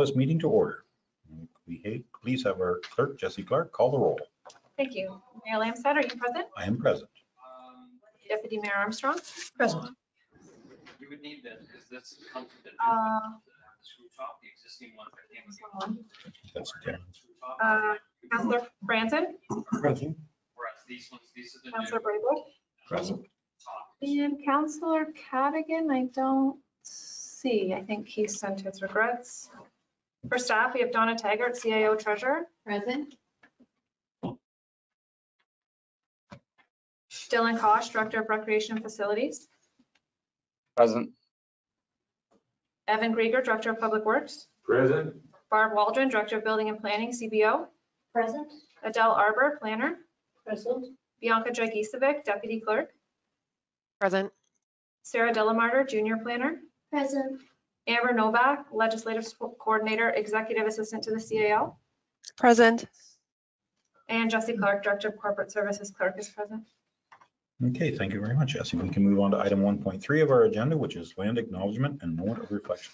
this meeting to order. We please have our clerk, Jesse Clark, call the roll. Thank you. Mayor Lambshead, are you present? I am present. Deputy Mayor Armstrong? Present. We would need this, because this comes with the Uh, screw top, the existing one that came with the That's okay. screw top. Uh, Counselor Franzen? Present. Whereas these ones, these are the Counselor new Braywood? Present. top. And Counselor Cadigan, I don't see. I think he sent his regrets. For staff, we have Donna Taggart, CIO Treasurer. Present. Dylan Kosh, Director of Recreation and Facilities. Present. Evan Grieger, Director of Public Works. Present. Barb Waldron, Director of Building and Planning, CBO. Present. Adele Arbor, Planner. Present. Bianca Bianca Dragicevic, Deputy Clerk. Present. Sarah Delamarter, Junior Planner. Present. Amber Novak, Legislative Support Coordinator, Executive Assistant to the CAO. Present. And Jesse Clark, Director of Corporate Services Clerk is present. Okay, thank you very much, Jesse. We can move on to item 1.3 of our agenda, which is land acknowledgement and note of reflection.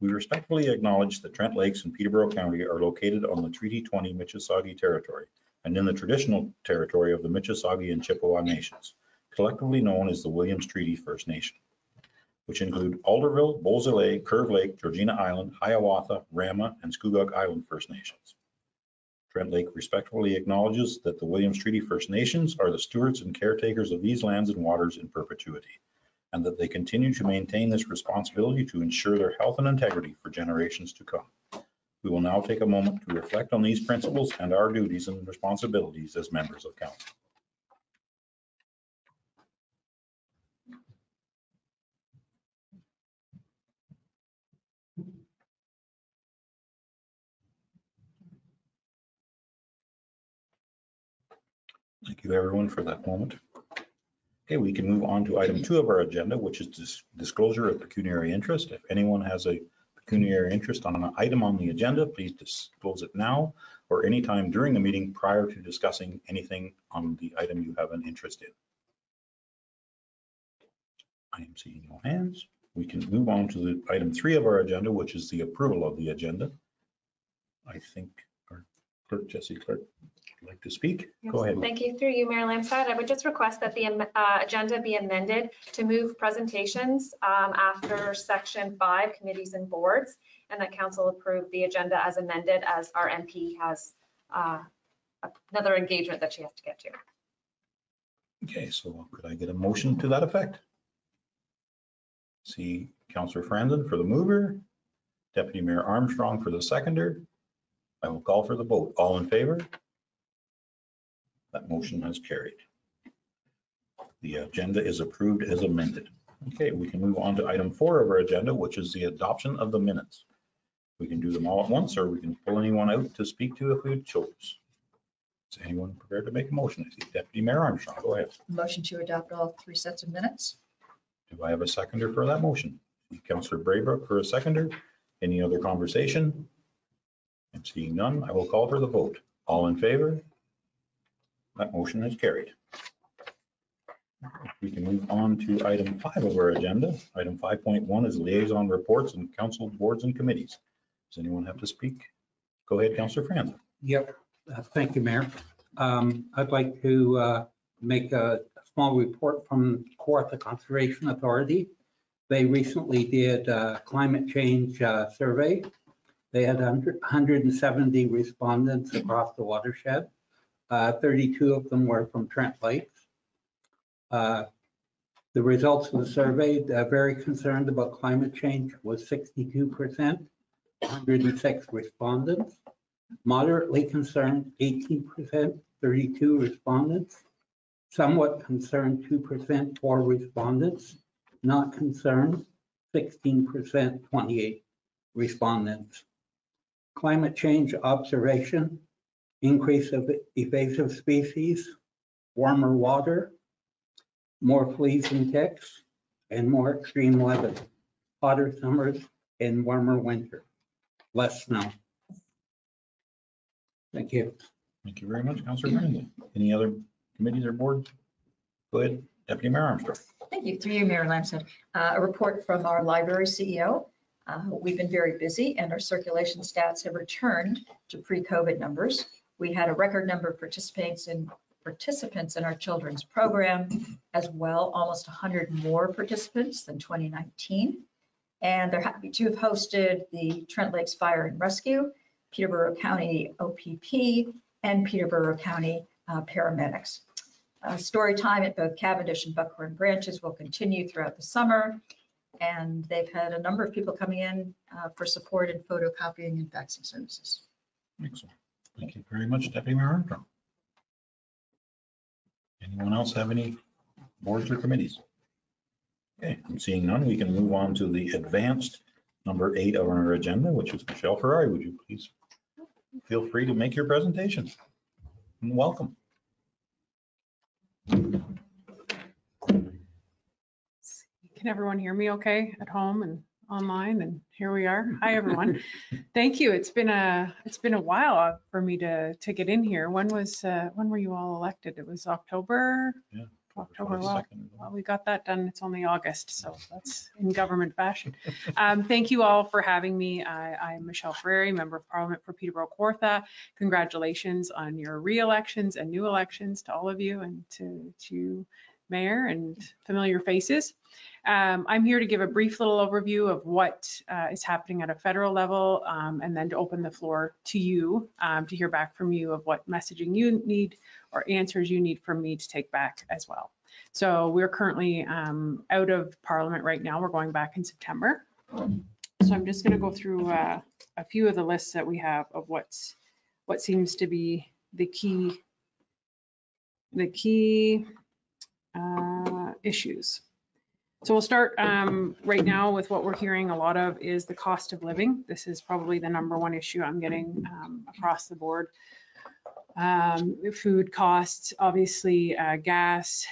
We respectfully acknowledge that Trent Lakes and Peterborough County are located on the Treaty 20 Mississauga territory and in the traditional territory of the Mississauga and Chippewa nations, collectively known as the Williams Treaty First Nation, which include Alderville, Beausoleil, Curve Lake, Georgina Island, Hiawatha, Rama, and Scugog Island First Nations. Trent Lake respectfully acknowledges that the Williams Treaty First Nations are the stewards and caretakers of these lands and waters in perpetuity, and that they continue to maintain this responsibility to ensure their health and integrity for generations to come. We will now take a moment to reflect on these principles and our duties and responsibilities as members of council. Thank you, everyone, for that moment. Okay, we can move on to item two of our agenda, which is dis- disclosure of pecuniary interest. If anyone has a pecuniary interest on an item on the agenda, please disclose it now or anytime during the meeting prior to discussing anything on the item you have an interest in. I am seeing no hands. We can move on to the item three of our agenda, which is the approval of the agenda. I think our clerk, Jesse Clark, would like to speak. Go ahead. Thank you. Through you, Mayor Lambshead, I would just request that the uh, agenda be amended to move presentations um, after section five, committees and boards, and that council approve the agenda as amended as our MP has uh, another engagement that she has to get to. Okay, so could I get a motion to that effect? See Counselor Franzen for the mover, Deputy Mayor Armstrong for the seconder. I will call for the vote. All in favor? That motion has carried. The agenda is approved as amended. Okay, we can move on to item four of our agenda, which is the adoption of the minutes. We can do them all at once, or we can pull anyone out to speak to if we chose. Is anyone prepared to make a motion? I see Deputy Mayor Armstrong, go ahead. Motion to adopt all three sets of minutes? Do I have a seconder for that motion? Counselor Braybrook for a seconder. Any other conversation? I'm seeing none. I will call for the vote. All in favor? That motion is carried. We can move on to item five of our agenda. Item 5.1 is liaison reports and council boards and committees. Does anyone have to speak? Go ahead, Counselor Franz. Yep, Uh, thank you, Mayor. Um, I'd like to uh, make a small report from Kawartha Conservation Authority. They recently did a climate change uh, survey. They had 100 170 respondents across the watershed. Uh, 32 of them were from Trent Lakes. Uh, The results of the survey, they're very concerned about climate change was 62%, 106 respondents moderately concerned, 18%, 32 respondents, somewhat concerned, 2%, four respondents, not concerned, 16%, 28 respondents. Climate change observation, increase of invasive species, warmer water, more fleas and ticks, and more extreme weather, hotter summers and warmer winter, less snow. Thank you. Thank you very much, Counselor Franz. Any other committees or boards? Go ahead, Deputy Mayor Armstrong. Thank you. Through you, Mayor Lamson. Uh, A report from our library CEO. Uh, We've been very busy and our circulation stats have returned to pre-COVID numbers. We had a record number of participants in, participants in our children's program as well, almost 100 more participants than 2019. And they're happy to have hosted the Trent Lakes Fire and Rescue, Peterborough County OPP, and Peterborough County uh, paramedics. Uh, Story time at both Cavendish and Buckhorn branches will continue throughout the summer. And they've had a number of people coming in uh, for support in photocopying and faxing services. Excellent. Thank you very much, Deputy Mayor Armstrong. Anyone else have any boards or committees? Okay, I'm seeing none. We can move on to the advanced number eight of our agenda, which is Michelle Ferreri. Would you please feel free to make your presentation? And welcome. Can everyone hear me okay at home and online? And here we are. Hi, everyone. Thank you. It's been a, it's been a while for me to, to get in here. When was, uh, when were you all elected? It was October? Yeah. October, well, well, we got that done. It's only August, so that's in government fashion. Um, Thank you all for having me. I, I'm Michelle Ferreri, Member of Parliament for Peterborough Kawartha. Congratulations on your re-elections and new elections to all of you and to, to Mayor and familiar faces. Um, I'm here to give a brief little overview of what uh, is happening at a federal level um, and then to open the floor to you um, to hear back from you of what messaging you need or answers you need from me to take back as well. So we're currently um, out of Parliament right now. We're going back in September. So I'm just going to go through uh, a few of the lists that we have of what's what seems to be the key the key uh, issues. So we'll start um, right now with what we're hearing a lot of is the cost of living. This is probably the number one issue I'm getting um, across the board. Um, food costs, obviously, uh, gas,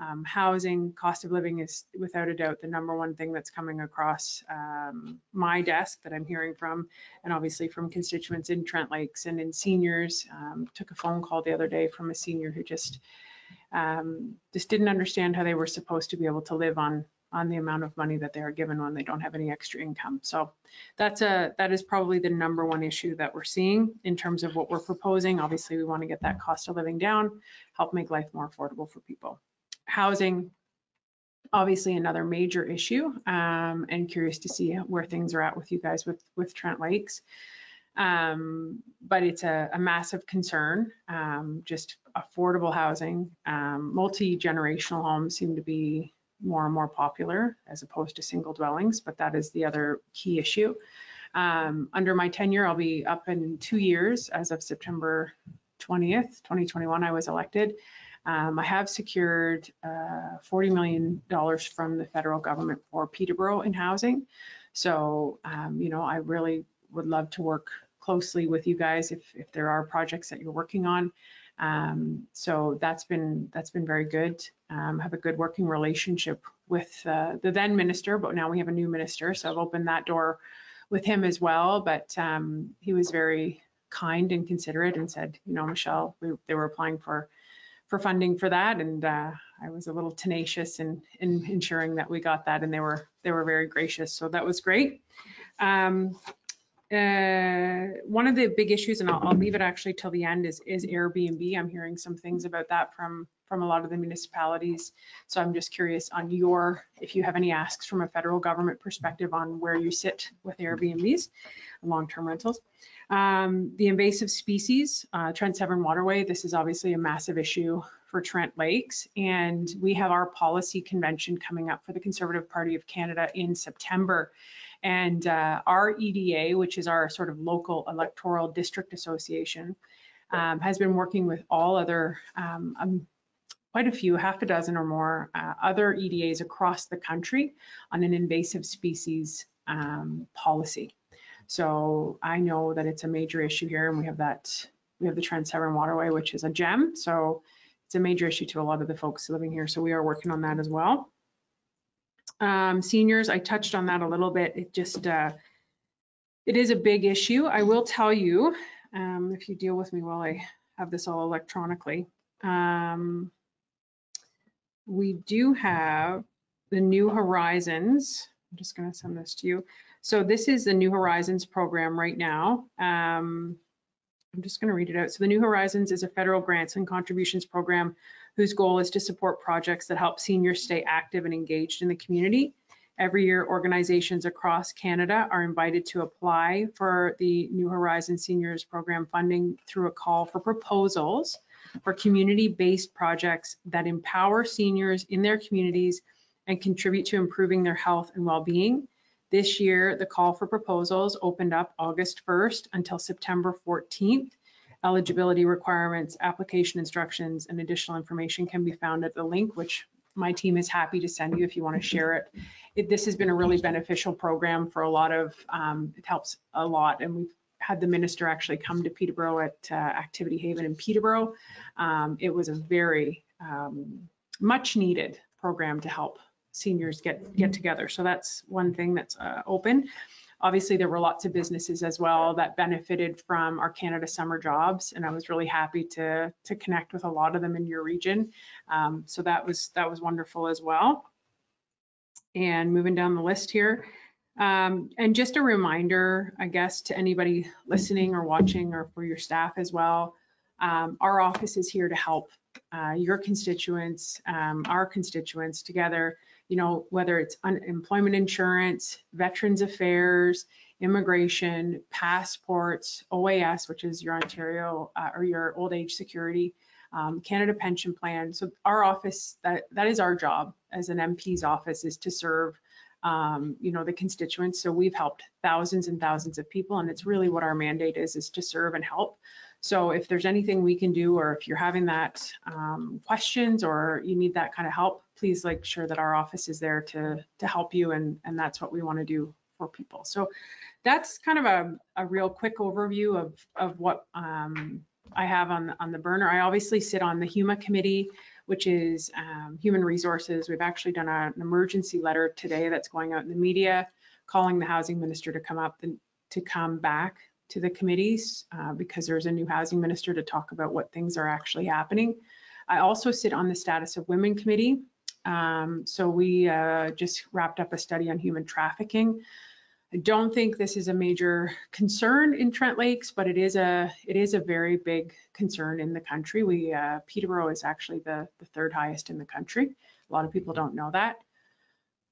um, housing, cost of living is without a doubt the number one thing that's coming across um, my desk that I'm hearing from, and obviously from constituents in Trent Lakes and in seniors. Um, took a phone call the other day from a senior who just um, just didn't understand how they were supposed to be able to live on on the amount of money that they are given when they don't have any extra income. So that's a that is probably the number one issue that we're seeing in terms of what we're proposing. Obviously, we want to get that cost of living down, help make life more affordable for people. Housing, obviously another major issue, um, and curious to see where things are at with you guys with with Trent Lakes. Um, but it's a, a massive concern. Um, just affordable housing, um, multi-generational homes seem to be more and more popular as opposed to single dwellings, but that is the other key issue. Um, under my tenure, I'll be up in two years as of September 20th, 2021, I was elected. Um, I have secured uh, $40 million from the federal government for Peterborough in housing. So, um, you know, I really would love to work closely with you guys if, if there are projects that you're working on. Um, so that's been that's been very good. Um, have a good working relationship with uh, the then minister, but now we have a new minister, so I've opened that door with him as well. But um, he was very kind and considerate and said, you know, Michelle, we, they were applying for for funding for that, and uh, I was a little tenacious in in ensuring that we got that, and they were they were very gracious. So that was great. Um, uh, one of the big issues, and I'll, I'll leave it actually till the end, is, is Airbnb. I'm hearing some things about that from, from a lot of the municipalities. So I'm just curious on your, if you have any asks from a federal government perspective on where you sit with Airbnbs, long-term rentals. Um, the invasive species, uh, Trent Severn Waterway, this is obviously a massive issue for Trent Lakes. And we have our policy convention coming up for the Conservative Party of Canada in September. And uh, our EDA, which is our sort of local electoral district association, um, has been working with all other, um, um, quite a few, half a dozen or more uh, other EDAs across the country on an invasive species um, policy. So I know that it's a major issue here, and we have that. We have the Trent Severn Waterway, which is a gem. So it's a major issue to a lot of the folks living here. So we are working on that as well. Um, seniors, I touched on that a little bit. It just, uh, it is a big issue. I will tell you, um, if you deal with me while I have this all electronically, um, we do have the New Horizons. I'm just going to send this to you. So this is the New Horizons program right now. Um, I'm just going to read it out. So the New Horizons is a federal grants and contributions program whose goal is to support projects that help seniors stay active and engaged in the community. Every year, organizations across Canada are invited to apply for the New Horizons Seniors Program funding through a call for proposals for community-based projects that empower seniors in their communities and contribute to improving their health and well-being. This year, the call for proposals opened up August 1st until September 14th. Eligibility requirements, application instructions, and additional information can be found at the link, which my team is happy to send you if you want to share it. It- This has been a really beneficial program for a lot of, um, it helps a lot. And we've had the minister actually come to Peterborough at uh, Activity Haven in Peterborough. Um, It was a very um, much needed program to help seniors get, get together. So that's one thing that's uh, open. Obviously, there were lots of businesses as well that benefited from our Canada Summer Jobs, and I was really happy to, to connect with a lot of them in your region. Um, So that was, that was wonderful as well. And moving down the list here, um, and just a reminder, I guess, to anybody listening or watching or for your staff as well, um, our office is here to help uh, your constituents, um, our constituents together, you know, whether it's unemployment insurance, veterans affairs, immigration, passports, OAS, which is your Ontario uh, or your old age security, um, Canada pension plan. So our office, that, that is our job as an MP's office is to serve um, you know, the constituents. So we've helped thousands and thousands of people, and it's really what our mandate is, is to serve and help. So if there's anything we can do, or if you're having that um, questions or you need that kind of help, please like sure that our office is there to to help you, and and that's what we want to do for people. So that's kind of a, a real quick overview of of what um, I have on on the burner. I obviously sit on the HUMA committee which is um, human resources. We've actually done a, an emergency letter today that's going out in the media, calling the housing minister to come up to come back to the committees uh, because there's a new housing minister to talk about what things are actually happening. I also sit on the status of women committee. Um, so we uh, just wrapped up a study on human trafficking. I don't think this is a major concern in Trent Lakes, but it is a it is a very big concern in the country. We uh, Peterborough is actually the the third highest in the country. A lot of people don't know that.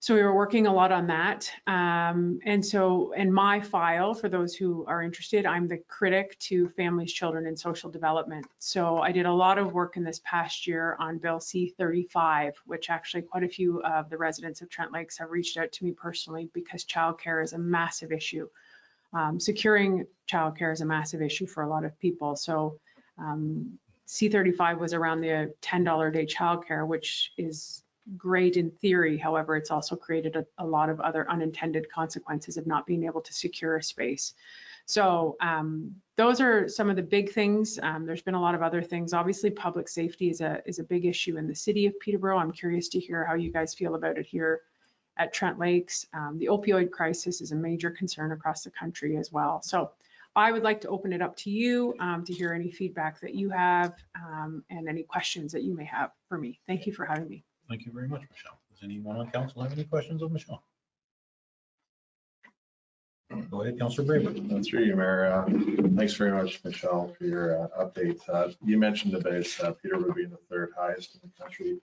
So we were working a lot on that. Um, and so in my file, for those who are interested, I'm the critic to families, children, and social development. So I did a lot of work in this past year on Bill C-35, which actually quite a few of the residents of Trent Lakes have reached out to me personally because childcare is a massive issue. Um, securing childcare is a massive issue for a lot of people. So um, C-35 was around the $10 a day childcare, which is great in theory. However, it's also created a, a, lot of other unintended consequences of not being able to secure a space. So um, those are some of the big things. Um, there's been a lot of other things. Obviously, public safety is a is a big issue in the city of Peterborough. I'm curious to hear how you guys feel about it here at Trent Lakes. Um, the opioid crisis is a major concern across the country as well. So I would like to open it up to you um, to hear any feedback that you have um, and any questions that you may have for me. Thank you for having me. Thank you very much, Michelle. Does anyone on council have any questions of Michelle? Go ahead, Councilor Brayman. Uh, Through you, Mayor. Uh, Thanks very much, Michelle, for your uh, update. Uh, You mentioned about uh, Peterborough being the third highest in the country.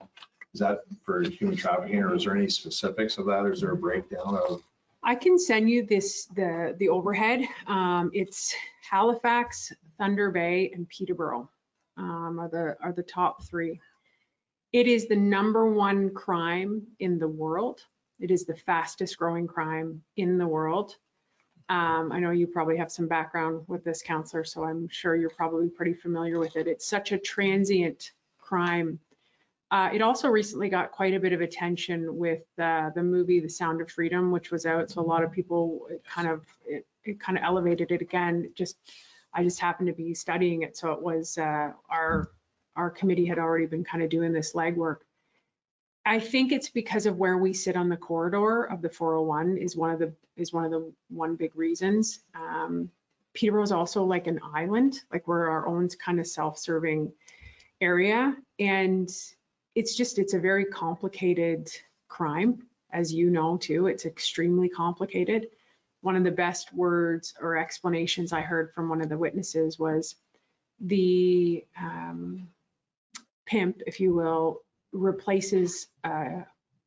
Is that for human trafficking or is there any specifics of that? Or is there a breakdown of? I can send you this, the, the overhead. Um, it's Halifax, Thunder Bay, and Peterborough um, are the, are the top three. It is the number one crime in the world. It is the fastest growing crime in the world. Um, I know you probably have some background with this counselor, so I'm sure you're probably pretty familiar with it. It's such a transient crime. Uh, it also recently got quite a bit of attention with uh, the movie The Sound of Freedom, which was out. So a lot of people kind of it, it kind of elevated it again. Just I just happened to be studying it, so it was uh, our our committee had already been kind of doing this legwork. I think it's because of where we sit on the corridor of the 401 is one of the is one of the one big reasons. Um, Peterborough is also like an island, like we're our own kind of self-serving area, and it's just it's a very complicated crime, as you know too. It's extremely complicated. one of the best words or explanations I heard from one of the witnesses was the um, pimp, if you will, replaces uh,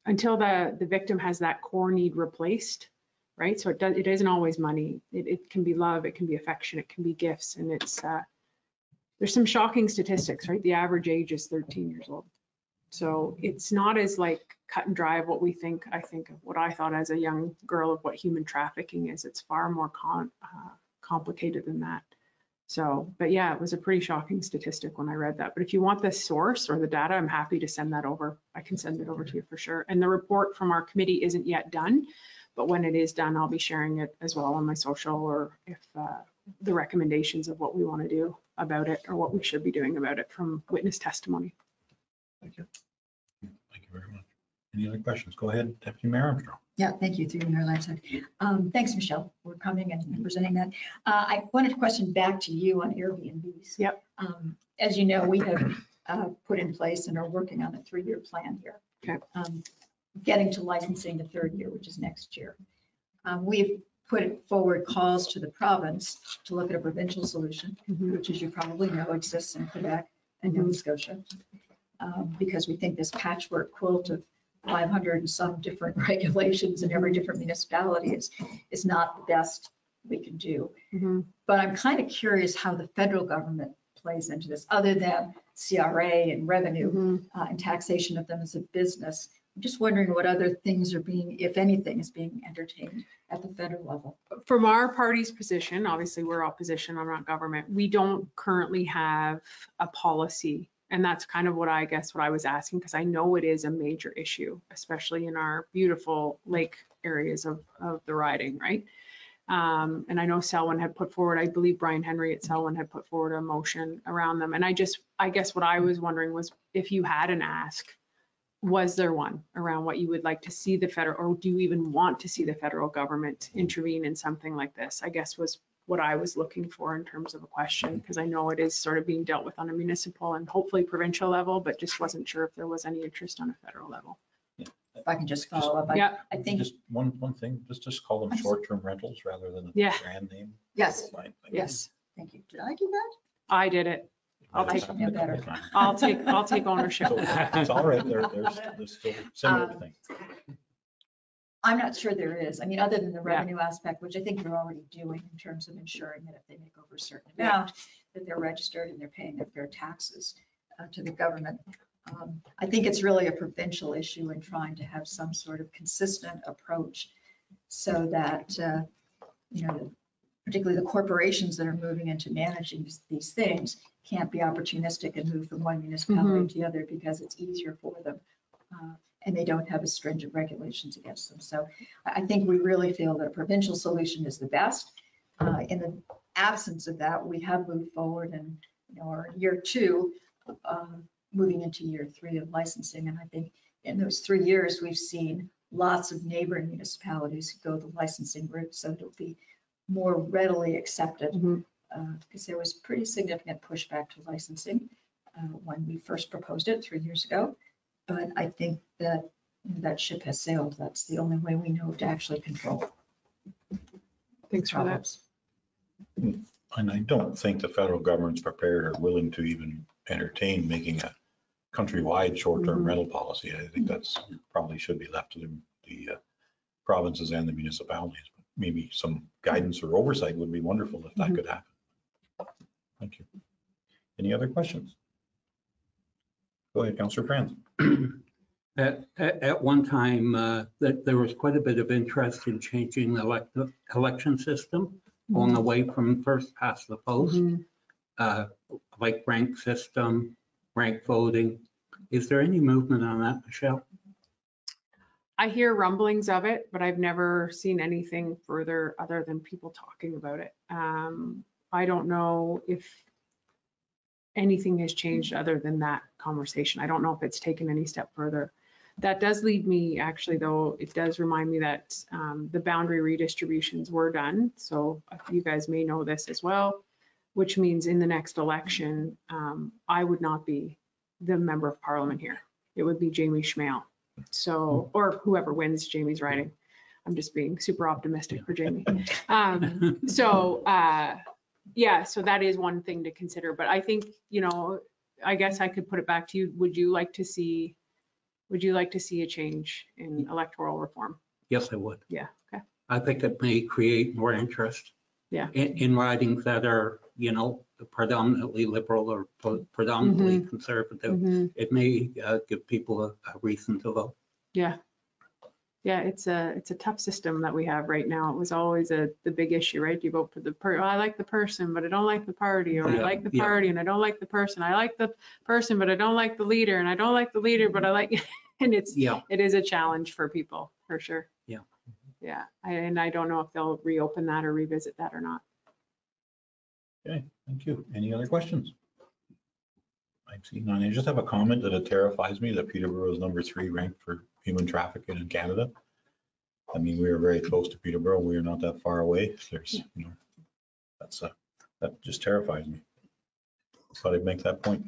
until the the victim has that core need replaced, right? So it does it isn't always money. It, it can be love, it can be affection, it can be gifts, and it's uh, there's some shocking statistics, right? The average age is 13 years old. So it's not as like cut and dry of what we think. I think of what I thought as a young girl of what human trafficking is. It's far more con, uh, complicated than that. So, but yeah, it was a pretty shocking statistic when I read that. But if you want the source or the data, I'm happy to send that over. I can send it over to you for sure. And the report from our committee isn't yet done, but when it is done, I'll be sharing it as well on my social or if uh, the recommendations of what we want to do about it or what we should be doing about it from witness testimony. Thank you. Thank you very much. Any other questions? Go ahead, Deputy Mayor Armstrong. Yeah, thank you, through you, Mayor Lansick. Um, Thanks, Michelle, for coming and presenting that. Uh, I wanted to question back to you on Airbnbs. Yep. Um, As you know, we have uh, put in place and are working on a three-year plan here. Okay. Um, Getting to licensing the third year, which is next year. Um, We've put forward calls to the province to look at a provincial solution Mhm. which as you probably know exists in Quebec and Nova Scotia. Um, Because we think this patchwork quilt of 500 and some different regulations in every different municipality is, is not the best we can do. Mhm. But I'm kind of curious how the federal government plays into this, other than CRA and revenue Mhm. uh, and taxation of them as a business. I'm just wondering what other things are being, if anything, is being entertained at the federal level. From our party's position, obviously we're opposition, I'm not government, we don't currently have a policy. And that's kind of what I guess what I was asking, because I know it is a major issue, especially in our beautiful lake areas of, of the riding, right? Um, and I know Selwyn had put forward, I believe Brian Henry at Selwyn had put forward a motion around them. And I just, I guess what I was wondering was if you had an ask, was there one around what you would like to see the federal, or do you even want to see the federal government intervene in something like this? I guess was what I was looking for in terms of a question, because I know it is sort of being dealt with on a municipal and hopefully provincial level, but just wasn't sure if there was any interest on a federal level. If I can just follow up, I, Yeah, I think, Just one, one thing, just, just call them short-term rentals rather than a Yeah. brand name. yes, Fine, thank you. yes, thank you. Did I do that? I did it. I'll take- Yeah, better. I'll take, I'll take ownership. So It's all right, there, there's, there's still similar Um, things. I'm not sure there is. I mean, other than the revenue aspect, which I think you're already doing in terms of ensuring that if they make over a certain Yeah. amount, that they're registered and they're paying their fair taxes uh, to the government. Um, I think it's really a provincial issue in trying to have some sort of consistent approach so that, uh, you know, particularly the corporations that are moving into managing these- these things can't be opportunistic and move from one municipality to the other because it's easier for them. Uh, And they don't have as stringent regulations against them. So I think we really feel that a provincial solution is the best. Uh, In the absence of that, we have moved forward and, you know, our year two, um, moving into year three of licensing. And I think in those three years, we've seen lots of neighboring municipalities go the licensing route, so it'll be more readily accepted. Mhm. Because there was pretty significant pushback to licensing uh, when we first proposed it three years ago. But I think that that ship has sailed. That's the only way we know to actually control Thanks for that. problems. And I don't think the federal government's prepared or willing to even entertain making a countrywide short-term Mhm. rental policy. I think that's probably should be left to the, the uh, provinces and the municipalities. Maybe some guidance or oversight would be wonderful if that Mhm. could happen. Thank you. Any other questions? Go ahead, Councillor Franz. At, at, at one time, uh, that there was quite a bit of interest in changing the elect, election system, going away from first past the post, Mhm. uh, like rank system, rank voting. Is there any movement on that, Michelle? I hear rumblings of it, but I've never seen anything further other than people talking about it. Um, I don't know if anything has changed other than that conversation. I don't know if it's taken any step further. That does lead me, actually, though, it does remind me that um, the boundary redistributions were done. So you guys may know this as well, which means in the next election, um, I would not be the member of parliament here. It would be Jamie Schmale. So, or whoever wins Jamie's riding. I'm just being super optimistic for Jamie. Um, so, uh, yeah, so that is one thing to consider, but I think, you know, I guess I could put it back to you. Would you like to see, would you like to see a change in electoral reform? Yes, I would. Yeah, okay. I think it may create more interest. Yeah. In, in ridings that are, you know, predominantly liberal or predominantly Mm-hmm. conservative. It may uh, give people a a reason to vote. Yeah. Yeah, it's a, it's a tough system that we have right now. It was always a, the big issue, right? You vote for the per, oh, I like the person, but I don't like the party, or I like the yeah. party and I don't like the person. I like the person, but I don't like the leader, and I don't like the leader, but I like, and it's, Yeah, it is a challenge for people, for sure. Yeah. Yeah, I- and I don't know if they'll reopen that or revisit that or not. Okay, thank you. Any other questions? I see none. I just have a comment that it terrifies me that Peterborough is number three ranked for human trafficking in Canada. I mean, we are very close to Peterborough. We are not that far away. There's, you know, that's, uh, that just terrifies me. Thought I'd make that point.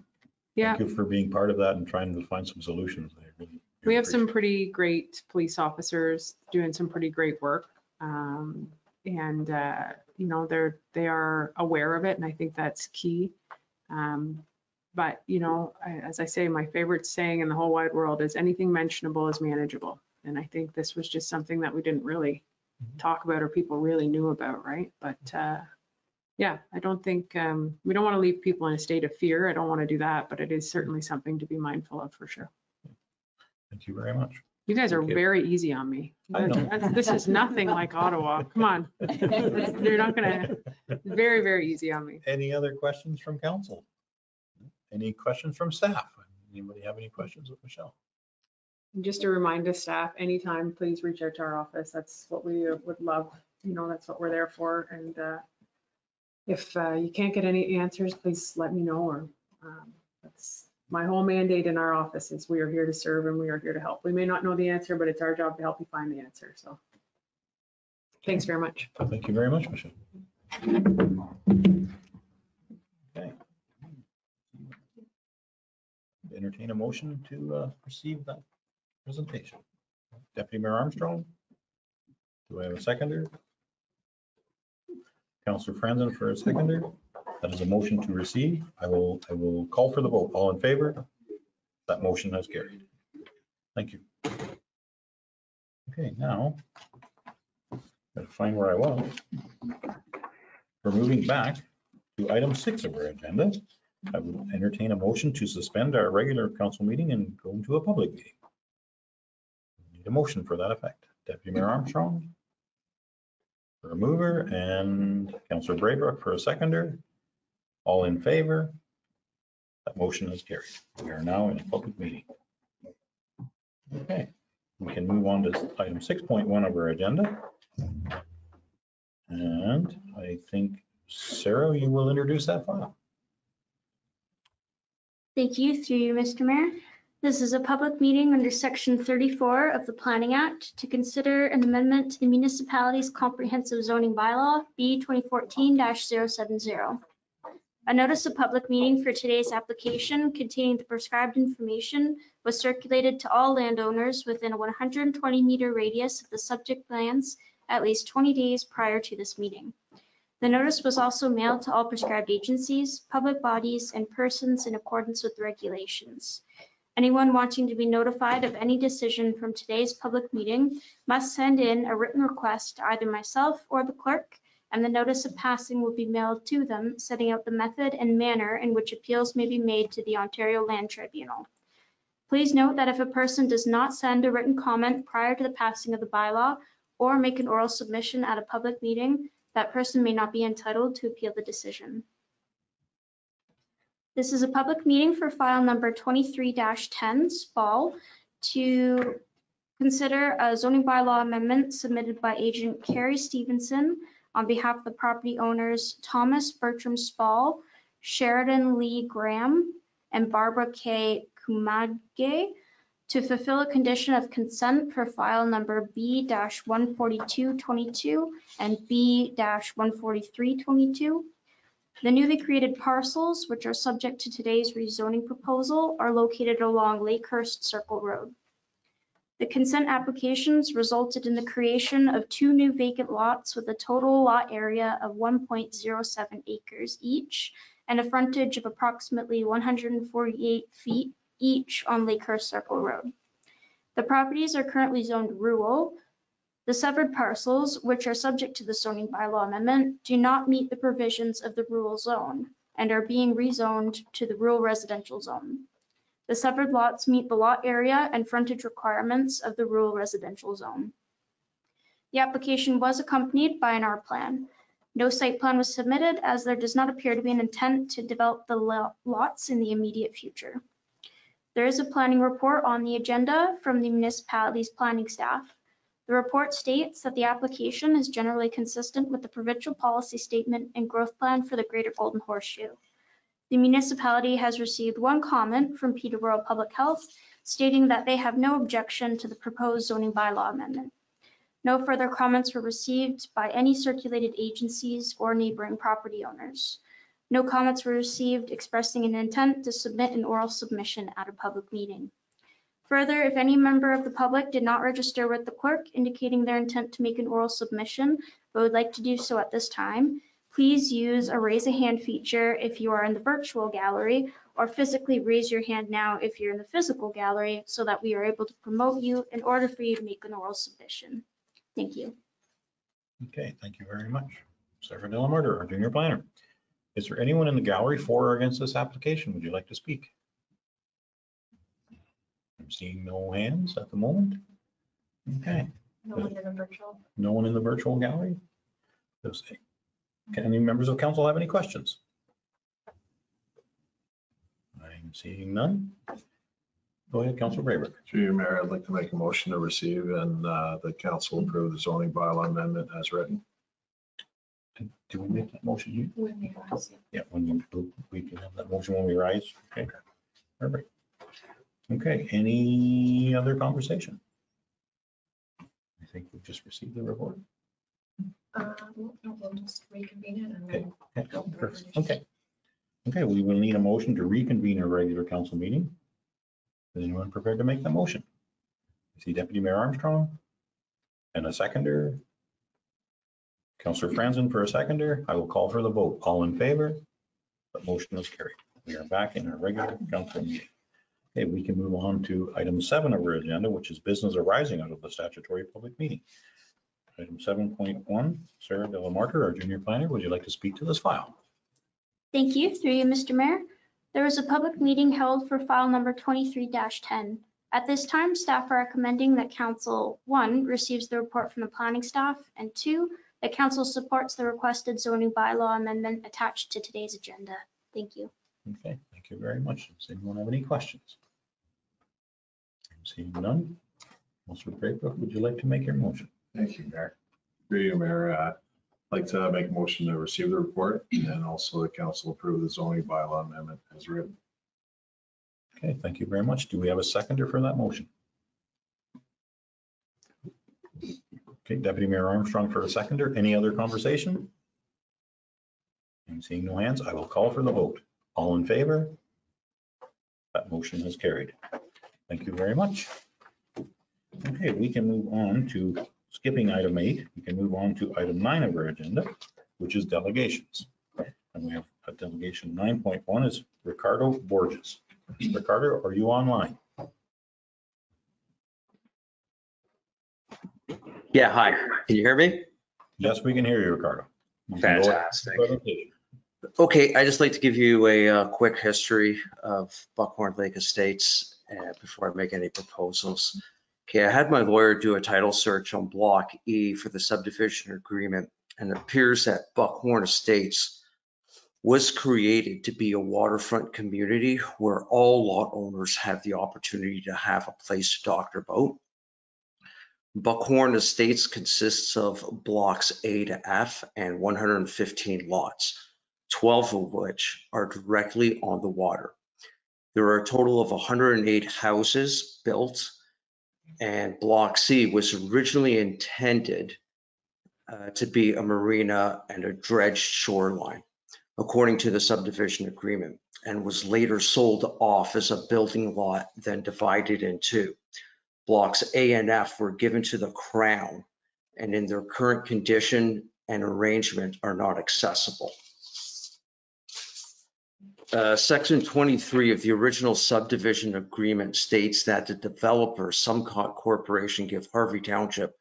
Yeah, Thank you for being part of that and trying to find some solutions. I really we have some pretty great police officers doing some pretty great work. Um, and, uh, you know, they're, they are aware of it and I think that's key. Um, but, you know, I- as I say, my favorite saying in the whole wide world is anything mentionable is manageable. And I think this was just something that we didn't really talk about or people really knew about, right? But, uh, yeah, I don't think, um, we don't want to leave people in a state of fear. I don't want to do that, but it is certainly something to be mindful of for sure. Thank you very much. You guys are you. very easy on me. I know. This is nothing like Ottawa. Come on. You're not gonna, very, very easy on me. Any other questions from council? Any questions from staff? Anybody have any questions with Michelle? And Just to remind the staff, anytime, please reach out to our office. That's what we would love. You know, that's what we're there for. And uh, if uh, you can't get any answers, please let me know or um, that's my whole mandate in our office is we are here to serve and we are here to help. We may not know the answer, but it's our job to help you find the answer. So thanks very much. Thank you very much, Michelle. Okay. Entertain a motion to uh, receive that presentation. Deputy Mayor Armstrong? Do I have a seconder? Counselor Franzen for a seconder. That is a motion to receive. I will, I will call for the vote. All in favor? That motion has carried. Thank you. Okay, now, gotta find where I was. We're moving back to item six of our agenda. I will entertain a motion to suspend our regular council meeting and go into a public meeting. Need a motion for that effect. Deputy Mayor Armstrong for a mover and Councillor Braybrook for a seconder. All in favor? That motion is carried. We are now in a public meeting. Okay, we can move on to item six point one of our agenda. And I think, Sarah, you will introduce that file. Thank you, through you, Mr. Mayor. This is a public meeting under Section 34 of the Planning Act to consider an amendment to the municipality's comprehensive zoning bylaw, B 2014-070. A notice of public meeting for today's application containing the prescribed information was circulated to all landowners within a 120-meter radius of the subject lands at least 20 days prior to this meeting. The notice was also mailed to all prescribed agencies, public bodies, and persons in accordance with the regulations. Anyone wanting to be notified of any decision from today's public meeting must send in a written request to either myself or the clerk, and the notice of passing will be mailed to them, setting out the method and manner in which appeals may be made to the Ontario Land Tribunal. Please note that if a person does not send a written comment prior to the passing of the bylaw or make an oral submission at a public meeting, that person may not be entitled to appeal the decision. This is a public meeting for file number 23-10, Spall, to consider a zoning bylaw amendment submitted by agent Carrie Stevenson on behalf of the property owners Thomas Bertram Spall, Sheridan Lee Graham, and Barbara K. Kumage to fulfill a condition of consent for file number B-14222 and B-14322. The newly created parcels, which are subject to today's rezoning proposal, are located along Lakehurst Circle Road. The consent applications resulted in the creation of two new vacant lots with a total lot area of 1.07 acres each and a frontage of approximately 148 feet each on Lakehurst Circle Road. The properties are currently zoned rural. The severed parcels, which are subject to the zoning bylaw amendment, do not meet the provisions of the rural zone and are being rezoned to the rural residential zone. The severed lots meet the lot area and frontage requirements of the rural residential zone. The application was accompanied by an R plan. No site plan was submitted as there does not appear to be an intent to develop the lots in the immediate future. There is a planning report on the agenda from the municipality's planning staff. The report states that the application is generally consistent with the provincial policy statement and growth plan for the Greater Golden Horseshoe. The municipality has received one comment from Peterborough Public Health stating that they have no objection to the proposed zoning bylaw amendment. No further comments were received by any circulated agencies or neighboring property owners. No comments were received expressing an intent to submit an oral submission at a public meeting. Further, if any member of the public did not register with the clerk indicating their intent to make an oral submission, but would like to do so at this time, please use a raise a hand feature if you are in the virtual gallery or physically raise your hand now if you're in the physical gallery so that we are able to promote you in order for you to make an oral submission. Thank you. Okay, thank you very much. Sarah Delamarter, our junior planner. Is there anyone in the gallery for or against this application? Would you like to speak? I'm seeing no hands at the moment. Okay, No one in the virtual. no one in the virtual gallery? Does- Can any members of council have any questions? I'm seeing none. Go ahead, Councilor Brayber. Through you, Mayor, I'd like to make a motion to receive and uh, the council approve the zoning bylaw amendment as written. Do we make that motion here? When we rise, yeah. Yeah, when we, we can have that motion when we rise. Okay, perfect. Okay, any other conversation? I think we've just received the report. Uh, We'll we'll just reconvene it and Okay. then Okay, go through perfect. it. Okay. Okay, we will need a motion to reconvene our regular council meeting. Is anyone prepared to make the motion? I see Deputy Mayor Armstrong and a seconder. Councillor Franzen for a seconder. I will call for the vote. All in favor? The motion is carried. We are back in our regular council meeting. Okay, we can move on to item seven of our agenda, which is business arising out of the statutory public meeting. Item seven point one, Sarah Delamarter, our junior planner, would you like to speak to this file? Thank you. Through you, Mr. Mayor. There was a public meeting held for file number 23-10. At this time, staff are recommending that council, one, receives the report from the planning staff, and two, that council supports the requested zoning bylaw amendment attached to today's agenda. Thank you. Okay, thank you very much. Does anyone have any questions? I'm Seeing none. Councilor Braybrook, would you like to make your motion? Thank you, Mayor. Through you, Mayor, uh, I'd like to make a motion to receive the report and also the council approve the zoning bylaw amendment as written. Okay, thank you very much. Do we have a seconder for that motion? Okay, Deputy Mayor Armstrong for a seconder. Any other conversation? I'm seeing no hands. I will call for the vote. All in favor? That motion is carried. Thank you very much. Okay, we can move on to skipping item eight. We can move on to item nine of our agenda, which is delegations. And we have a delegation nine point one is Ricardo Borges. Ricardo, are you online? Yeah, hi. Can you hear me? Yes, we can hear you, Ricardo. You can go ahead. Fantastic. Okay, I just like to give you a uh, quick history of Buckhorn Lake Estates uh, before I make any proposals. Okay, I had my lawyer do a title search on Block E for the subdivision agreement, and it appears that Buckhorn Estates was created to be a waterfront community where all lot owners have the opportunity to have a place to dock their boat. Buckhorn Estates consists of blocks A to F and 115 lots, 12 of which are directly on the water. There are a total of 108 houses built, and Block C was originally intended uh, to be a marina and a dredged shoreline, according to the subdivision agreement, and was later sold off as a building lot, then divided in two. Blocks A and F were given to the Crown and in their current condition and arrangement are not accessible. Uh, Section 23 of the original subdivision agreement states that the developer, some corporation, give Harvey Township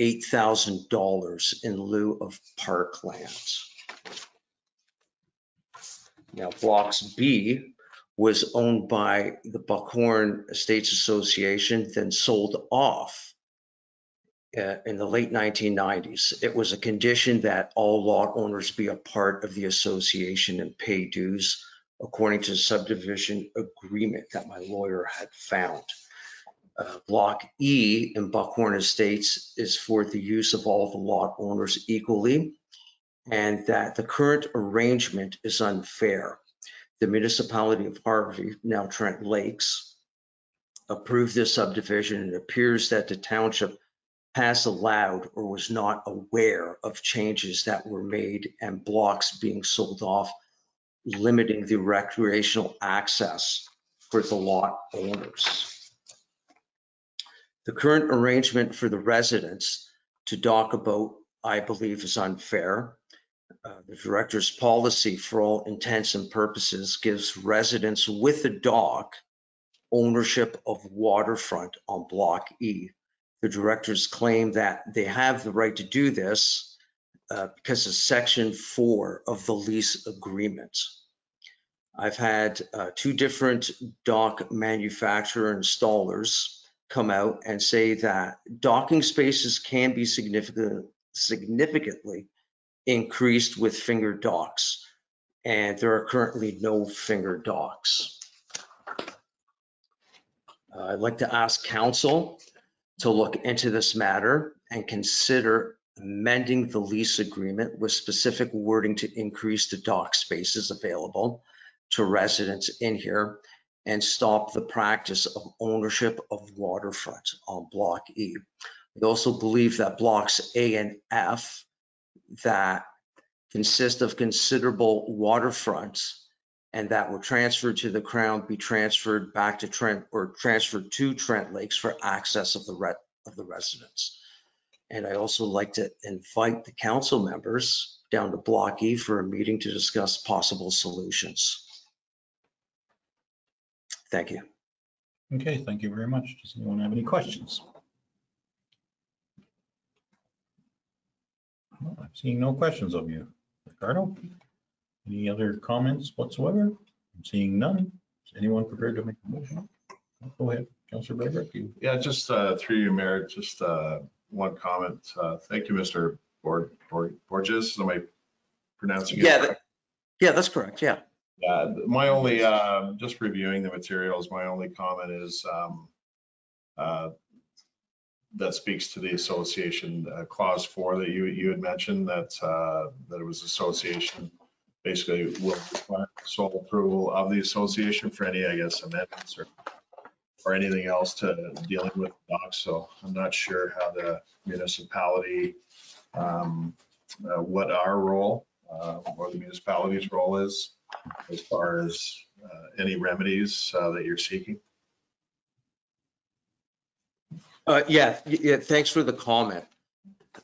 $8,000 in lieu of parklands. Now, blocks B was owned by the Buckhorn Estates Association, then sold off uh, in the late 1990s. It was a condition that all lot owners be a part of the association and pay dues according to the subdivision agreement that my lawyer had found. Uh, Block E in Buckhorn Estates is for the use of all the lot owners equally, and that the current arrangement is unfair. The municipality of Harvey, now Trent Lakes, approved this subdivision and it appears that the township has allowed or was not aware of changes that were made and blocks being sold off, limiting the recreational access for the lot owners. The current arrangement for the residents to dock a boat, I believe, is unfair. Uh, The director's policy, for all intents and purposes, gives residents with a dock ownership of waterfront on Block E. The directors claim that they have the right to do this uh, because of Section 4 of the lease agreement. I've had uh, two different dock manufacturer installers come out and say that docking spaces can be significant, significantly increased with finger docks. And there are currently no finger docks. Uh, I'd like to ask council to look into this matter and consider amending the lease agreement with specific wording to increase the dock spaces available to residents in here and stop the practice of ownership of waterfront on Block E. We also believe that blocks A and F that consist of considerable waterfronts and that were transferred to the Crown be transferred back to Trent or transferred to Trent Lakes for access of the re- of the residents. And I also like to invite the council members down to Block E for a meeting to discuss possible solutions. Thank you. Okay, thank you very much. Does anyone have any questions? Well, I'm seeing no questions of you. Ricardo? Any other comments whatsoever? I'm seeing none. Is anyone prepared to make a motion? Go ahead, Councillor Becker. You Yeah, just uh, through you, Mayor, just uh, one comment. Uh, Thank you, Mr. Bor- Bor- Borges. Am I pronouncing it? Yeah, that- yeah, that's correct. Yeah. Yeah, my only, um, just reviewing the materials, my only comment is um, uh, that speaks to the association uh, clause four that you, you had mentioned that, uh, that it was association basically will require sole approval of the association for any, I guess, amendments or or anything else to dealing with docks. So I'm not sure how the municipality, um, uh, what our role uh, or the municipality's role is as far as uh, any remedies uh, that you're seeking. Uh, yeah, yeah, thanks for the comment.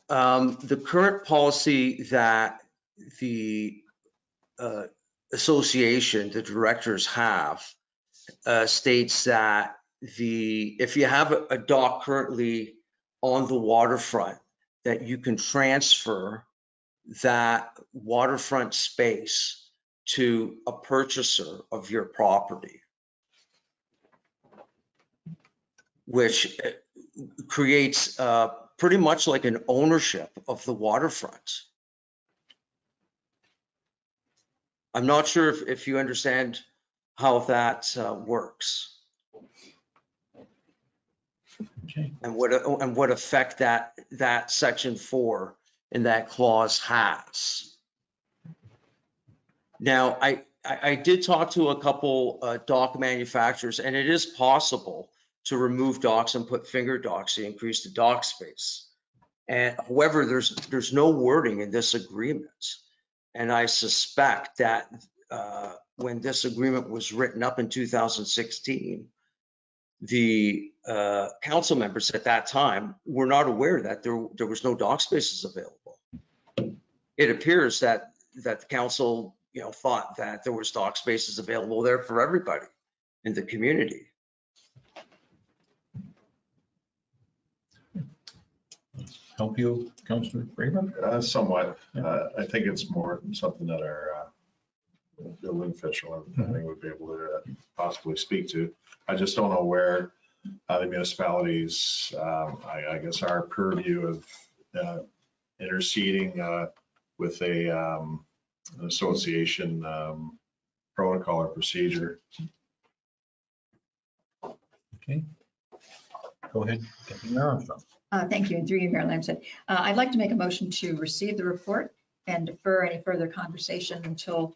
Um, the current policy that the, uh, association, the directors have, uh, states that the, if you have a- a dock currently on the waterfront, that you can transfer that waterfront space to a purchaser of your property. Which creates uh, pretty much like an ownership of the waterfront. I'm not sure if, if you understand how that uh, works Okay, and what, and what effect that, that section four in that clause has. Now, I, I, I did talk to a couple uh, dock manufacturers and it is possible to remove docks and put finger docks to increase the dock space. And however, there's, there's no wording in this agreement. And I suspect that uh, when this agreement was written up in 2016, the uh, council members at that time were not aware that there, there was no dock spaces available. It appears that, that the council, you know, thought that there was dock spaces available there for everybody in the community. Help you, Councillor Braybrook? Uh, Somewhat. Uh, I think it's more something that our uh, building official and planning would be able to uh, possibly speak to. I just don't know where uh, the municipalities, um, I I guess our purview of uh, interceding uh, with a um, an association um, protocol or procedure. Okay. Go ahead, Deputy Mayor Armstrong. Uh, Thank you, and through you, Mayor Lambshead. Uh, I'd like to make a motion to receive the report and defer any further conversation until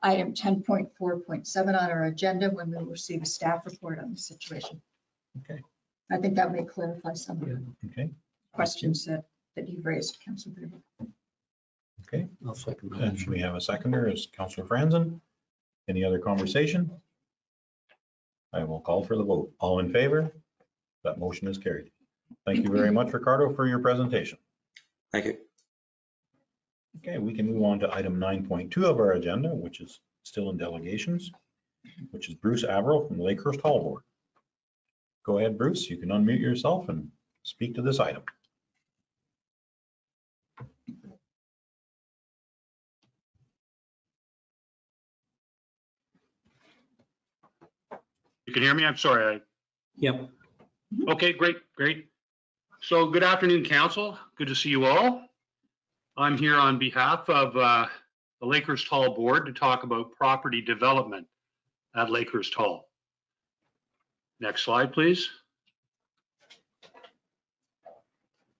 item 10.4.7 on our agenda when we receive a staff report on the situation. Okay. I think that may clarify some of the Okay, questions that, that you've raised, Councilor Braybrook. okay. I'll second And that. should we have a seconder as Councillor Franzen? Any other conversation? I will call for the vote. All in favor? That motion is carried. Thank you very much, Ricardo, for your presentation. Thank you. Okay, we can move on to item 9.2 of our agenda, which is still in delegations, which is Bruce Averill from Lakehurst Hall Board. Go ahead, Bruce, you can unmute yourself and speak to this item. You can hear me? I'm sorry. Yep, Okay, great, great. So good afternoon, council. Good to see you all. I'm here on behalf of uh, the Lakehurst Hall Board to talk about property development at Lakehurst Hall. Next slide, please.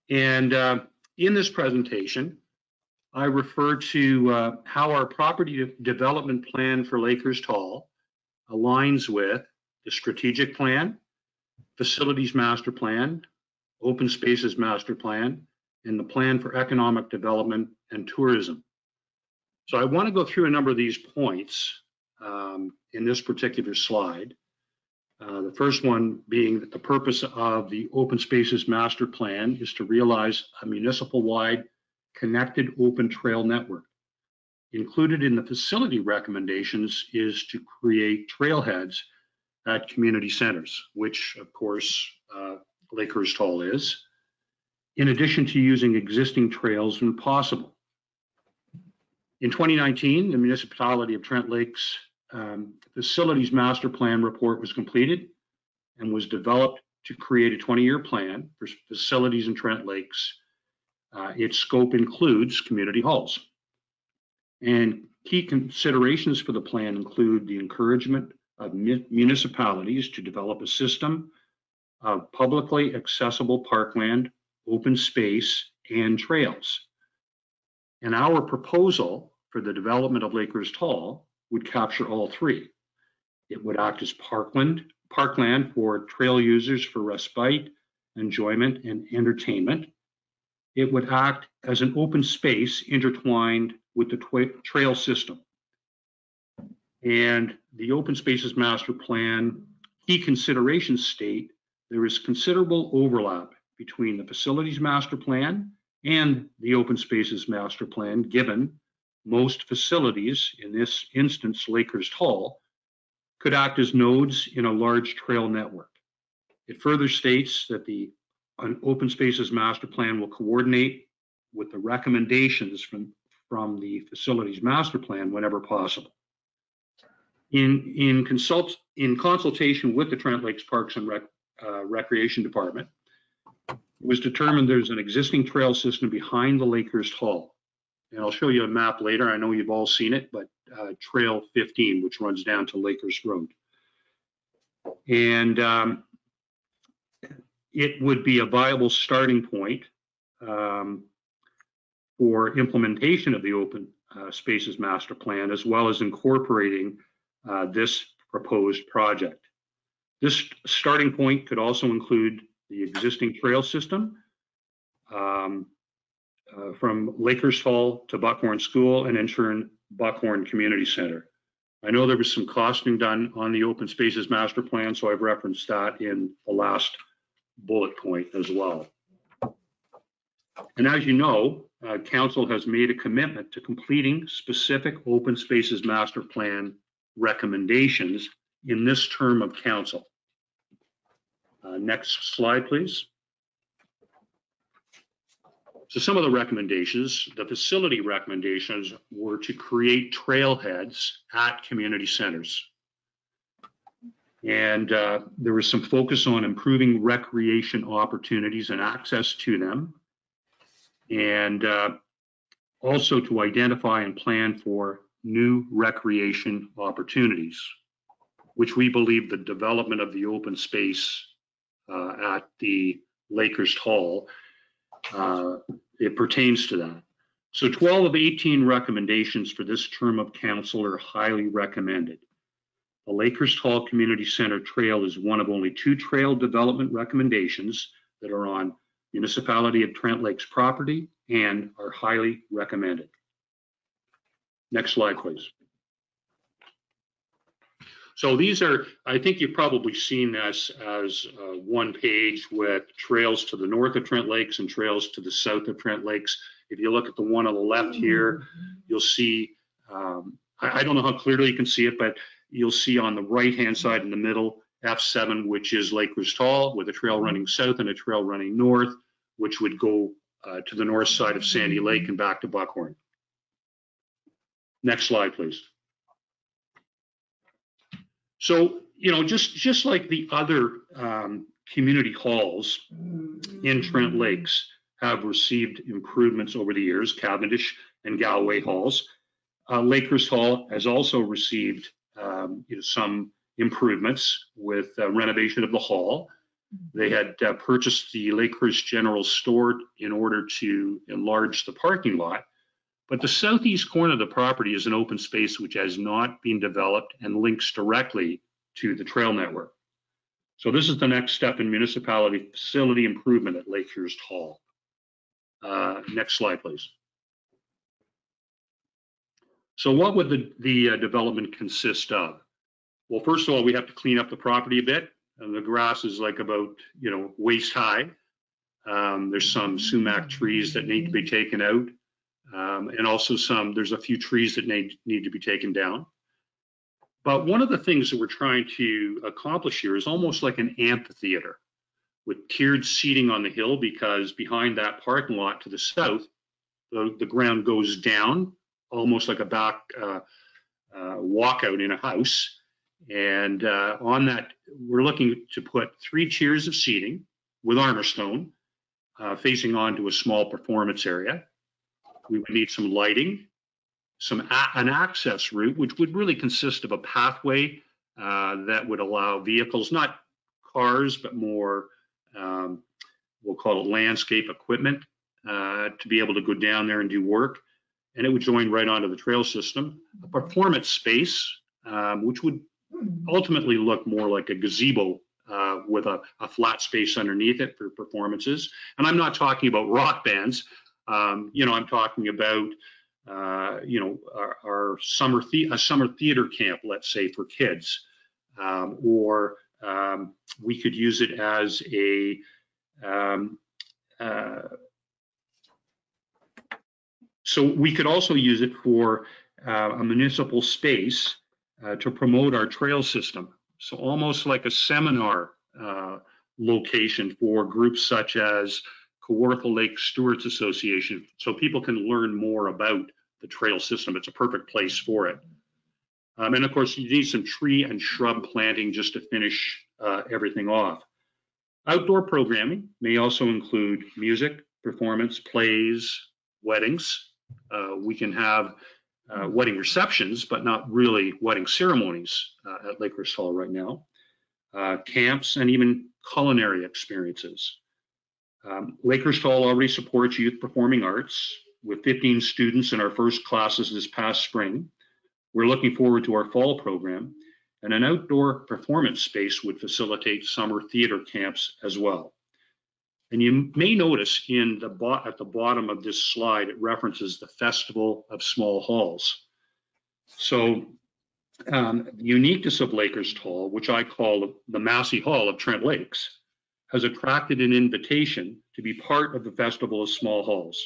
And uh, in this presentation, I refer to uh, how our property de- development plan for Lakehurst Hall aligns with the strategic plan, facilities master plan, open spaces master plan, and the plan for economic development and tourism. So I want to go through a number of these points um, in this particular slide. Uh, The first one being that the purpose of the open spaces master plan is to realize a municipal-wide connected open trail network. Included in the facility recommendations is to create trailheads at community centers, which of course uh, Lakehurst Hall is, in addition to using existing trails when possible. In 2019, the municipality of Trent Lakes um, Facilities Master Plan report was completed and was developed to create a 20-year plan for facilities in Trent Lakes. Uh, Its scope includes community halls. And key considerations for the plan include the encouragement of municipalities to develop a system of publicly accessible parkland, open space, and trails. And our proposal for the development of Lakehurst Hall would capture all three. It would act as parkland, parkland for trail users for respite, enjoyment, and entertainment. It would act as an open space intertwined with the trail system. And the Open Spaces Master Plan key considerations state there is considerable overlap between the Facilities Master Plan and the Open Spaces Master Plan, given most facilities, in this instance Lakehurst Hall, could act as nodes in a large trail network. It further states that the an Open Spaces Master Plan will coordinate with the recommendations from, from the Facilities Master Plan whenever possible. In, in consult, in consultation with the Trent Lakes Parks and Rec, uh, Recreation Department, it was determined there's an existing trail system behind the Lakehurst Hall. And I'll show you a map later. I know you've all seen it, but uh, Trail 15, which runs down to Lakehurst Road. And um, it would be a viable starting point um, for implementation of the Open uh, Spaces Master Plan, as well as incorporating uh, this proposed project. This starting point could also include the existing trail system um, uh, from Lakehurst Hall to Buckhorn School and in turn Buckhorn Community Center. I know there was some costing done on the open spaces master plan, so I've referenced that in the last bullet point as well. And as you know, uh, council has made a commitment to completing specific open spaces master plan recommendations in this term of council. Uh, Next slide, please. So some of the recommendations, the facility recommendations were to create trailheads at community centers. And uh, there was some focus on improving recreation opportunities and access to them. And uh, also to identify and plan for new recreation opportunities, which we believe the development of the open space at the Lakehurst Hall uh, it pertains to that. So 12 of 18 recommendations for this term of council are highly recommended. The Lakehurst Hall Community Center Trail is one of only two trail development recommendations that are on municipality of Trent Lakes property and are highly recommended. Next slide, please. So these are, I think you've probably seen this as uh, one page with trails to the north of Trent Lakes and trails to the south of Trent Lakes. If you look at the one on the left here, you'll see, um, I, I don't know how clearly you can see it, but you'll see on the right-hand side in the middle, F7, which is Lakehurst Hall, with a trail running south and a trail running north, which would go uh, to the north side of Sandy Lake and back to Buckhorn. Next slide, please. So, you know, just, just like the other um, community halls in Trent Lakes have received improvements over the years, Cavendish and Galway halls, uh, Lakehurst Hall has also received um, you know, some improvements with uh, renovation of the hall. They had uh, purchased the Lakehurst General Store in order to enlarge the parking lot. But the southeast corner of the property is an open space which has not been developed and links directly to the trail network. So this is the next step in municipality facility improvement at Lakehurst Hall. Uh, next slide, please. So what would the, the uh, development consist of? Well, first of all, we have to clean up the property a bit. And the grass is like about, you know, waist high. Um, there's some sumac trees that need to be taken out. Um, and also some, there's a few trees that need, need to be taken down. But one of the things that we're trying to accomplish here is almost like an amphitheater with tiered seating on the hill because behind that parking lot to the south, the, the ground goes down almost like a back uh, uh, walkout in a house. And uh, on that, we're looking to put three tiers of seating with armor stone uh, facing onto a small performance area. We would need some lighting, some an access route, which would really consist of a pathway uh, that would allow vehicles, not cars, but more, um, we'll call it landscape equipment, uh, to be able to go down there and do work. And it would join right onto the trail system. A performance space, um, which would ultimately look more like a gazebo uh, with a, a, flat space underneath it for performances. And I'm not talking about rock bands. Um, you know, I'm talking about, uh, you know, our, our summer the- a summer theater camp, let's say for kids, um, or um, we could use it as a um, uh, so we could also use it for uh, a municipal space uh, to promote our trail system. So almost like a seminar uh, location for groups such as Kawartha Lake Stewards Association, so people can learn more about the trail system. It's a perfect place for it. Um, and of course, you need some tree and shrub planting just to finish uh, everything off. Outdoor programming may also include music, performance, plays, weddings. Uh, we can have uh, wedding receptions, but not really wedding ceremonies uh, at Lakehurst Hall right now. Uh, camps and even culinary experiences. Um, Lakehurst Hall already supports youth performing arts with 15 students in our first classes this past spring. We're looking forward to our fall program and an outdoor performance space would facilitate summer theater camps as well. And you may notice in the at the bottom of this slide, it references the Festival of Small Halls. So um, the uniqueness of Lakehurst Hall, which I call the Massey Hall of Trent Lakes, has attracted an invitation to be part of the Festival of Small Halls.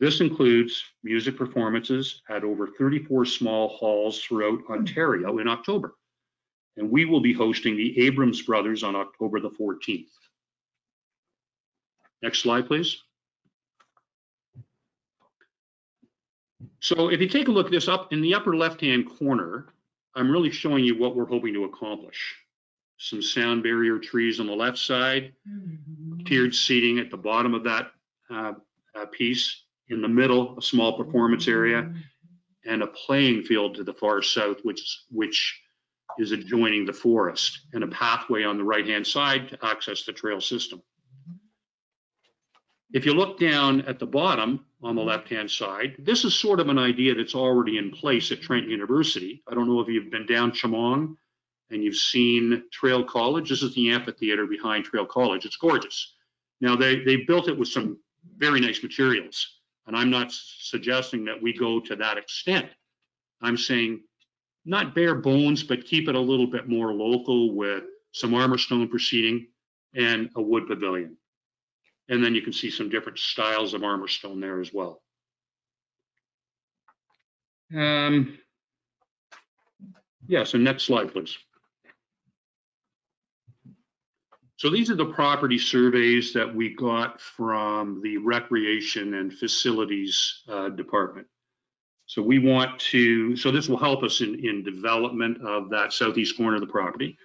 This includes music performances at over 34 small halls throughout Ontario in October. And we will be hosting the Abrams Brothers on October the 14th. Next slide, please. So if you take a look at this up in the upper left-hand corner, I'm really showing you what we're hoping to accomplish. Some sound barrier trees on the left side, tiered seating at the bottom of that uh, uh, piece, in the middle, a small performance area, and a playing field to the far south, which, which is adjoining the forest, and a pathway on the right-hand side to access the trail system. If you look down at the bottom on the left-hand side, this is sort of an idea that's already in place at Trent University. I don't know if you've been down Chemong and you've seen Traill College. This is the amphitheater behind Traill College. It's gorgeous. Now, they, they built it with some very nice materials. And I'm not suggesting that we go to that extent. I'm saying not bare bones, but keep it a little bit more local with some armor stone proceeding and a wood pavilion. And then you can see some different styles of armor stone there as well. Um, yeah, so next slide, please. So these are the property surveys that we got from the Recreation and Facilities uh, Department. So we want to, so this will help us in, in development of that southeast corner of the property.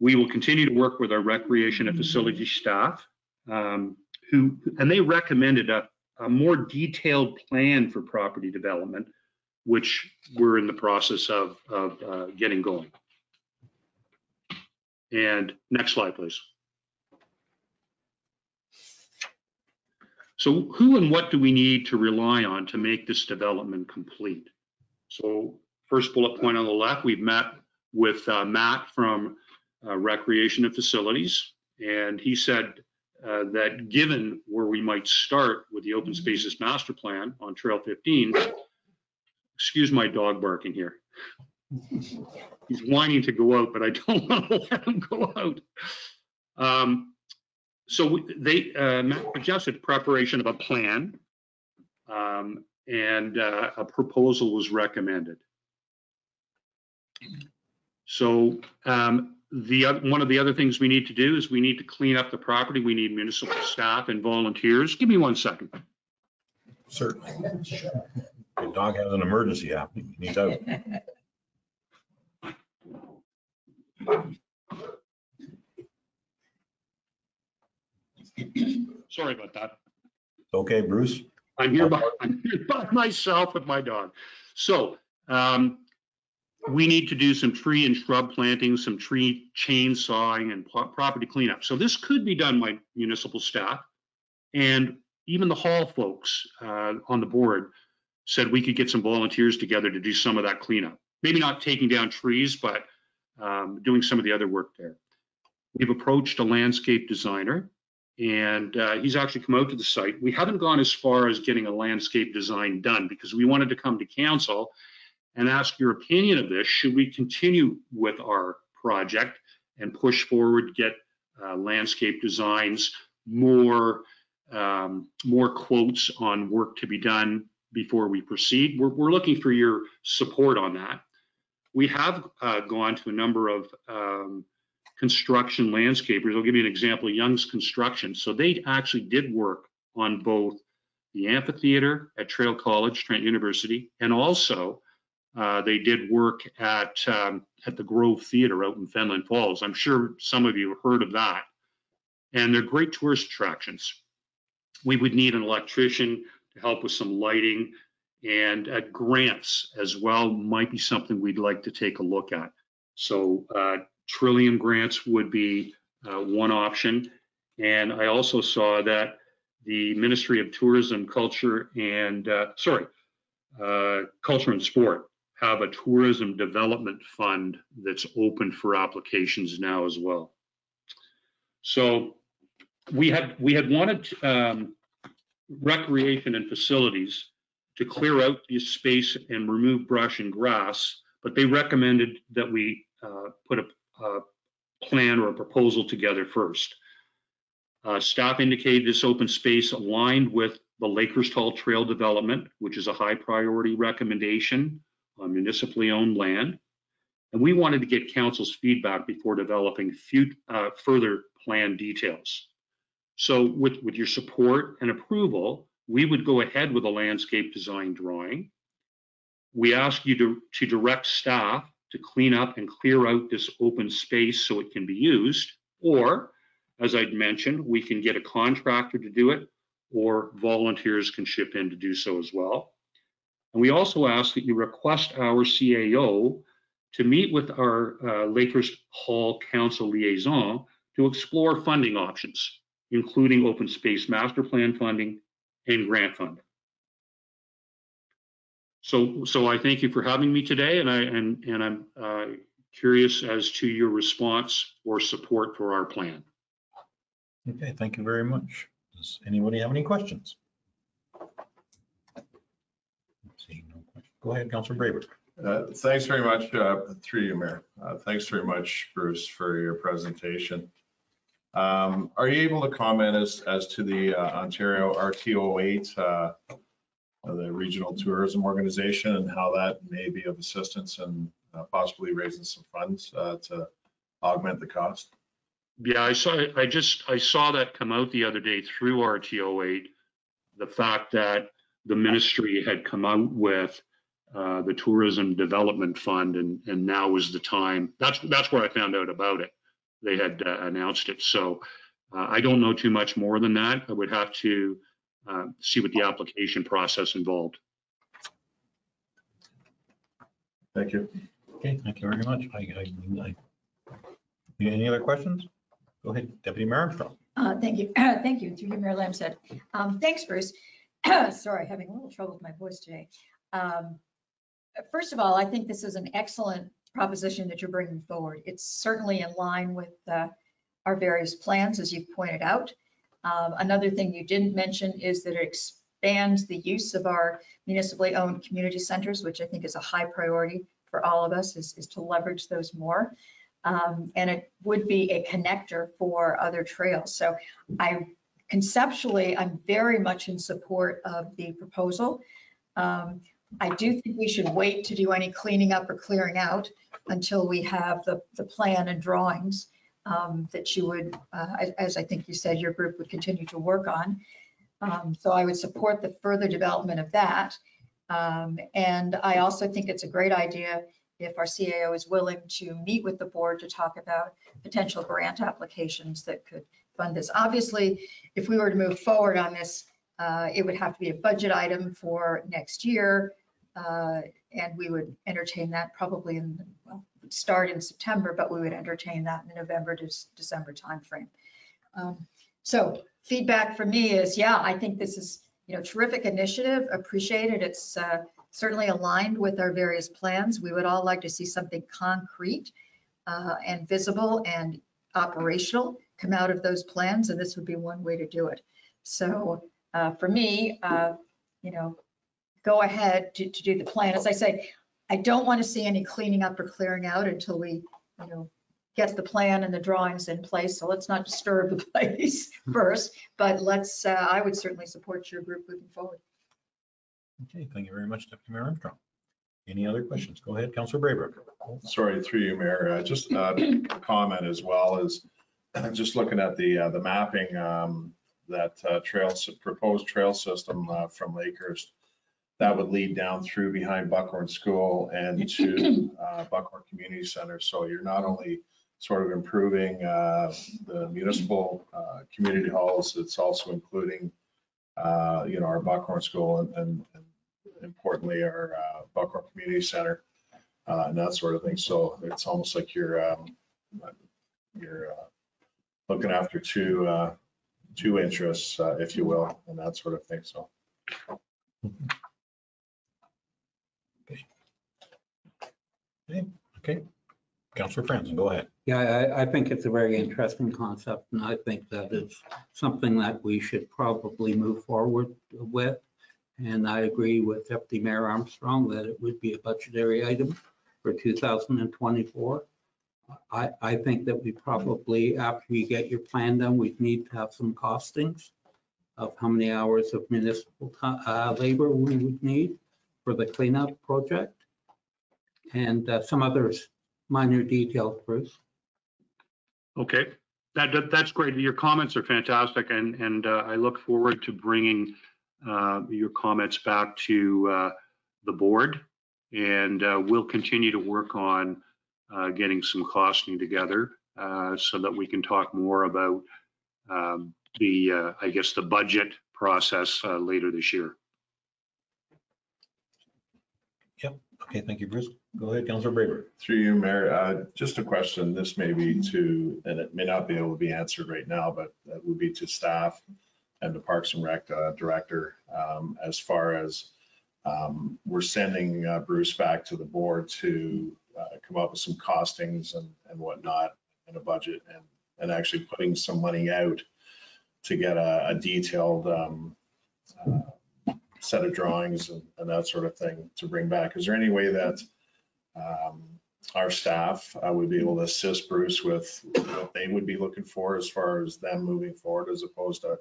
We will continue to work with our recreation and facility staff um, who, and they recommended a, a more detailed plan for property development, which we're in the process of, of uh, getting going. And next slide, please. So who and what do we need to rely on to make this development complete? So first bullet point on the left, we've met with uh, Matt from uh, Recreation and Facilities, and he said uh, that given where we might start with the open spaces master plan on Trail 15, excuse my dog barking here. He's whining to go out, but I don't want to let him go out. Um, so they uh, Matt suggested preparation of a plan, um, and uh, a proposal was recommended. So um, the one of the other things we need to do is we need to clean up the property. We need municipal staff and volunteers. Give me one second. Certainly. The dog has an emergency happening. He's out. Sorry about that. Okay, Bruce? I'm here by, I'm here by myself with my dog. So, um, we need to do some tree and shrub planting, some tree chainsawing and pro- property cleanup. So this could be done by municipal staff. And even the hall folks, uh, on the board said we could get some volunteers together to do some of that cleanup. Maybe not taking down trees, but, um, doing some of the other work there. We've approached a landscape designer and uh, he's actually come out to the site. We haven't gone as far as getting a landscape design done because we wanted to come to council and ask your opinion of this. Should we continue with our project and push forward, get uh, landscape designs, more um, more quotes on work to be done before we proceed? We're, we're looking for your support on that. We have uh, gone to a number of um, construction landscapers. I'll give you an example, Young's Construction. So they actually did work on both the amphitheater at Traill College, Trent University, and also uh, they did work at um, at the Grove Theater out in Fenelon Falls. I'm sure some of you have heard of that. And they're great tourist attractions. We would need an electrician to help with some lighting and uh, grants as well might be something we'd like to take a look at. So uh, Trillium grants would be uh, one option. And I also saw that the Ministry of Tourism, Culture, and, uh, sorry, uh, Culture and Sport have a tourism development fund that's open for applications now as well. So we had we had wanted um, recreation and facilities to clear out the space and remove brush and grass but they recommended that we uh, put a, a plan or a proposal together first. Uh, Staff indicated this open space aligned with the Lakehurst Hall Trail development, which is a high priority recommendation on municipally owned land. And we wanted to get council's feedback before developing few, uh, further plan details. So with, with your support and approval, we would go ahead with a landscape design drawing. We ask you to, to direct staff to clean up and clear out this open space so it can be used. Or, as I'd mentioned, we can get a contractor to do it, or volunteers can ship in to do so as well. And we also ask that you request our CAO to meet with our uh, Lakehurst Hall Council liaison to explore funding options, including open space master plan funding and grant funding. So, so I thank you for having me today, and I and and I'm uh, curious as to your response or support for our plan. Okay, thank you very much. Does anybody have any questions? Seeing no questions. Go ahead, Councilor Braybrook. Uh, Thanks very much, uh, through you, Mayor. Uh, Thanks very much, Bruce, for your presentation. Um, Are you able to comment as, as to the uh, Ontario RTO8, uh, the Regional Tourism Organization, and how that may be of assistance and uh, possibly raising some funds uh, to augment the cost? Yeah, I saw, I just, I saw that come out the other day through RTO8. The fact that the ministry had come out with uh, the Tourism Development Fund and, and now is the time. That's, that's where I found out about it. They had uh, announced it. So uh, I don't know too much more than that. I would have to uh, see what the application process involved. Thank you. Okay, thank you very much. I, I, I, any other questions? Go ahead, Deputy Mayor Armstrong. Uh, Thank you, thank you, through you, Mayor Lambshead. Um, Thanks, Bruce. Sorry, having a little trouble with my voice today. Um, First of all, I think this is an excellent proposition that you're bringing forward. It's certainly in line with uh, our various plans, as you've pointed out. Um, Another thing you didn't mention is that it expands the use of our municipally owned community centers, which I think is a high priority for all of us, is is to leverage those more. Um, And it would be a connector for other trails. So I conceptually, I'm very much in support of the proposal. Um, I do think we should wait to do any cleaning up or clearing out until we have the, the plan and drawings um, that you would, uh, as- I think you said, your group would continue to work on. Um, So I would support the further development of that. Um, And I also think it's a great idea if our CAO is willing to meet with the board to talk about potential grant applications that could fund this. Obviously, if we were to move forward on this, uh, it would have to be a budget item for next year. Uh, And we would entertain that probably in, well, start in September, but we would entertain that in the November to December timeframe. Um, So feedback for me is, yeah, I think this is, you know, terrific initiative, appreciate it. It's uh, certainly aligned with our various plans. We would all like to see something concrete uh, and visible and operational come out of those plans, and this would be one way to do it. So uh, for me, uh, you know, go ahead to, to do the plan. As I say, I don't want to see any cleaning up or clearing out until we, you know, get the plan and the drawings in place. So let's not disturb the place first, but let's, uh, I would certainly support your group moving forward. Okay, thank you very much, Deputy Mayor Armstrong. Any other questions? Go ahead, Councilor Braybrook. Sorry, through you, Mayor, uh, just uh, a comment as well as just looking at the, uh, the mapping, um, that uh, trail, proposed trail system uh, from Lakehurst. That would lead down through behind Buckhorn School and to uh, Buckhorn Community Center. So you're not only sort of improving uh, the municipal uh, community halls, it's also including, uh, you know, our Buckhorn School and- and and importantly, our uh, Buckhorn Community Center uh, and that sort of thing. So it's almost like you're, um, you're uh, looking after two, uh, two interests, uh, if you will, and that sort of thing. So Okay, okay. Councilor Franzen, go ahead. Yeah, I, I think it's a very interesting concept, and I think that it's something that we should probably move forward with. And I agree with Deputy Mayor Armstrong that it would be a budgetary item. for 2024. I, I think that we probably, after you get your plan done, we need to have some costings of how many hours of municipal uh, labor we would need for the cleanup project. And uh, some others minor details, Bruce. Okay, that, that- that's great. Your comments are fantastic and, and uh, I look forward to bringing uh, your comments back to uh, the board. And uh, we'll continue to work on uh, getting some costing together uh, so that we can talk more about um, the, I guess, the budget process later this year. Okay, thank you, Bruce. Go ahead, Councilor Braybrook. Through you, Mayor, uh, just a question, this may be to, and it may not be able to be answered right now, but that would be to staff and the Parks and Rec uh, Director, um, as far as um, we're sending uh, Bruce back to the board to uh, come up with some costings and and whatnot in a budget and, and actually putting some money out to get a a detailed um, uh, set of drawings and and that sort of thing to bring back. Is there any way that um, our staff uh, would be able to assist Bruce with what they would be looking for as far as them moving forward as opposed to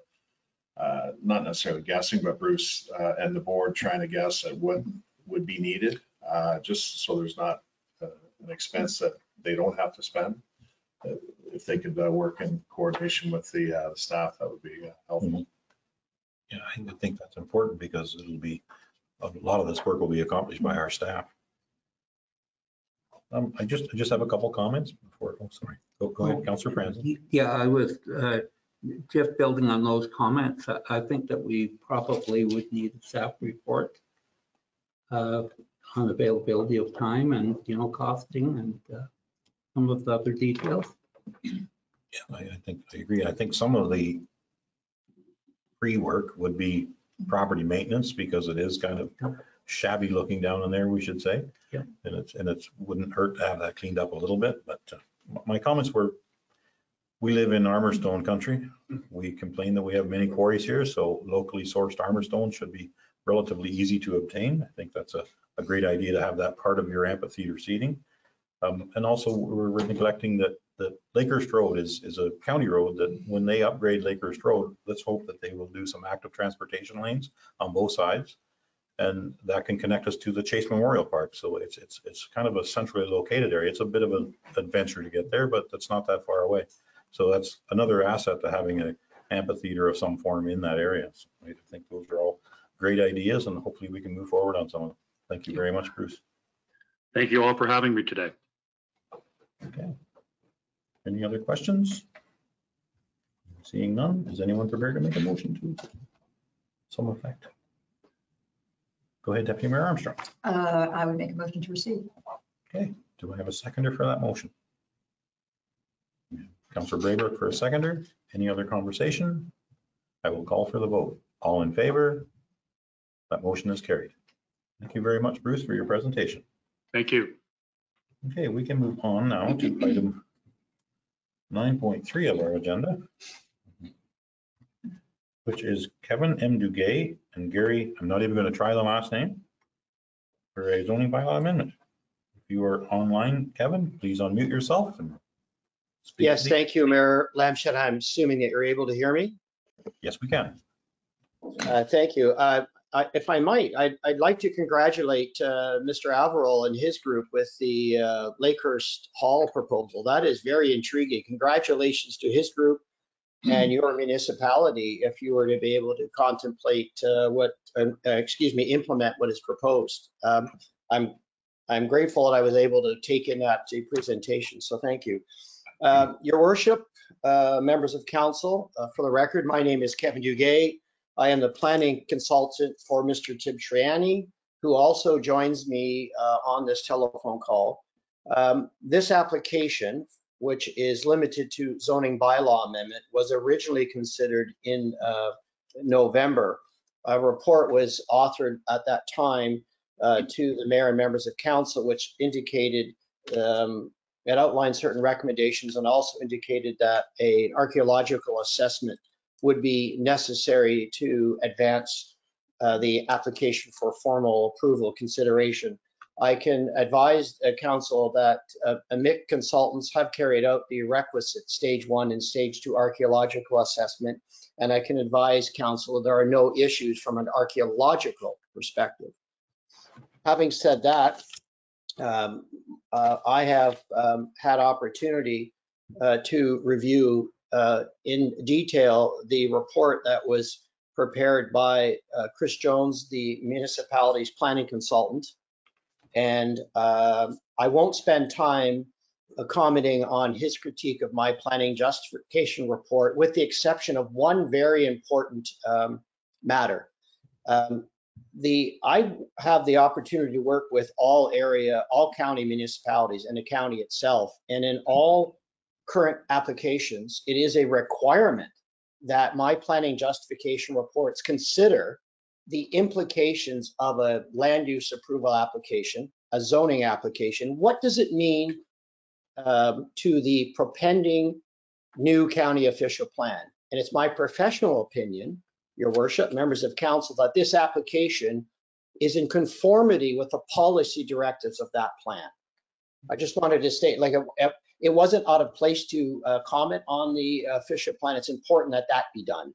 uh, not necessarily guessing, but Bruce uh, and the board trying to guess at what would be needed, uh, just so there's not uh, an expense that they don't have to spend. If they could uh, work in coordination with the staff, that would be helpful. Yeah, I think that's important because it'll be, a lot of this work will be accomplished by our staff. Um, I just, I just have a couple comments before, oh, sorry. Go, go ahead, Councilor Franzen. Yeah, I was uh, just building on those comments. I- I think that we probably would need a staff report uh, on availability of time and, you know, costing and uh, some of the other details. Yeah, I, I think, I agree. I think some of the pre-work would be property maintenance because it is kind of shabby looking down in there, we should say. Yeah. And it's, and it's, wouldn't hurt to have that cleaned up a little bit, but uh, my comments were, we live in armor stone country. We complain that we have many quarries here, so locally sourced armor stone should be relatively easy to obtain. I think that's a, a great idea to have that part of your amphitheater seating. Um, and also we're we're neglecting that, that Lakehurst Road is, is a county road that when they upgrade Lakehurst Road, let's hope that they will do some active transportation lanes on both sides. And that can connect us to the Chase Memorial Park. So it's, it's, it's kind of a centrally located area. It's a bit of an adventure to get there, but it's not that far away. So that's another asset to having an amphitheater of some form in that area. So I think those are all great ideas and hopefully we can move forward on some of them. Thank you very much, Bruce. Thank you all for having me today. Okay. Any other questions? Seeing none, is anyone prepared to make a motion to some effect? Go ahead, Deputy Mayor Armstrong. Uh, I would make a motion to receive. Okay, do I have a seconder for that motion? Councilor Braybrook for a seconder. Any other conversation? I will call for the vote. All in favor? That motion is carried. Thank you very much, Bruce, for your presentation. Thank you. Okay, we can move on now to item 9.3 of our agenda, which is Kevin M. Duguay and Gary, I'm not even going to try the last name, for a zoning bylaw amendment. If you are online, Kevin, please unmute yourself and speak. Yes, thank you, Mayor Lambshead. I'm assuming that you're able to hear me. Yes, we can. Uh, Thank you. Uh, I- If I might, I'd I'd like to congratulate uh, Mr. Averill and his group with the uh, Lakehurst Hall proposal. That is very intriguing. Congratulations to his group and your municipality if you were to be able to contemplate uh, what, uh, uh, excuse me, implement what is proposed. Um, I'm I'm grateful that I was able to take in that uh, presentation, so thank you. Uh, Your worship, uh, members of council, uh, for the record, my name is Kevin Duguay. I am the planning consultant for Mr. Tim Triani, who also joins me uh, on this telephone call. Um, This application, which is limited to zoning bylaw amendment, was originally considered in uh, November. A report was authored at that time uh, to the mayor and members of council, which indicated um, it outlined certain recommendations and also indicated that a archaeological assessment would be necessary to advance uh, the application for formal approval consideration. I can advise council that uh, AMICK consultants have carried out the requisite stage one and stage two archaeological assessment. And I can advise council there are no issues from an archaeological perspective. Having said that, um, uh, I have um, had opportunity uh, to review uh, in detail the report that was prepared by uh, Chris Jones, the municipality's planning consultant. And um, I won't spend time commenting on his critique of my planning justification report, with the exception of one very important um, matter. Um, the I have the opportunity to work with all area, all county municipalities and the county itself, and in all current applications, it is a requirement that my planning justification reports consider the implications of a land use approval application, a zoning application. What does it mean um, to the propending new county official plan? And it's my professional opinion, your worship, members of council, that this application is in conformity with the policy directives of that plan. I just wanted to state, like, it wasn't out of place to uh, comment on the fisher plan. It's important that that be done.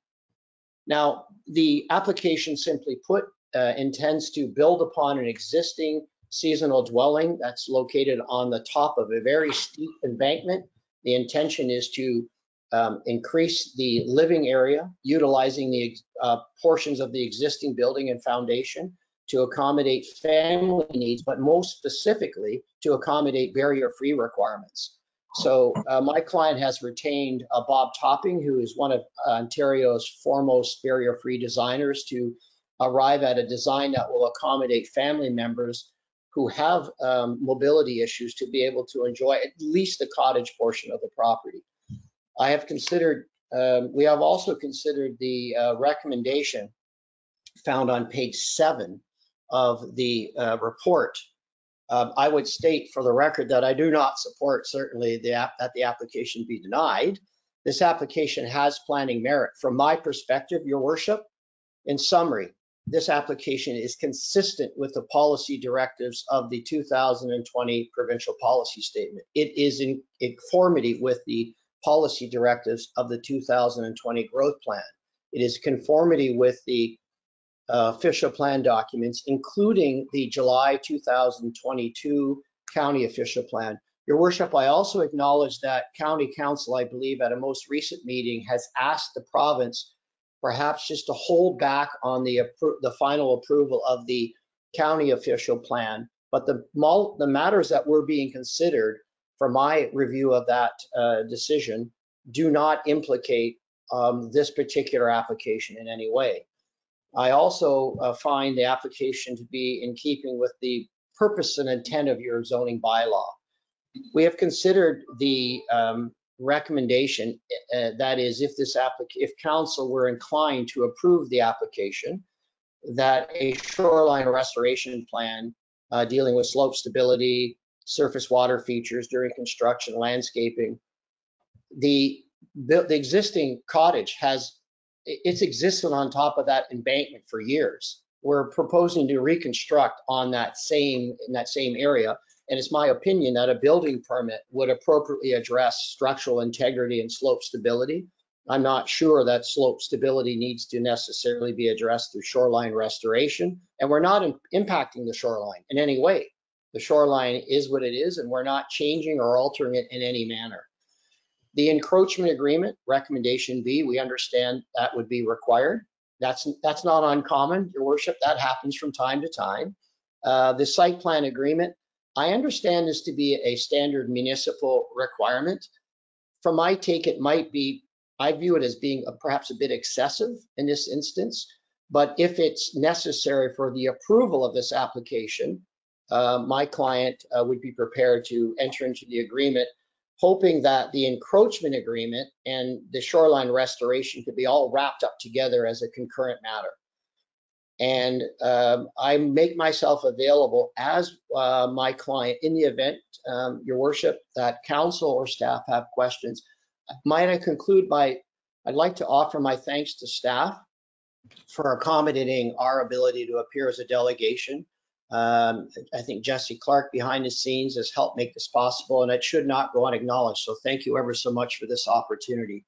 Now, the application simply put uh, intends to build upon an existing seasonal dwelling that's located on the top of a very steep embankment. The intention is to um, increase the living area, utilizing the uh, portions of the existing building and foundation to accommodate family needs, but most specifically to accommodate barrier-free requirements. So uh, my client has retained uh, Bob Topping, who is one of uh, Ontario's foremost barrier-free designers, to arrive at a design that will accommodate family members who have um, mobility issues to be able to enjoy at least the cottage portion of the property. I have considered, um, we have also considered the uh, recommendation found on page seven of the uh, report um, I would state for the record that I do not support certainly the app, that the application be denied. This application has planning merit. From my perspective, your worship, in summary, this application is consistent with the policy directives of the 2020 provincial policy statement. It is in conformity with the policy directives of the 2020 growth plan. It is conformity with the official plan documents, including the July 2022 county official plan. Your worship, I also acknowledge that county council, I believe at a most recent meeting has asked the province perhaps just to hold back on the, the final approval of the county official plan. But the, the matters that were being considered for my review of that uh, decision do not implicate um, this particular application in any way. I also uh, find the application to be in keeping with the purpose and intent of your zoning bylaw. We have considered the um, recommendation, uh, that is, if this application, if council were inclined to approve the application, that a shoreline restoration plan uh, dealing with slope stability, surface water features during construction, landscaping, the the existing cottage has it's existed on top of that embankment for years. We're proposing to reconstruct on that same in that same area. And it's my opinion that a building permit would appropriately address structural integrity and slope stability. I'm not sure that slope stability needs to necessarily be addressed through shoreline restoration. And we're not in, impacting the shoreline in any way. The shoreline is what it is, and we're not changing or altering it in any manner. The encroachment agreement, recommendation B, we understand that would be required. That's, that's not uncommon, your worship, that happens from time to time. Uh, the site plan agreement, I understand this to be a standard municipal requirement. From my take, it might be, I view it as being a, perhaps a bit excessive in this instance, but if it's necessary for the approval of this application, uh, my client uh, would be prepared to enter into the agreement hoping that the encroachment agreement and the shoreline restoration could be all wrapped up together as a concurrent matter. And um, I make myself available as uh, my client in the event, um, Your Worship, that council or staff have questions. Might I conclude by, I'd like to offer my thanks to staff for accommodating our ability to appear as a delegation Um, I think Jesse Clark behind the scenes has helped make this possible and it should not go unacknowledged. So thank you ever so much for this opportunity.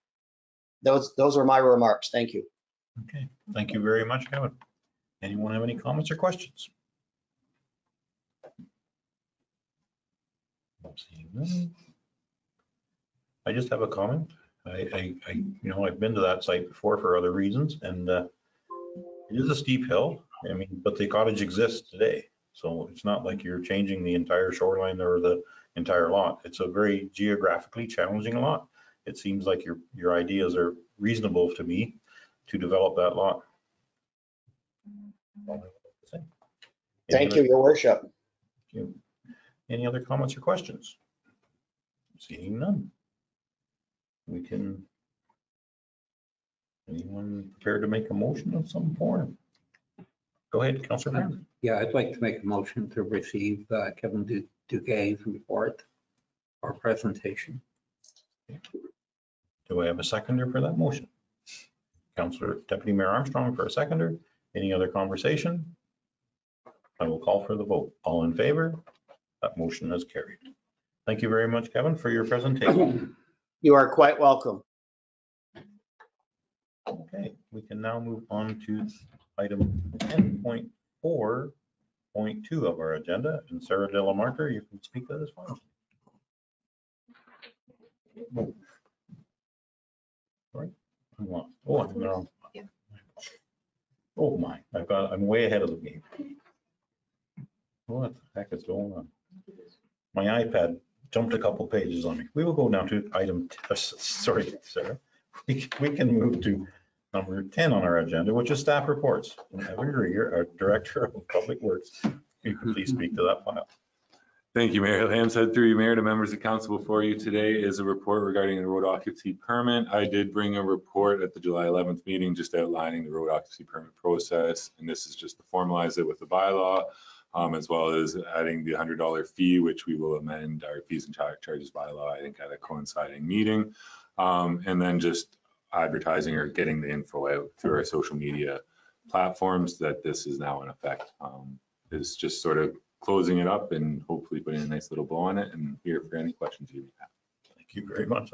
Those, those are my remarks. Thank you. Okay, thank you very much, Kevin. Anyone have any comments or questions? I just have a comment. I, I, I, you know, I've been to that site before for other reasons and uh, it is a steep hill. I mean, but the cottage exists today. So it's not like you're changing the entire shoreline or the entire lot. It's a very geographically challenging lot. It seems like your, your ideas are reasonable to me to develop that lot. Thank you, your worship. you. Any other comments or questions? Seeing none. We can. Anyone prepared to make a motion of some form? Go ahead, Councilor. Brown. Yeah, I'd like to make a motion to receive uh, Kevin Du- Duguay's report or presentation. Do I have a seconder for that motion? Councilor Deputy Mayor Armstrong for a seconder. Any other conversation? I will call for the vote. All in favor? That motion is carried. Thank you very much, Kevin, for your presentation. You are quite welcome. Okay, we can now move on to item ten point four point two of our agenda. And Sarah Delamarter, you can speak to this one. Sorry, I'm lost. Oh, I'm wrong. Oh my, I've got, I'm way ahead of the game. What the heck is going on? My iPad jumped a couple pages on me. We will go now to item, uh, sorry, Sarah. We we can move to number 10 on our agenda, which is staff reports. And Evan Grieger, our Director of Public Works, you please speak to that file. Thank you, Mayor. Lambshead through you, Mayor, to members of council before you today is a report regarding the road occupancy permit. I did bring a report at the July 11th meeting just outlining the road occupancy permit process. And this is just to formalize it with the bylaw, um, as well as adding the $100 fee, which we will amend our fees and char- charges bylaw, I think at a coinciding meeting. Um, and then just advertising or getting the info out through our social media platforms that this is now in effect. Um, Is just sort of closing it up and hopefully putting a nice little bow on it and here for any questions you may have. Thank you very much.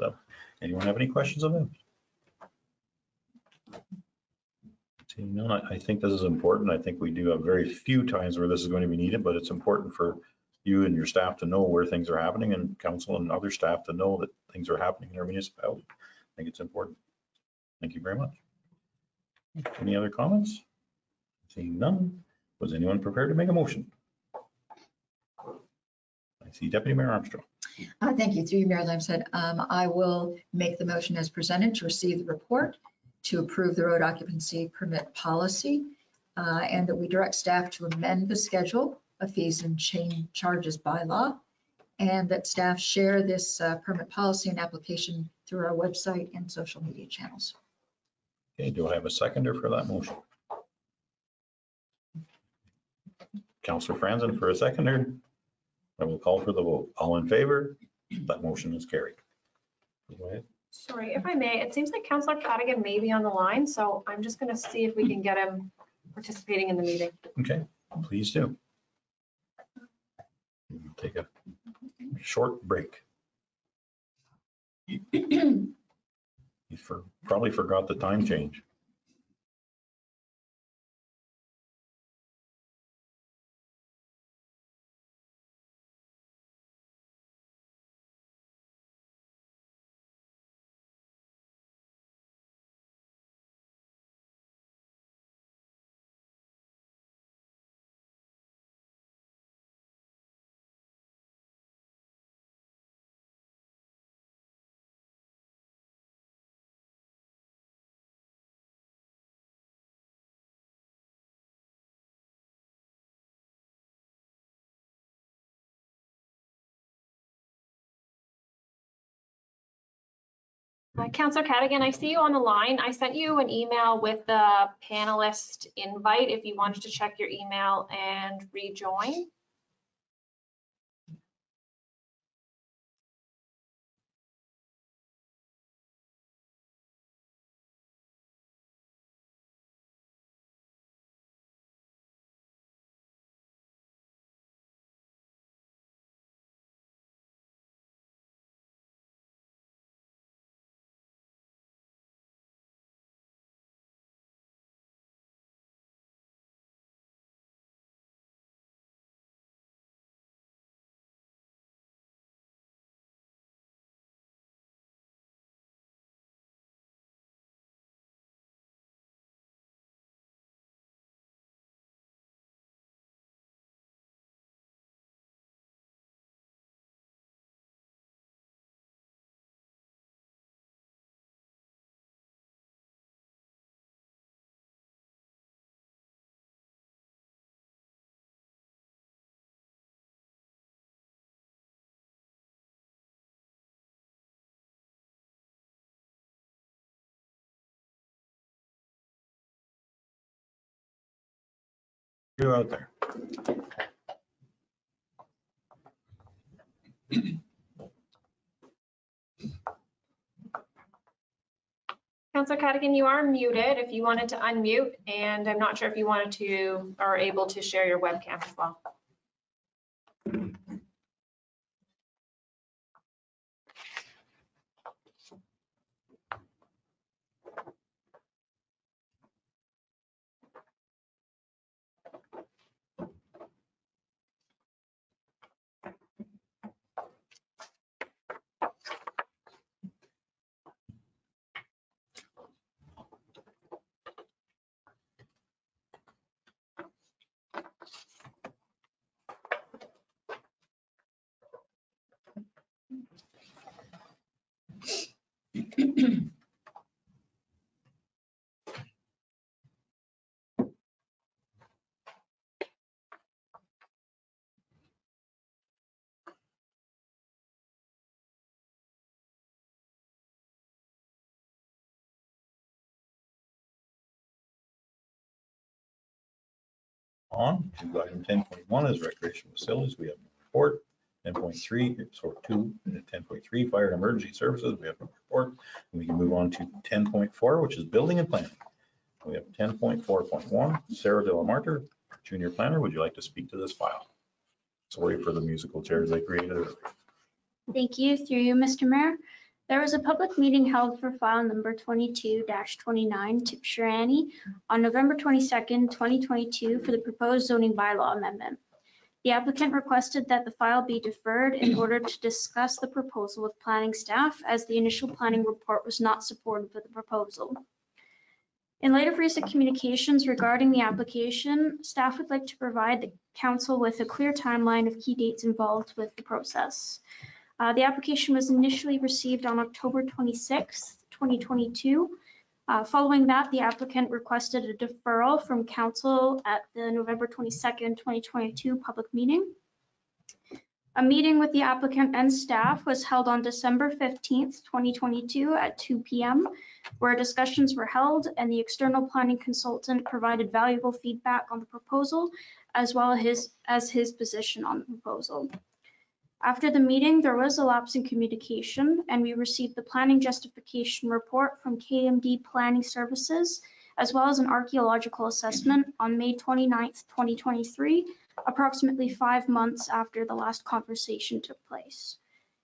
Anyone have any questions of him? Seeing I I think this is important. I think we do have very few times where this is going to be needed, but it's important for you and your staff to know where things are happening and council and other staff to know that things are happening in our municipality. I think it's important. Thank you very much. Any other comments? Seeing none, was anyone prepared to make a motion? I see Deputy Mayor Armstrong. Uh, Thank you. Through you, Mayor Lamb um, I will make the motion as presented to receive the report, to approve the road occupancy permit policy, uh, and that we direct staff to amend the schedule of fees and chain charges by law, and that staff share this uh, permit policy and application through our website and social media channels. Okay, do I have a seconder for that motion? Counselor Franzen for a seconder. I will call for the vote. All in favor? That motion is carried. Go ahead. Sorry, if I may, it seems like Councillor Cadigan may be on the line, so I'm just going to see if we can get him participating in the meeting. Okay, please do. We'll Take a short break. He for- probably forgot the time change. Uh, Councillor Cadigan, I see you on the line. I sent you an email with the panelist invite if you wanted to check your email and rejoin. You out there. Counselor Cadigan, you are muted if you wanted to unmute, and I'm not sure if you wanted to, are able to share your webcam as well. On to item ten point one is recreation facilities. We have no report. Ten point three, sort two, ten point three, fire and emergency services. We have no report. We can move on to ten point four, which is building and planning. We have ten point four point one, Sarah Delamarter, junior planner. Would you like to speak to this file? Sorry for the musical chairs they created earlier. Thank you. Through you, Mr. Mayor. There was a public meeting held for file number 22-29 Tipsherani on November 22nd, 2022 for the proposed zoning bylaw amendment. The applicant requested that the file be deferred in order to discuss the proposal with planning staff as the initial planning report was not supportive of the proposal. In light of recent communications regarding the application, staff would like to provide the council with a clear timeline of key dates involved with the process. Uh, The application was initially received on October 26, 2022. Uh, Following that, the applicant requested a deferral from council at the November 22, 2022 public meeting. A meeting with the applicant and staff was held on December 15th, 2022 at 2 PM, where discussions were held and the external planning consultant provided valuable feedback on the proposal as well as his, as his position on the proposal. After the meeting, there was a lapse in communication and we received the planning justification report from KMD Planning Services as well as an archaeological assessment on May 29th, 2023, approximately five months after the last conversation took place.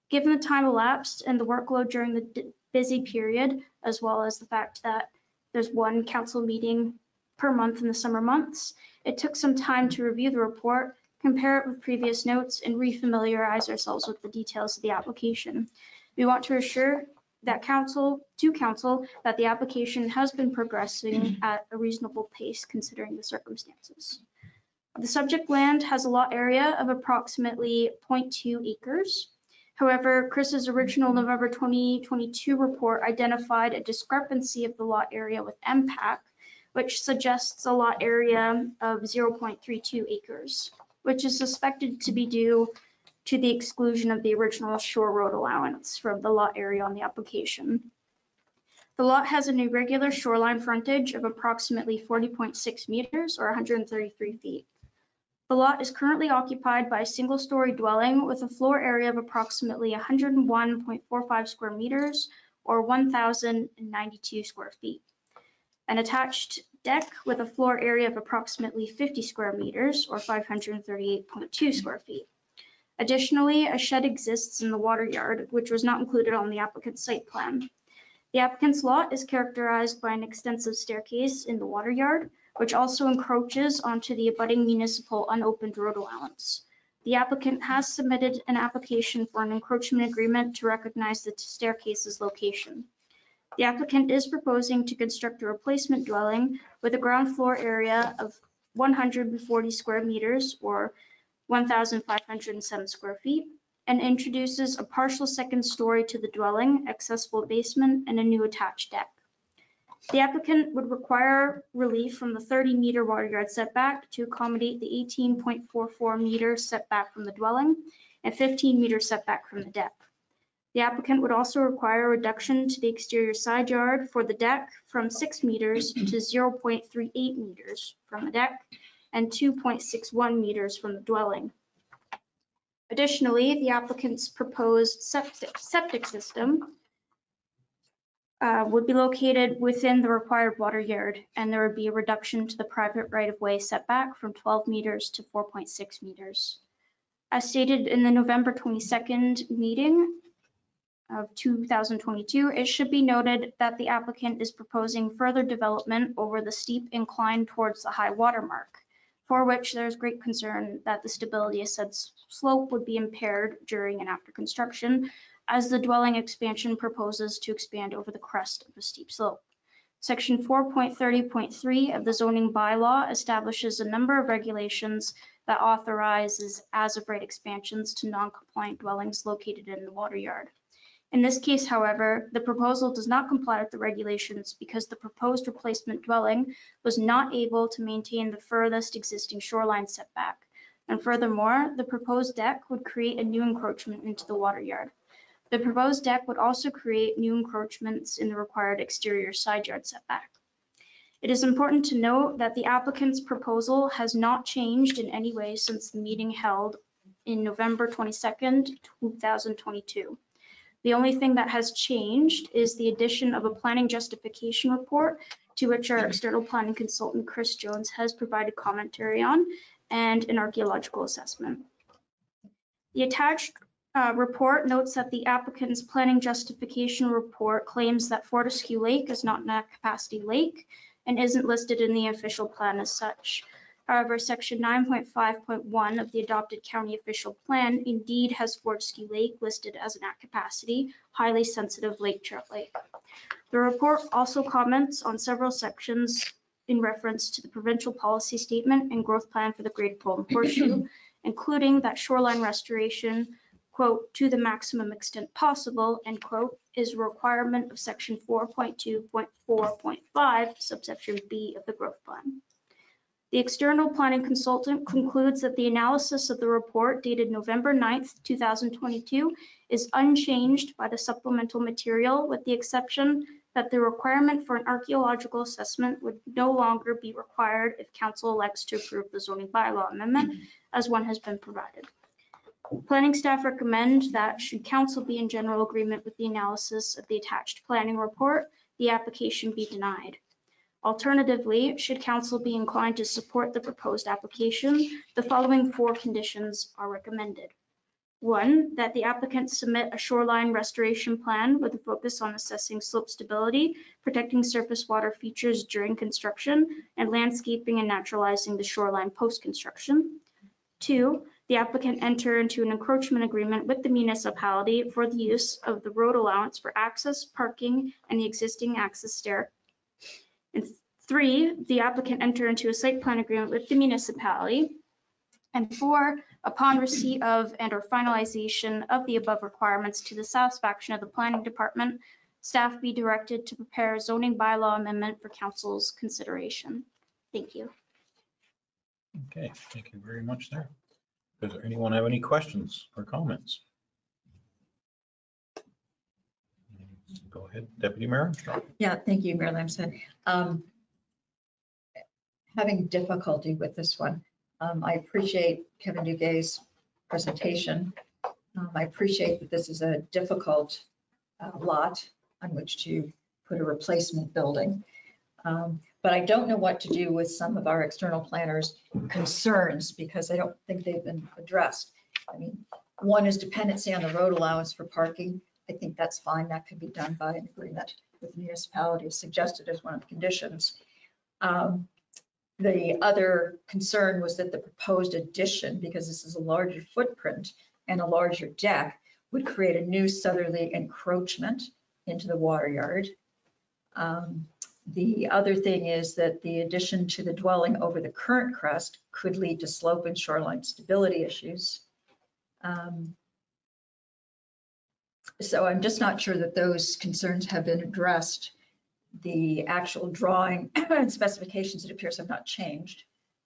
Given the time elapsed and the workload during the busy period, as well as the fact that there's one council meeting per month in the summer months, it took some time to review the report compare it with previous notes, and refamiliarize ourselves with the details of the application. We want to assure that council, to council, that the application has been progressing mm-hmm. at a reasonable pace considering the circumstances. The subject land has a lot area of approximately 0.2 acres. However, Chris's original mm-hmm. November 2022 report identified a discrepancy of the lot area with MPAC, which suggests a lot area of 0.32 acres which is suspected to be due to the exclusion of the original shore road allowance from the lot area on the application. The lot has an irregular shoreline frontage of approximately 40.6 meters or 133 feet. The lot is currently occupied by a single-story dwelling with a floor area of approximately 101.45 square meters or 1,092 square feet. An attached deck with a floor area of approximately 50 square meters or 538.2 square feet. Additionally, a shed exists in the water yard, which was not included on the applicant's site plan. The applicant's lot is characterized by an extensive staircase in the water yard, which also encroaches onto the abutting municipal unopened road allowance. The applicant has submitted an application for an encroachment agreement to recognize the staircase's location. The applicant is proposing to construct a replacement dwelling with a ground floor area of 140 square meters or 1,507 square feet and introduces a partial second story to the dwelling, accessible basement, and a new attached deck. The applicant would require relief from the 30 meter water yard setback to accommodate the 18.44 meter setback from the dwelling and 15 meter setback from the deck. The applicant would also require a reduction to the exterior side yard for the deck from 6 meters to 0.38 meters from the deck and 2.61 meters from the dwelling. Additionally, the applicant's proposed septic, septic system uh, would be located within the required water yard, and there would be a reduction to the private right-of-way setback from 12 meters to 4.6 meters. As stated in the November 22nd meeting of 2022, it should be noted that the applicant is proposing further development over the steep incline towards the high water mark, for which there is great concern that the stability of said slope would be impaired during and after construction, as the dwelling expansion proposes to expand over the crest of a steep slope. Section 4.30.3 of the zoning bylaw establishes a number of regulations that authorizes as-of-right expansions to non-compliant dwellings located in the water yard. In this case, however, the proposal does not comply with the regulations because the proposed replacement dwelling was not able to maintain the furthest existing shoreline setback. And furthermore, the proposed deck would create a new encroachment into the water yard. The proposed deck would also create new encroachments in the required exterior side yard setback. It is important to note that the applicant's proposal has not changed in any way since the meeting held in November 22nd, 2022. The only thing that has changed is the addition of a planning justification report to which our external planning consultant, Chris Jones, has provided commentary on and an archaeological assessment. The attached uh, report notes that the applicant's planning justification report claims that Fortescue Lake is not a capacity lake and isn't listed in the official plan as such. However, section 9.5.1 of the adopted county official plan indeed has Fortescue Lake listed as an at capacity, highly sensitive lake trout lake. The report also comments on several sections in reference to the provincial policy statement and growth plan for the Greater Golden Horseshoe, including that shoreline restoration, quote, to the maximum extent possible, end quote, is a requirement of section 4.2.4.5 subsection B of the growth plan. The external planning consultant concludes that the analysis of the report dated November 9th, 2022 is unchanged by the supplemental material with the exception that the requirement for an archaeological assessment would no longer be required if council elects to approve the zoning bylaw amendment as one has been provided. Planning staff recommend that should council be in general agreement with the analysis of the attached planning report, the application be denied. Alternatively, should council be inclined to support the proposed application, the following four conditions are recommended. One, that the applicant submit a shoreline restoration plan with a focus on assessing slope stability, protecting surface water features during construction, and landscaping and naturalizing the shoreline post-construction. Two, the applicant enter into an encroachment agreement with the municipality for the use of the road allowance for access, parking, and the existing access stair three, the applicant enter into a site plan agreement with the municipality. And four, upon receipt of and or finalization of the above requirements to the satisfaction of the planning department, staff be directed to prepare a zoning bylaw amendment for council's consideration. Thank you. Okay, thank you very much there. Does anyone have any questions or comments? Go ahead, Deputy Mayor Armstrong. Yeah, thank you, Mayor Lambshead. Um, Having difficulty with this one. Um, I appreciate Kevin Duguay's presentation. Um, I appreciate that this is a difficult uh, lot on which to put a replacement building. Um, But I don't know what to do with some of our external planners' concerns because I don't think they've been addressed. I mean, one is dependency on the road allowance for parking. I think that's fine. That could be done by an agreement with the municipality suggested as one of the conditions. Um, The other concern was that the proposed addition, because this is a larger footprint and a larger deck, would create a new southerly encroachment into the water yard. Um, The other thing is that the addition to the dwelling over the current crest could lead to slope and shoreline stability issues. Um, so I'm just not sure that those concerns have been addressed. The actual drawing and specifications, it appears, have not changed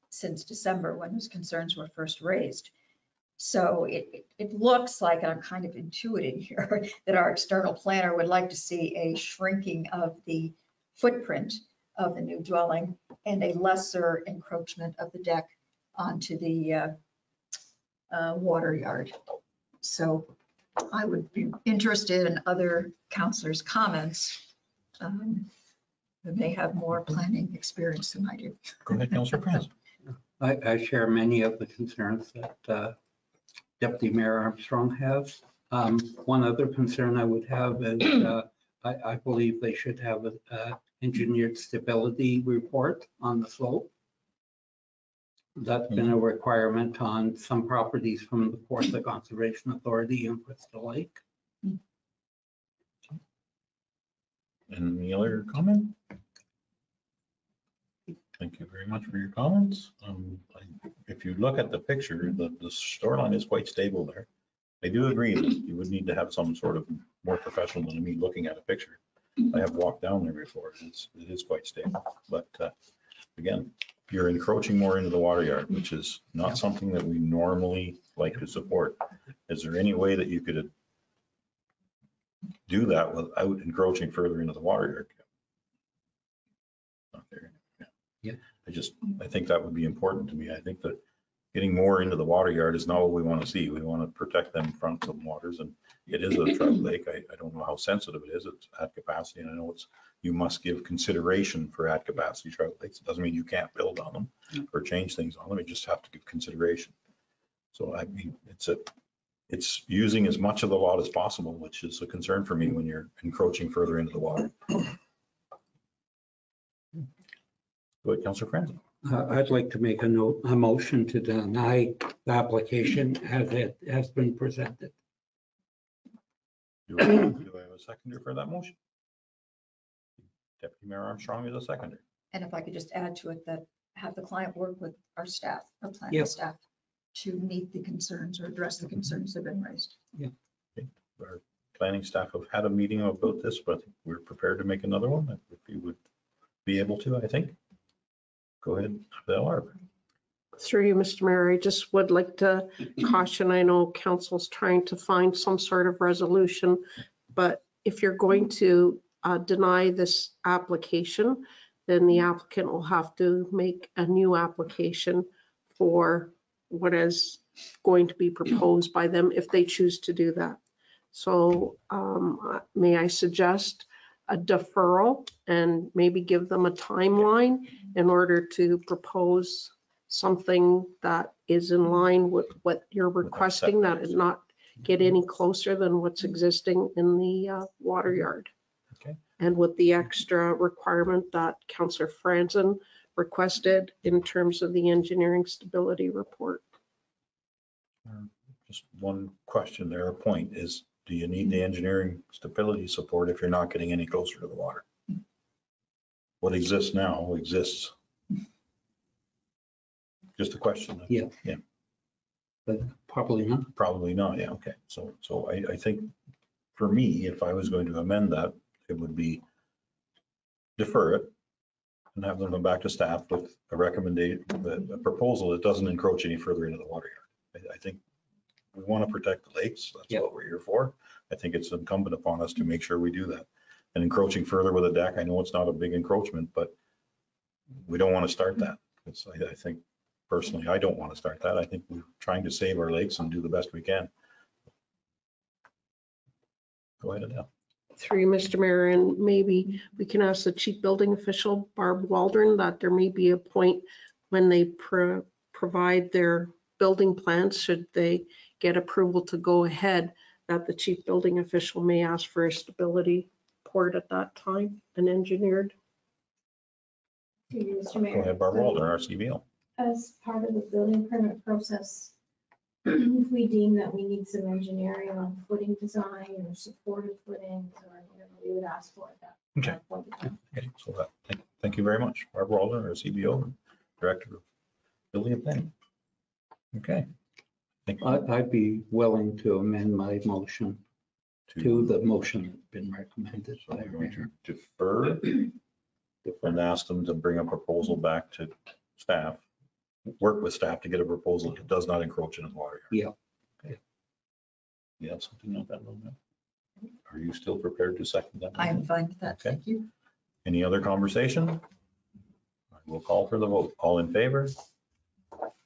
since December when those concerns were first raised. So it, it- looks like, I'm kind of intuiting here, that our external planner would like to see a shrinking of the footprint of the new dwelling and a lesser encroachment of the deck onto the uh, uh, water yard. So I would be interested in other counselors' comments um, who may have more planning experience than I do. Go ahead, Councillor Franz. I, I share many of the concerns that uh, Deputy Mayor Armstrong has. Um, One other concern I would have is uh, I, I believe they should have an engineered stability report on the slope. That's been a requirement on some properties from the Kawartha Conservation Authority in Crystal Lake. Any other comment? Thank you very much for your comments. Um, I- If you look at the picture, the, the shoreline is quite stable there. I do agree that you would need to have some sort of more professional than me looking at a picture. I have walked down there before. It's, it is quite stable. But uh, again, you're encroaching more into the water yard, which is not something that we normally like to support. Is there any way that you could do that without encroaching further into the water yard? Not there. Yeah. I just, I think that would be important to me. I think that getting more into the water yard is not what we want to see. We want to protect them from some waters and it is a trout lake. I, I don't know how sensitive it is. It's at capacity and I know it's, you must give consideration for at capacity trout lakes. It doesn't mean you can't build on them or change things on them. You just have to give consideration. So I mean, it's a, it's using as much of the lot as possible, which is a concern for me when you're encroaching further into the water. Go ahead, Councillor Franzen. Uh, I'd like to make a note, a motion to deny the application as it has been presented. Do I do I have a seconder for that motion? Deputy Mayor Armstrong is a seconder. And if I could just add to it that have the client work with our staff, our planning Yep. staff, to meet the concerns or address the concerns that have been raised. Yeah. Our planning staff have had a meeting about this, but we're prepared to make another one if you would be able to, I think. Go ahead, Bill Arp. Through you, Mr. Mayor, I just would like to caution, I know council's trying to find some sort of resolution, but if you're going to uh, deny this application, then the applicant will have to make a new application for what is going to be proposed by them if they choose to do that. So um, may I suggest a deferral and maybe give them a timeline in order to propose something that is in line with what you're requesting, that it not get any closer than what's existing in the uh, water yard. Okay. And with the extra requirement that Counselor Franzen requested in terms of the engineering stability report. Um, just one question there, a point is, do you need the engineering stability support if you're not getting any closer to the water? What exists now exists. Just a question. Yeah. Yeah. But probably not. Probably not, yeah, okay. So, so I, I think for me, if I was going to amend that, it would be defer it and have them come back to staff with a recommendation, a proposal that doesn't encroach any further into the water yard. I, I think we want to protect the lakes. That's Yep. what we're here for. I think it's incumbent upon us to make sure we do that. And encroaching further with a deck, I know it's not a big encroachment, but we don't want to start that. It's, I, I think personally, I don't want to start that. I think we're trying to save our lakes and do the best we can. Go ahead, Adele. Through Mr. Mayor, and maybe we can ask the chief building official, Barb Waldron, that there may be a point when they pro- provide their building plans, should they get approval to go ahead, that the chief building official may ask for a stability report at that time and engineered. Through you, Mr. Go Mayor. ahead, Barbara Walden, our CBO. As part of the building permit process, if we deem that we need some engineering on footing design or supportive footings or whatever, we would ask for at that Okay. that point in time. Okay, so that, thank, thank you very much. Barbara Walden, our CBO, Director of Building and Planning. Okay. Thank you. I- I'd be willing to amend my motion to the motion that's been recommended So by I'm going to Mayor. defer and ask them to bring a proposal back to staff, work with staff to get a proposal that does not encroach into the water. yard. Yeah. You have something like that, Linda? Are you still prepared to second that? I am fine with that. Okay. Thank you. Any other conversation? We'll call for the vote. All in favor?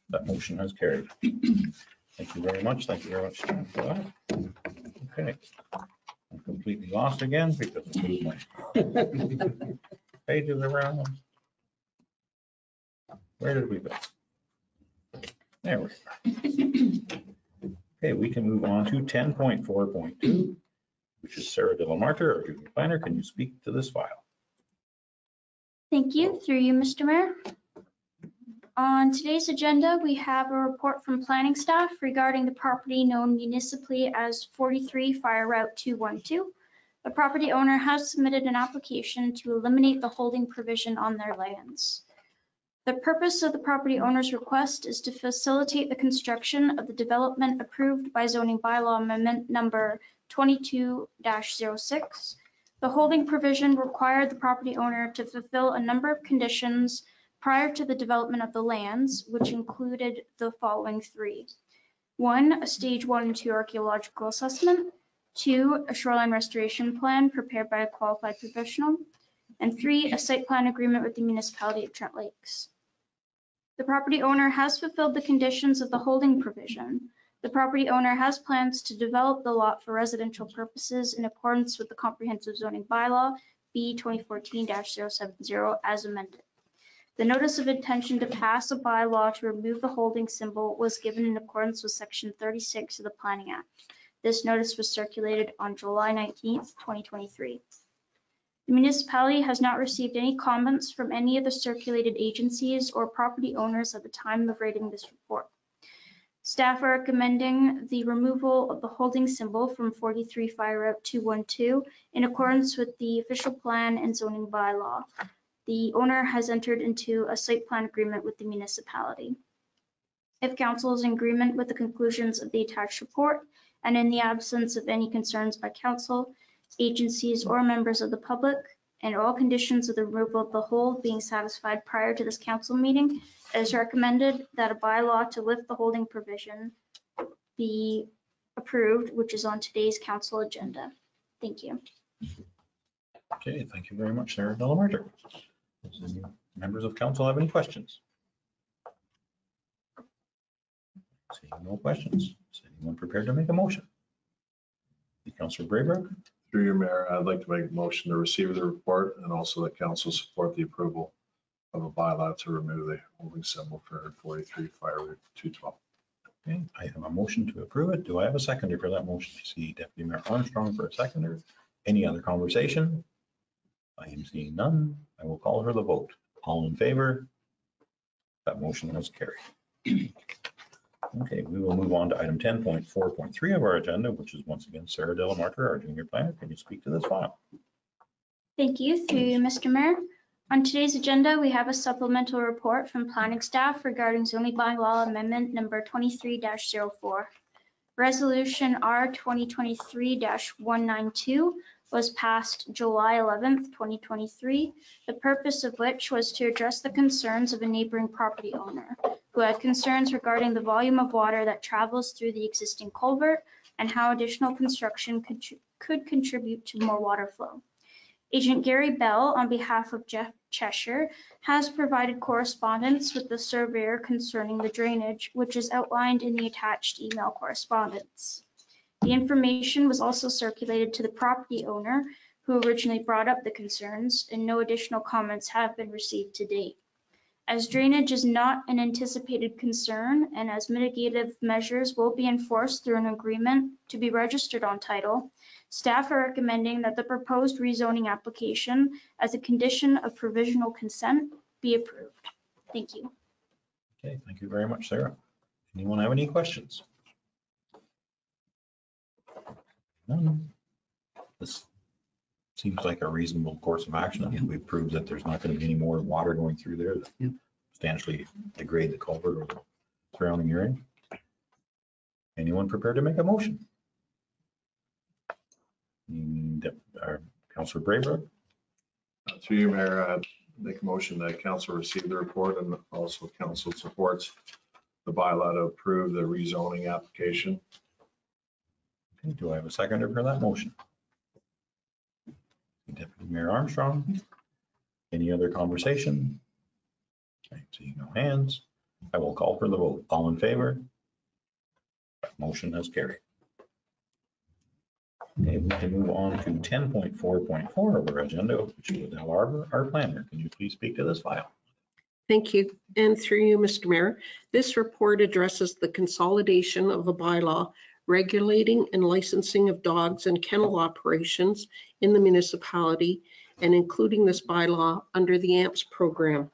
That motion has carried. Thank you very much. Thank you very much Stan, for that. Okay. I'm completely lost again because I moved my pages around. Where did we go? There we are. Okay, we can move on to ten point four point two, which is Sarah Delamarter, our junior planner. Can you speak to this file? Thank you. Through you, Mr. Mayor. On today's agenda, we have a report from planning staff regarding the property known municipally as 43 Fire Route 212. The property owner has submitted an application to eliminate the holding provision on their lands. The purpose of the property owner's request is to facilitate the construction of the development approved by zoning bylaw amendment number 22-06. The holding provision required the property owner to fulfill a number of conditions prior to the development of the lands, which included the following three. One, a stage one and two archaeological assessment. Two, a shoreline restoration plan prepared by a qualified professional. And three, a site plan agreement with the municipality of Trent Lakes. The property owner has fulfilled the conditions of the holding provision. The property owner has plans to develop the lot for residential purposes in accordance with the comprehensive zoning bylaw B 2014-070 as amended. The notice of intention to pass a bylaw to remove the holding symbol was given in accordance with section 36 of the Planning Act. This notice was circulated on July 19, 2023. The municipality has not received any comments from any of the circulated agencies or property owners at the time of writing this report. Staff are recommending the removal of the holding symbol from 43 Fire Route 212 in accordance with the official plan and zoning bylaw. The owner has entered into a site plan agreement with the municipality. If council is in agreement with the conclusions of the attached report and in the absence of any concerns by council, agencies, or members of the public, and all conditions of the removal of the hold being satisfied prior to this council meeting, it is recommended that a bylaw to lift the holding provision be approved, which is on today's council agenda. Thank you. Okay, thank you very much, Sarah Delamarter. Does any Members of council have any questions? Seeing no questions, is anyone prepared to make a motion? Councillor Braybrook, Through your mayor, I'd like to make a motion to receive the report and also that council support the approval of a bylaw to remove the holding symbol for 43 Fire Route 212. okay, I have a motion to approve it. Do I have a seconder for that motion? See Deputy Mayor Armstrong for a seconder. Any other conversation? I am seeing none. I will call for the vote. All in favor? That motion was carried. Okay, we will move on to item 10.4.3 of our agenda, which is once again Sarah Delamarter, our junior planner. Can you speak to this file? Thank you. Through you, Mr. Mayor. On today's agenda, we have a supplemental report from planning staff regarding zoning bylaw amendment number 23-04. Resolution R 2023-192 was passed July 11th, 2023, the purpose of which was to address the concerns of a neighboring property owner who had concerns regarding the volume of water that travels through the existing culvert and how additional construction could, could contribute to more water flow. Agent Gary Bell, on behalf of Jeff Cheshire, has provided correspondence with the surveyor concerning the drainage, which is outlined in the attached email correspondence. The information was also circulated to the property owner who originally brought up the concerns, and no additional comments have been received to date. As drainage is not an anticipated concern and as mitigative measures will be enforced through an agreement to be registered on title, staff are recommending that the proposed rezoning application as a condition of provisional consent be approved. Thank you. Okay, thank you very much, Sarah. Anyone have any questions? None. This seems like a reasonable course of action. I we've proved that there's not going to be any more water going through there that substantially degrade the culvert or the surrounding area. Anyone prepared to make a motion? Mm, Dep- uh, Councillor Braybrook, Uh, Through your mayor, I'd make a motion that council receive the report and also council supports the bylaw to approve the rezoning application. Okay, do I have a seconder for that motion? Deputy Mayor Armstrong. Any other conversation? I see no hands. I will call for the vote. All in favor? Motion has carried. Okay, we can move on to ten point four point four of our agenda, which is Adele Arbor, our planner. Can you please speak to this file? Thank you. And through you, Mr. Mayor, this report addresses the consolidation of a bylaw regulating and licensing of dogs and kennel operations in the municipality and including this bylaw under the AMPS program.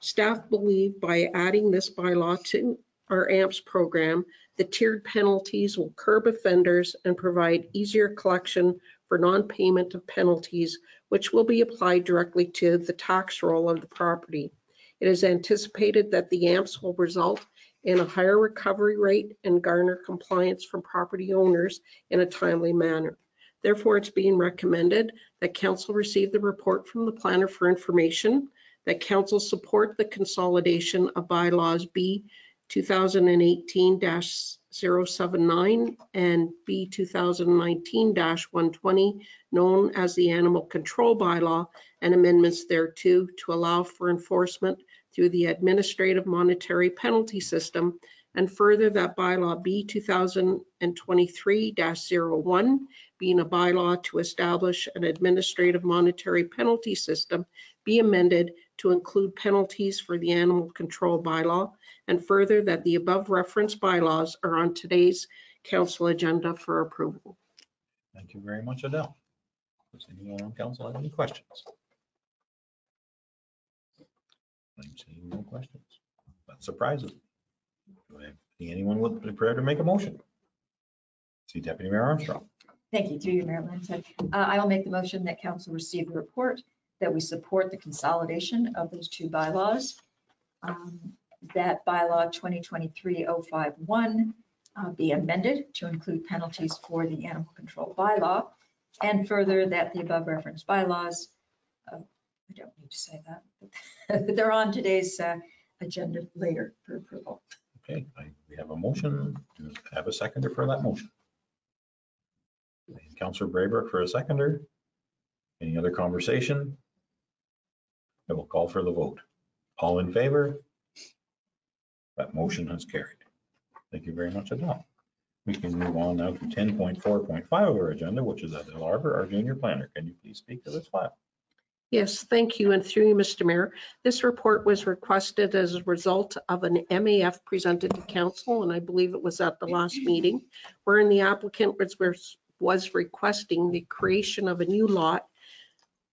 Staff believe by adding this bylaw to our AMPS program, the tiered penalties will curb offenders and provide easier collection for non-payment of penalties, which will be applied directly to the tax roll of the property. It is anticipated that the AMPS will result in a higher recovery rate and garner compliance from property owners in a timely manner. Therefore, it's being recommended that council receive the report from the planner for information, that council support the consolidation of bylaws B 2018-079 and B 2019-120, known as the Animal Control Bylaw, and amendments thereto to allow for enforcement through the administrative monetary penalty system, and further that bylaw B 2023-01, being a bylaw to establish an administrative monetary penalty system, be amended to include penalties for the animal control bylaw, and further that the above referenced bylaws are on today's council agenda for approval. Thank you very much, Adele. Does anyone on council have any questions? I'm seeing no questions. That surprises. Do I see anyone with prepared to make a motion? See Deputy Mayor Armstrong. Thank you, through you, Mayor Lambshead. Uh, I will make the motion that council receive the report, that we support the consolidation of those two bylaws. Um, That bylaw 2023-051 uh, be amended to include penalties for the animal control bylaw. And further, that the above referenced bylaws, uh, I don't need to say that, they're on today's uh, agenda later for approval. Okay, I- we have a motion. Do have a seconder for that motion? Councillor Braybrook for a seconder. Any other conversation? I will call for the vote. All in favor? That motion has carried. Thank you very much, Adele. We can move on now to ten point four point five of our agenda, which is Adele Arbor, our junior planner. Can you please speak to this file? Yes, thank you. And through you, Mr. Mayor, this report was requested as a result of an MAF presented to council, and I believe it was at the last meeting, wherein the applicant was, was requesting the creation of a new lot,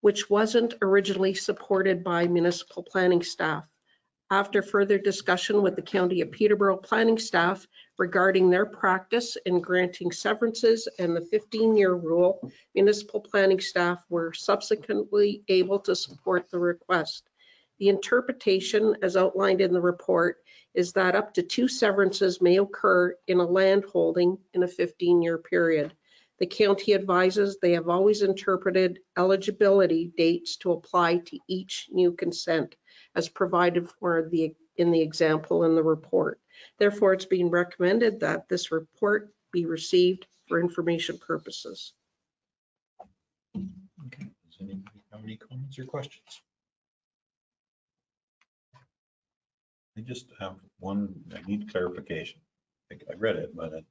which wasn't originally supported by municipal planning staff. After further discussion with the County of Peterborough planning staff regarding their practice in granting severances and the 15-year rule, municipal planning staff were subsequently able to support the request. The interpretation, as outlined in the report, is that up to two severances may occur in a land holding in a 15-year period. The county advises they have always interpreted eligibility dates to apply to each new consent as provided for the, in the example in the report. Therefore, it's being recommended that this report be received for information purposes. Okay, does anybody have any comments or questions? I just have one, I need clarification. I I read it, but it,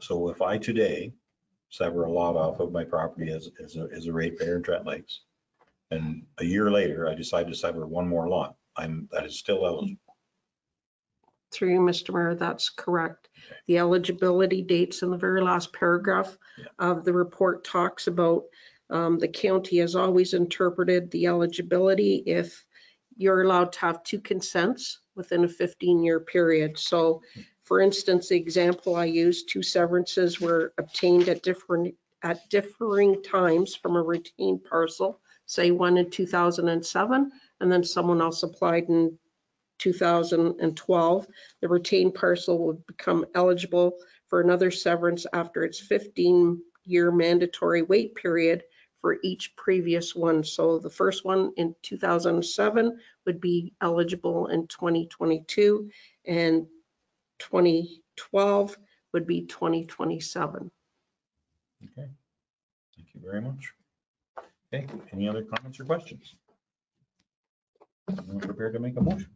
so if I today sever a lot off of my property as, as a, as a ratepayer in Trent Lakes, and a year later, I decide to sever one more lot, I'm, that is still eligible. Through you, Mr. Mayor, that's correct. The eligibility dates in the very last paragraph Yeah. of the report talks about um, the county has always interpreted the eligibility if you're allowed to have two consents within a 15-year period. So for instance, the example I used, two severances were obtained at different, at differing times from a retained parcel, say one in 2007, and then someone else applied in 2012. The retained parcel would become eligible for another severance after its 15-year mandatory wait period for each previous one. So the first one in 2007 would be eligible in 2022, and 2012 would be 2027. Okay, thank you very much. Okay, any other comments or questions? Anyone prepared to make a motion?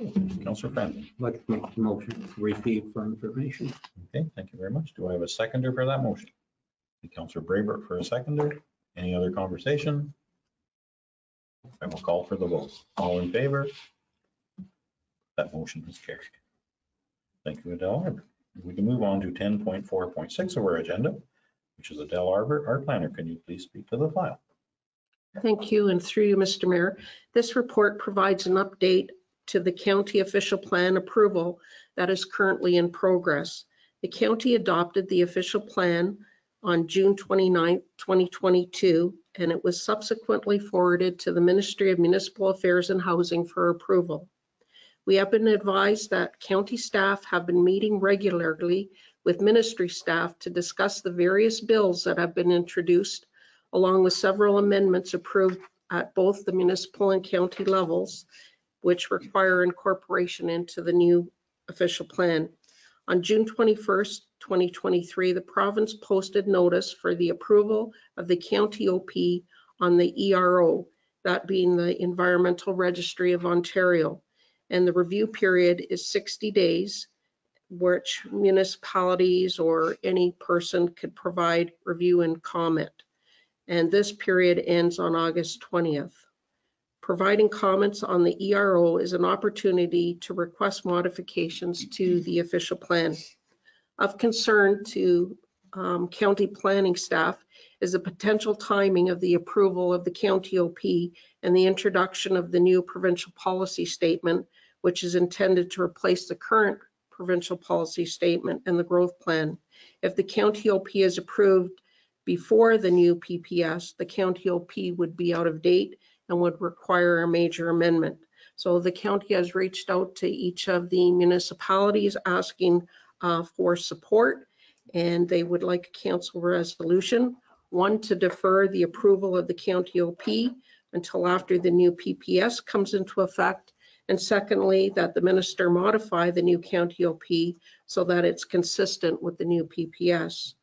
I'd like to make the motion to receive for information. Okay, thank you very much. Do I have a seconder for that motion? Councillor Braybrook for a seconder. Any other conversation? I will call for the vote. All in favor? That motion is carried. Thank you, Adele. We can move on to ten point four point six of our agenda, which is Adele Arbor, our planner. Can you please speak to the file? Thank you, and through you, Mr. Mayor. This report provides an update to the county official plan approval that is currently in progress. The county adopted the official plan on June 29, 2022, and it was subsequently forwarded to the Ministry of Municipal Affairs and Housing for approval. We have been advised that county staff have been meeting regularly with ministry staff to discuss the various bills that have been introduced, along with several amendments approved at both the municipal and county levels, which require incorporation into the new official plan. On June 21st, 2023, the province posted notice for the approval of the county OP on the ERO, that being the Environmental Registry of Ontario. And the review period is 60 days, which municipalities or any person could provide review and comment. And this period ends on August 20th. Providing comments on the ERO is an opportunity to request modifications to the official plan. Of concern to um, county planning staff is the potential timing of the approval of the county OP and the introduction of the new provincial policy statement, which is intended to replace the current provincial policy statement and the growth plan. If the county OP is approved before the new PPS, the county OP would be out of date and would require a major amendment. So the county has reached out to each of the municipalities asking uh, for support, and they would like a council resolution. One, to defer the approval of the county OP until after the new PPS comes into effect. And secondly, that the minister modify the new county OP so that it's consistent with the new PPS.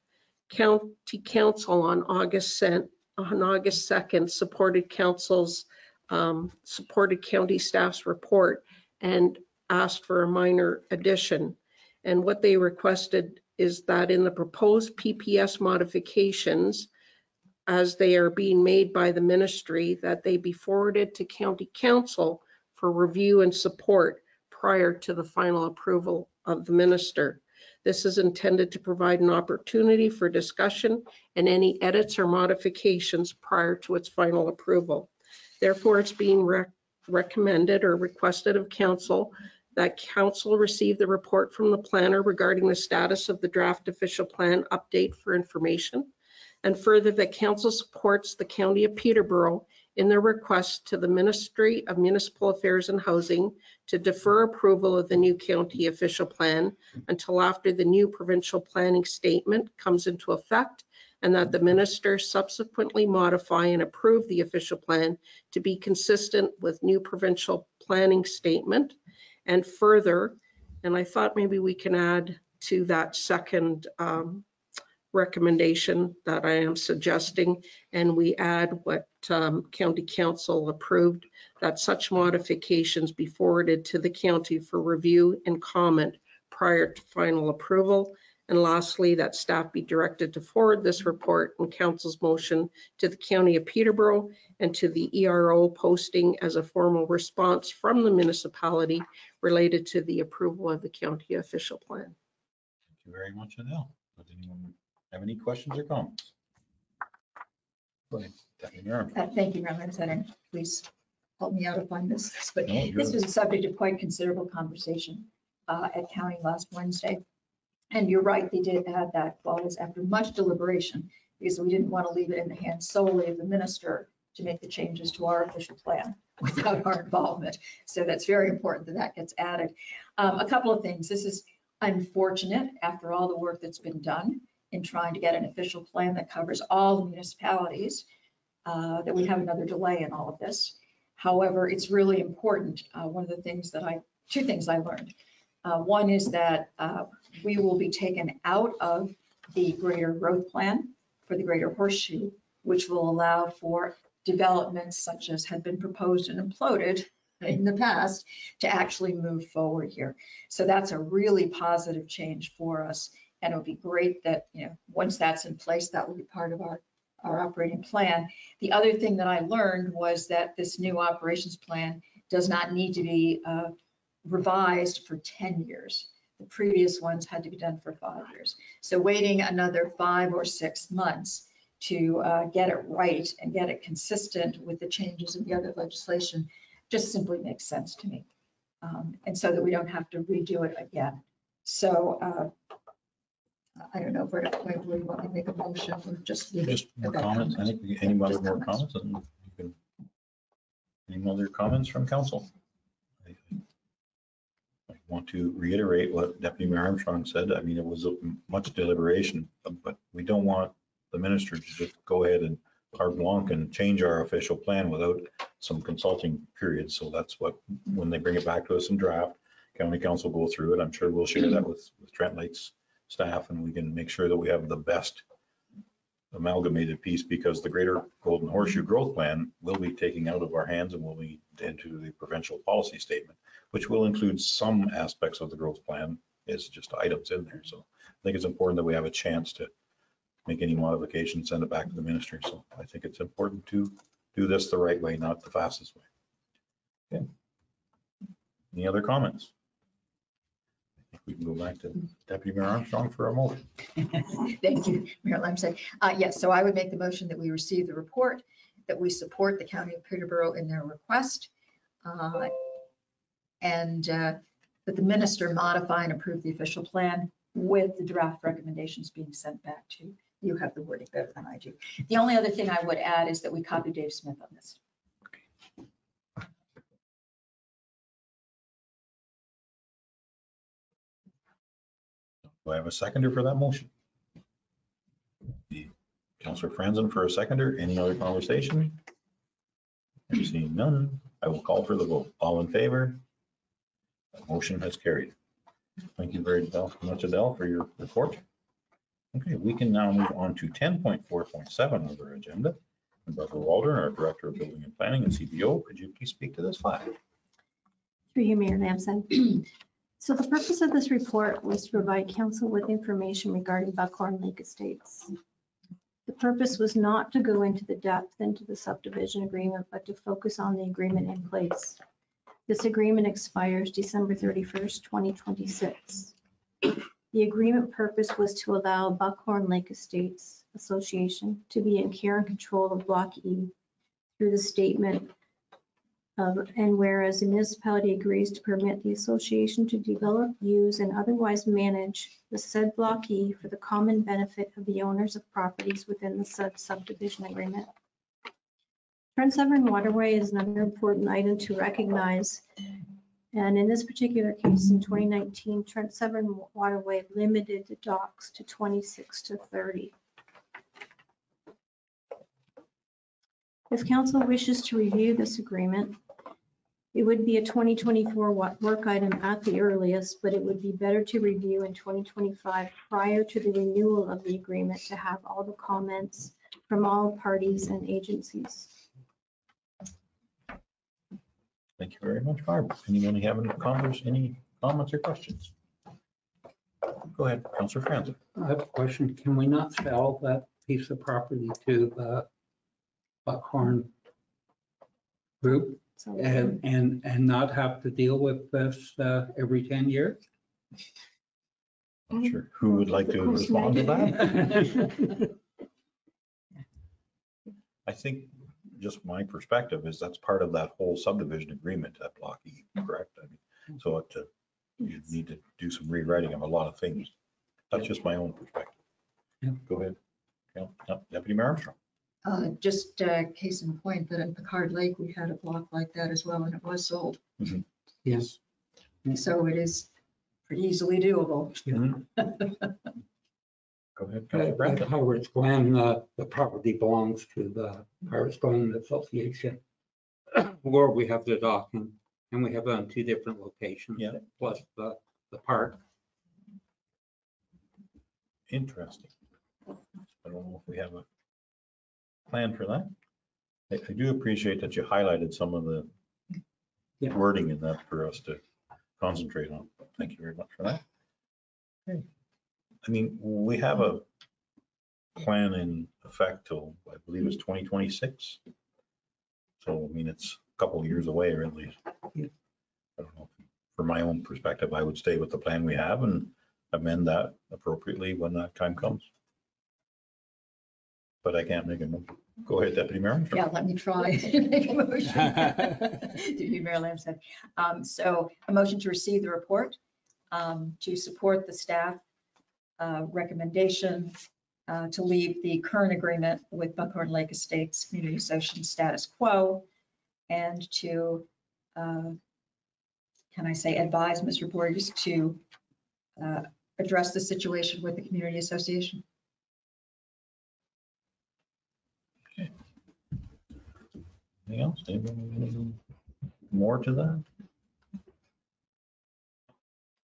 County Council on August sent, on August 2nd, supported council's, um, supported county staff's report and asked for a minor addition. And what they requested is that in the proposed PPS modifications, as they are being made by the ministry, that they be forwarded to county council for review and support prior to the final approval of the minister. This is intended to provide an opportunity for discussion and any edits or modifications prior to its final approval. Therefore, it's being rec- recommended or requested of council that council receive the report from the planner regarding the status of the draft official plan update for information. And further, that council supports the county of Peterborough in their request to the Ministry of Municipal Affairs and Housing to defer approval of the new county official plan until after the new provincial planning statement comes into effect and that the minister subsequently modify and approve the official plan to be consistent with new provincial planning statement. And further, and I thought maybe we can add to that second um, recommendation that I am suggesting, and we add what um, county council approved, that such modifications be forwarded to the county for review and comment prior to final approval. And lastly, that staff be directed to forward this report and council's motion to the county of Peterborough and to the ERO posting as a formal response from the municipality related to the approval of the county official plan. Thank you very much, Adele. Does anyone have any questions or comments? Go ahead, Deputy Mayor. Uh, Thank you, Madam Senator. Please help me out if I miss this, but No, you're- this was a subject of quite considerable conversation uh, at county last Wednesday. And you're right, they did add that clause after much deliberation because we didn't want to leave it in the hands solely of the minister to make the changes to our official plan without our involvement. So that's very important that that gets added. Um, A couple of things. This is unfortunate after all the work that's been done in trying to get an official plan that covers all the municipalities, uh, that we have another delay in all of this. However, it's really important. Uh, One of the things that I, two things I learned. Uh, One is that uh, we will be taken out of the greater growth plan for the greater horseshoe, which will allow for developments such as had been proposed and imploded in the past to actually move forward here. So that's a really positive change for us. And it'll be great that, you know, once that's in place, that will be part of our, our operating plan. The other thing that I learned was that this new operations plan does not need to be uh, revised for 10 years. The previous ones had to be done for five years. So waiting another five or six months to uh, get it right and get it consistent with the changes in the other legislation just simply makes sense to me. Um, And so that we don't have to redo it again. So uh, I don't know, where where you want to make a motion or just leave it? Just more at that comments, I comment? think, we- any other more comments? and you can- Any other comments from council? I I want to reiterate what Deputy Mayor Armstrong said. I mean, it was much deliberation, but we don't want the minister to just go ahead and carte blanche and change our official plan without some consulting period. So that's what, when they bring it back to us in draft, county council go through it. I'm sure we'll share that with with Trent Lakes staff and we can make sure that we have the best amalgamated piece because the Greater Golden Horseshoe Growth Plan will be taking out of our hands and will be into the provincial policy statement, which will include some aspects of the growth plan as just items in there. So I think it's important that we have a chance to make any modifications, send it back to the ministry. So I think it's important to do this the right way, not the fastest way. Okay. Any other comments? I think we can go back to Deputy Mayor Armstrong for a motion. Thank you, Mayor Lambshead. Uh, Yes, so I would make the motion that we receive the report, that we support the county of Peterborough in their request, uh, and uh, that the minister modify and approve the official plan with the draft recommendations being sent back to, you have the wording better than I do. The only other thing I would add is that we copy Dave Smith on this. Do I have a seconder for that motion? Councillor Franzen for a seconder. Any other conversation? I'm seeing none. I will call for the vote. All in favor? That Motion has carried. Thank you very much, Adele, for your report. Okay, we can now move on to ten point four point seven of our agenda. And Barbara Waldron, our Director of Building and Planning and CBO, could you please speak to this file? Through you, Mayor Lambshead. So the purpose of this report was to provide council with information regarding Buckhorn Lake Estates. The purpose was not to go into the depth into the subdivision agreement, but to focus on the agreement in place. This agreement expires December 31st, 2026. The agreement purpose was to allow Buckhorn Lake Estates Association to be in care and control of Block E through the statement and whereas the municipality agrees to permit the association to develop, use, and otherwise manage the said Block E for the common benefit of the owners of properties within the said subdivision agreement. Trent Severn Waterway is another important item to recognize. And in this particular case, in 2019, Trent Severn Waterway limited the docks to 26 to 30. If council wishes to review this agreement, it would be a 2024 wa- work item at the earliest, but it would be better to review in 2025 prior to the renewal of the agreement to have all the comments from all parties and agencies. Thank you very much, Barb. Anyone have any comments, any comments or questions? Go ahead, Councillor Franzen. I have a question. Can we not sell that piece of property to the Buckhorn Group So and, and, and not have to deal with this uh, every 10 years? Not Sure. Who would like to Of respond to that? I think just my perspective is that's part of that whole subdivision agreement at Block E, correct? I mean, So it, uh, you need to do some rewriting of a lot of things. That's just my own perspective. Yeah. Go ahead. Yeah, no, Deputy Mayor Armstrong. Uh, Just uh, case in point that in Picard Lake, we had a block like that as well, and it was sold. Yes. So it is pretty easily doable. Mhm. Go ahead, Councillor At Brandon. Howard's Glen, uh, the property belongs to the Pirates Glen Association, where we have the dock and, and we have it on two different locations. Yeah. Plus the, the park. Interesting. I don't know if we have a plan for that. I I do appreciate that you highlighted some of the Yeah. wording in that for us to concentrate on. Thank you very much for that. Okay. I mean, we have a plan in effect till, I believe it's 2026. So, I mean, it's a couple of years away or at least. Yeah. I don't know. From my own perspective, I would stay with the plan we have and amend that appropriately when that time comes. But I can't make a, mo- go ahead, Deputy Mayor. Yeah, let me try to make a motion. To you, Mayor Lambshead. Um, So a motion to receive the report, um, to support the staff uh, recommendation uh, to leave the current agreement with Buckhorn Lake Estates Community Association status quo, and to, uh, can I say, advise Mr. Borges to uh, address the situation with the community association? Anything else? Anything anything more to that?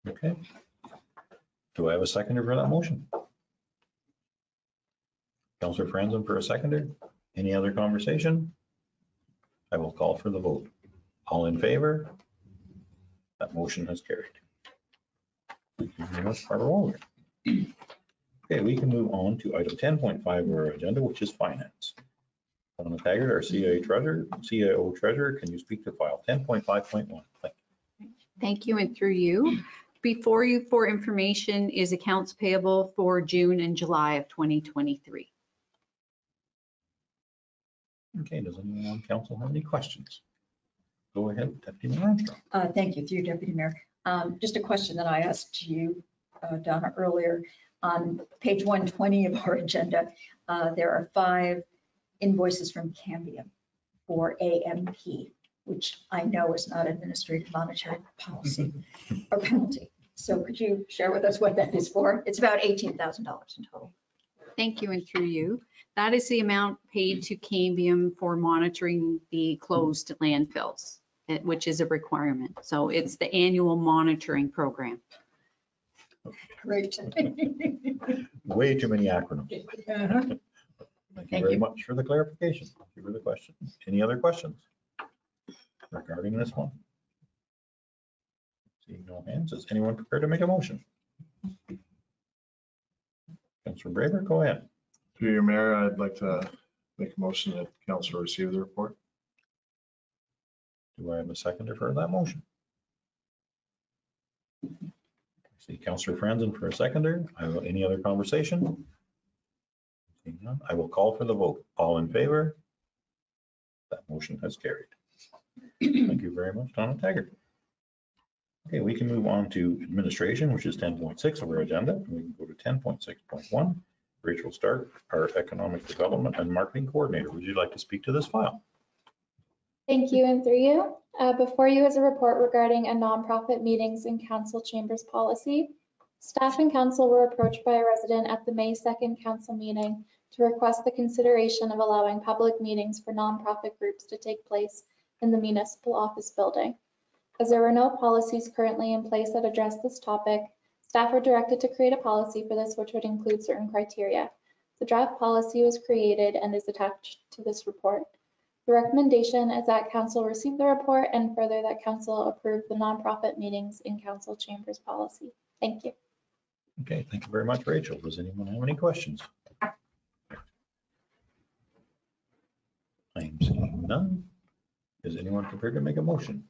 Okay. Do I have a seconder for that motion? Counselor Franzen for a seconder. Any other conversation? I will call for the vote. All in favor? That motion has carried. Thank you very much, Barbara Waller. Okay, we can move on to item 10.5 of our agenda, which is finance. Donna Taggart, our CIA treasurer, CIO treasurer, can you speak to file 10.5.1? Thank you. Thank you, and through you. Before you for information is accounts payable for June and July of 2023. Okay, does anyone on council have any questions? Go ahead, Deputy Mayor Armstrong. Uh, Thank you, through you, Deputy Mayor. Um, Just a question that I asked you, uh, Donna, earlier. On page 120 of our agenda, uh, there are five invoices from Cambium for AMP, which I know is not administrative monetary policy or penalty. So could you share with us what that is for? It's about $18,000 in total. Thank you, and through you. That is the amount paid to Cambium for monitoring the closed landfills, eh, which is a requirement. So it's the annual monitoring program. Great. Way too many acronyms. Uh-huh. Thank you Thank very you. much for the clarification. Thank you for the question. Any other questions regarding this one? Seeing no hands, is anyone prepared to make a motion? Councilor Braybrook, go ahead. Through your mayor, I'd like to make a motion that council receive the report. Do I have a seconder for that motion? See Councilor Franzen for a seconder. I will- Any other conversation? Seeing none, I will call for the vote. All in favor? That motion has carried. Thank you very much, Donna Taggart. Okay, we can move on to administration, which is 10.6 of our agenda. We can go to 10.6.1. Rachel Stark, our Economic Development and Marketing Coordinator. Would you like to speak to this file? Thank you, and through you. Uh, Before you is a report regarding a nonprofit meetings and council chambers policy. Staff and council were approached by a resident at the May 2nd council meeting to request the consideration of allowing public meetings for nonprofit groups to take place in the municipal office building. As there were no policies currently in place that address this topic, staff were directed to create a policy for this which would include certain criteria. The draft policy was created and is attached to this report. The recommendation is that council receive the report and further that council approve the nonprofit meetings in council chambers policy. Thank you. Okay, thank you very much, Rachel. Does anyone have any questions? I am seeing none. Is anyone prepared to make a motion?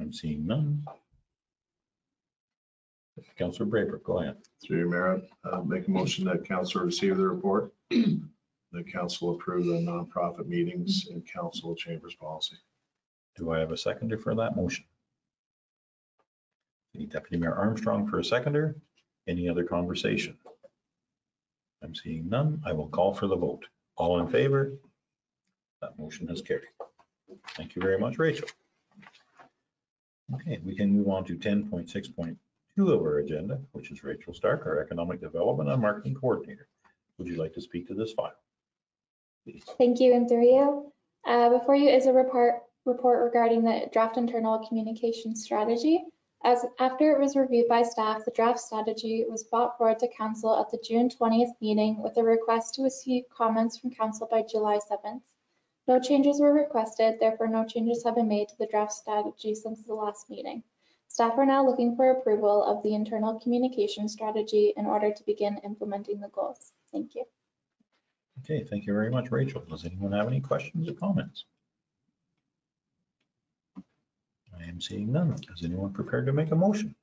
I'm seeing none. Councilor Braybrook, go ahead. Through your mayor, uh, make a motion that council receive the report. The council approve the nonprofit meetings and council chambers policy. Do I have a seconder for that motion? Deputy Mayor Armstrong for a seconder. Any other conversation? I'm seeing none. I will call for the vote. All in favor? That motion has carried. Thank you very much, Rachel. Okay, we can move on to 10.6.2 of our agenda, which is Rachel Stark, our Economic Development and Marketing Coordinator. Would you like to speak to this file? Please. Thank you, and through you. Uh, Before you is a report, report regarding the draft internal communication strategy. As after it was reviewed by staff, the draft strategy was brought forward to council at the June 20th meeting with a request to receive comments from council by July 7th. No changes were requested, therefore no changes have been made to the draft strategy since the last meeting. Staff are now looking for approval of the internal communication strategy in order to begin implementing the goals. Thank you. Okay, thank you very much, Rachel. Does anyone have any questions or comments? I am seeing none. Is anyone prepared to make a motion?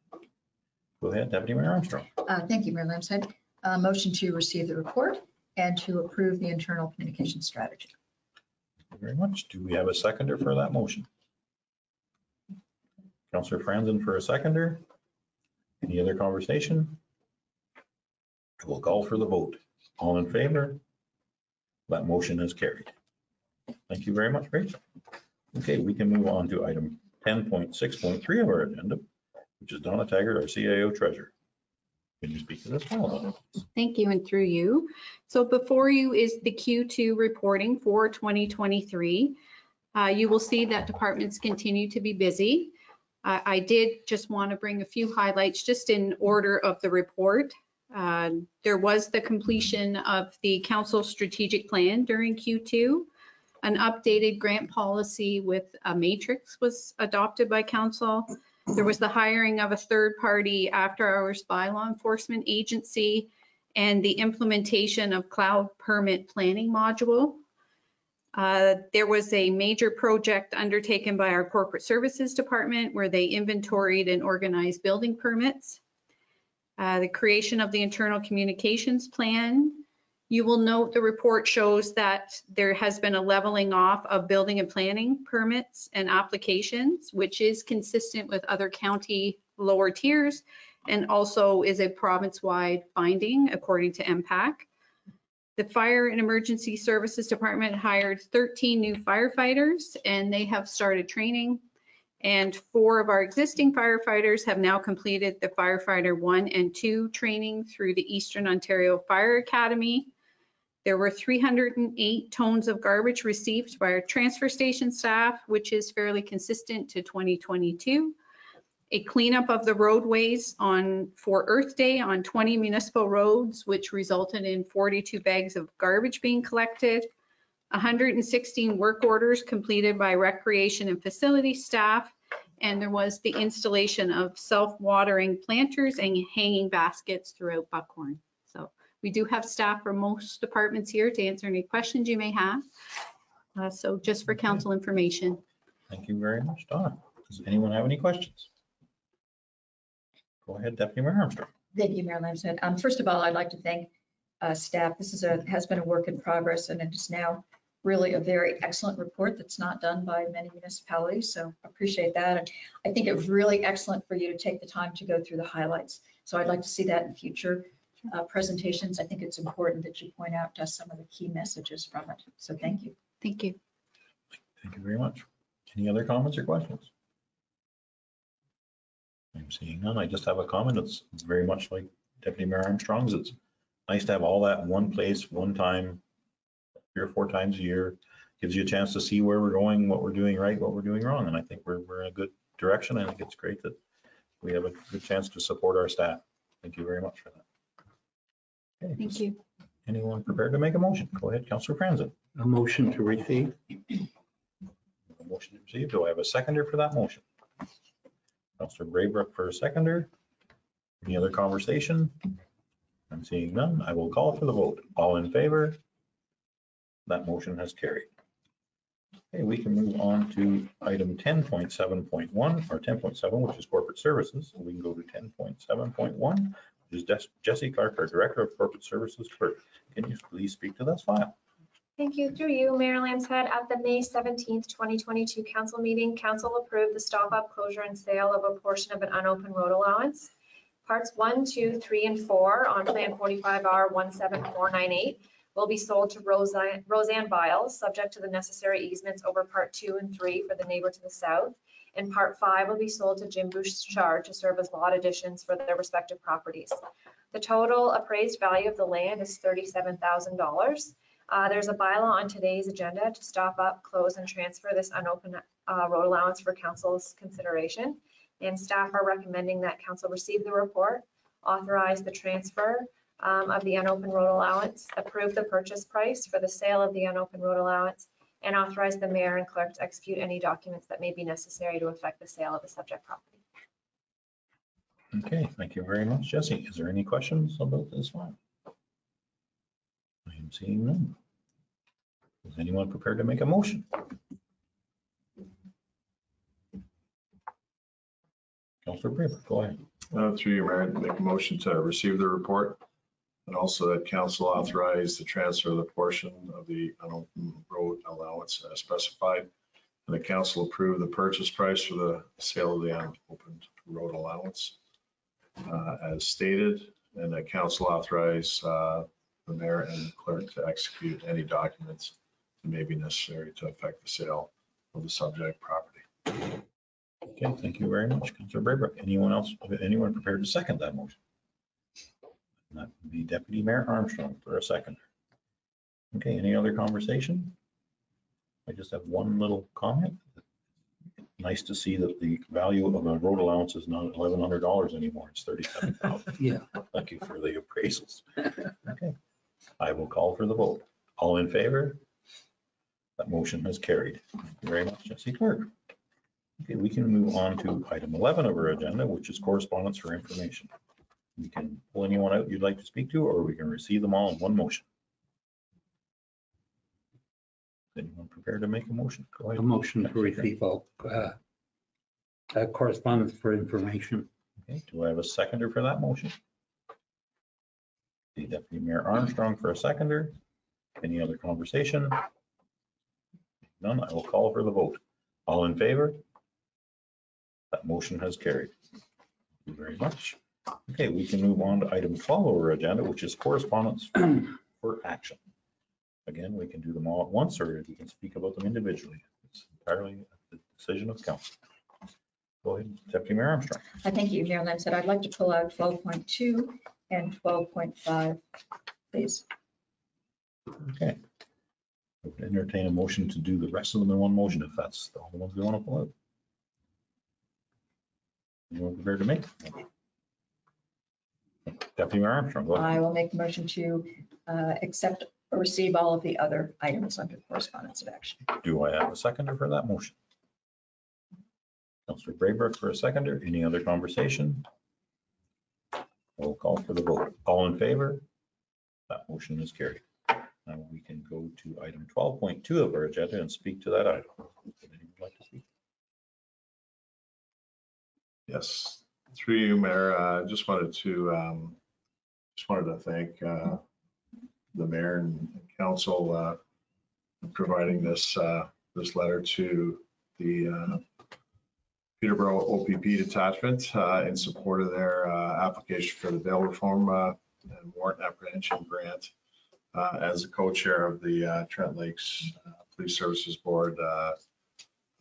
Go ahead, Deputy Mayor Armstrong. Uh, Thank you, Mayor Lamshead. Uh, Motion to receive the report and to approve the internal communication strategy. Thank you very much. Do we have a seconder for that motion? Counselor Franzen for a seconder. Any other conversation? I will call for the vote. All in favor? That motion is carried. Thank you very much, Rachel. Okay, we can move on to item 10.6.3 of our agenda, which is Donna Taggart, our CIO treasurer. Can you speak to this one? Thank you, and through you. So before you is the Q2 reporting for 2023. Uh, You will see that departments continue to be busy. I I did just want to bring a few highlights just in order of the report. Uh, There was the completion of the council strategic plan during Q2. An updated grant policy with a matrix was adopted by council. There was the hiring of a third-party after-hours by law enforcement agency and the implementation of cloud permit planning module. Uh, There was a major project undertaken by our corporate services department where they inventoried and organized building permits. Uh, The creation of the internal communications plan. You will note the report shows that there has been a leveling off of building and planning permits and applications, which is consistent with other county lower tiers and also is a province-wide finding according to MPAC. The Fire and Emergency Services Department hired 13 new firefighters and they have started training. And four of our existing firefighters have now completed the firefighter one and two training through the Eastern Ontario Fire Academy. There were 308 tons of garbage received by our transfer station staff, which is fairly consistent to 2022 a cleanup of the roadways on, for Earth Day on 20 municipal roads, which resulted in 42 bags of garbage being collected, 116 work orders completed by recreation and facility staff, and there was the installation of self-watering planters and hanging baskets throughout Buckhorn. So we do have staff from most departments here to answer any questions you may have. Uh, So just for council information. Thank you very much, Donna. Does anyone have any questions? Go ahead, Deputy Mayor Armstrong. Thank you, Mayor Lamshead. Um, First of all, I'd like to thank uh, staff. This is a, has been a work in progress and it is now really a very excellent report that's not done by many municipalities. So appreciate that. And I think it was really excellent for you to take the time to go through the highlights. So I'd like to see that in future uh, presentations. I think it's important that you point out just some of the key messages from it. So thank you. Thank you. Thank you very much. Any other comments or questions? I'm seeing none. I just have a comment. It's very much like Deputy Mayor Armstrong's. It's nice to have all that in one place, one time, three or four times a year. Gives you a chance to see where we're going, what we're doing right, what we're doing wrong. And I think we're, we're in a good direction. I think it's great that we have a good chance to support our staff. Thank you very much for that. Okay, Thank you. Anyone prepared to make a motion? Go ahead, Councillor Franzen. A motion to receive. A Motion to receive. Do I have a seconder for that motion? Councillor Braybrook for a seconder. Any other conversation? I'm seeing none. I will call for the vote. All in favor? That motion has carried. Okay, we can move on to item 10.7.1 or 10.7, which is corporate services. We can go to 10.7.1, which is Jesse Clark, our Director of Corporate Services Clerk. Can you please speak to this file? Thank you. Through you, Mayor Lamshead, at the May 17th, 2022 council meeting, council approved the stop-up closure and sale of a portion of an unopened road allowance. Parts 1, 2, 3, and 4 on Plan 45R 17498 will be sold to Roseanne Roseanne Biles, subject to the necessary easements over Part 2 and 3 for the neighbor to the south. And Part 5 will be sold to Jim Bouchard to serve as lot additions for their respective properties. The total appraised value of the land is $37,000. Uh, There's a bylaw on today's agenda to stop up, close, and transfer this unopened uh, road allowance for council's consideration. And staff are recommending that council receive the report, authorize the transfer um, of the unopened road allowance, approve the purchase price for the sale of the unopened road allowance, and authorize the mayor and clerk to execute any documents that may be necessary to effect the sale of the subject property. Okay, thank you very much, Jesse. Is there any questions about this one? I am seeing none. Is anyone prepared to make a motion? Counselor Braybrook, go ahead. Uh, Through you, Mayor, make a motion to receive the report and also that council authorize the transfer of the portion of the unopened road allowance as specified. And the council approve the purchase price for the sale of the unopened road allowance uh, as stated. And that council authorize uh, the mayor and clerk to execute any documents that may be necessary to affect the sale of the subject property. Okay, thank you very much, Counselor Braybrook. Anyone else, anyone prepared to second that motion? That would be Deputy Mayor Armstrong for a second. Okay, any other conversation? I just have one little comment. Nice to see that the value of a road allowance is not eleven hundred dollars anymore. It's thirty-seven thousand. Yeah. Thank you for the appraisals. Okay, I will call for the vote. All in favor? That motion has carried. Thank you very much, Jesse Clark. Okay, we can move on to item 11 of our agenda, which is correspondence for information. We can pull anyone out you'd like to speak to, or we can receive them all in one motion. Is Anyone prepared to make a motion? Go ahead. A motion to receive all uh, uh, correspondence for information. Okay, do I have a seconder for that motion? The Deputy Mayor Armstrong for a seconder. Any other conversation? None, I will call for the vote. All in favor? That motion has carried. Thank you very much. Okay, we can move on to item 12 of agenda, which is correspondence for action. Again, we can do them all at once, or we can speak about them individually. It's entirely the decision of council. Go ahead, Deputy Mayor Armstrong. I thank you, Mayor Lambshead I'd like to pull out 12.2 and 12.5, please. Okay. We can Entertain a motion to do the rest of them in one motion if that's the only ones we want to pull out. Anyone prepared to make? Deputy Mayor Armstrong, go ahead. I will make the motion to uh, accept or receive all of the other items under correspondence of action. Do I have a seconder for that motion? Councillor Braybrook for a seconder. Any other conversation? We'll call for the vote. All in favor? That motion is carried. Now we can go to item 12.2 of our agenda and speak to that item. Would anyone like to speak? Yes, through you, Mayor, I just wanted to, um, just wanted to thank uh, the mayor and council uh, for providing this, uh, this letter to the uh, Peterborough OPP detachment uh, in support of their uh, application for the bail reform uh, and warrant apprehension grant. Uh, As the co-chair of the uh, Trent Lakes uh, Police Services Board, uh,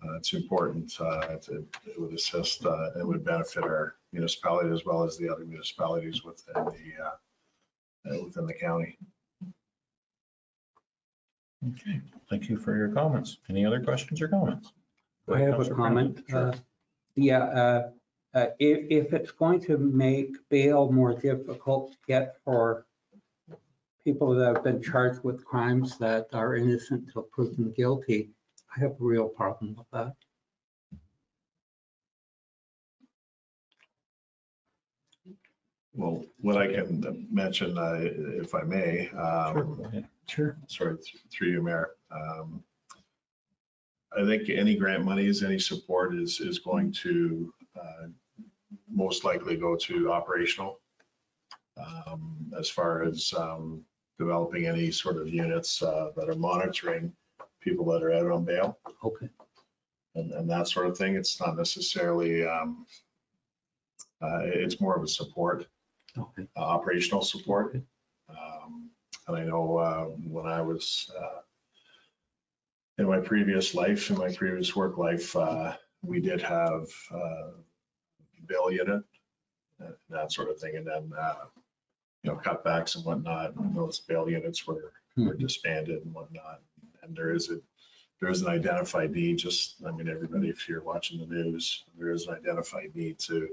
uh, It's important uh, to, it would assist, uh, it would benefit our municipality as well as the other municipalities within the, uh, uh, within the county. Okay, thank you for your comments. Any other questions or comments? Go I ahead, have a Councillor comment. Brennan. Uh, Yeah, uh, uh, if, if it's going to make bail more difficult to get for people that have been charged with crimes that are innocent until proven guilty, I have a real problem with that. Well, what I can mention, uh, if I may, Sure, um, go ahead. Sure. sorry, th- through you, Mayor. Um, I think any grant monies, any support is, is going to uh, most likely go to operational. Um, As far as um, developing any sort of units uh, that are monitoring people that are out on bail Okay. and, and that sort of thing. It's not necessarily, um, uh, it's more of a support, Okay. uh, operational support. Um, And I know uh, when I was uh, in my previous life, in my previous work life, uh, we did have uh, bail unit, uh, that sort of thing. And then, uh, you know, cutbacks and whatnot, and those bail units were were disbanded and whatnot. And there is a, there is an identified need, just, I mean, everybody, if you're watching the news, there is an identified need to,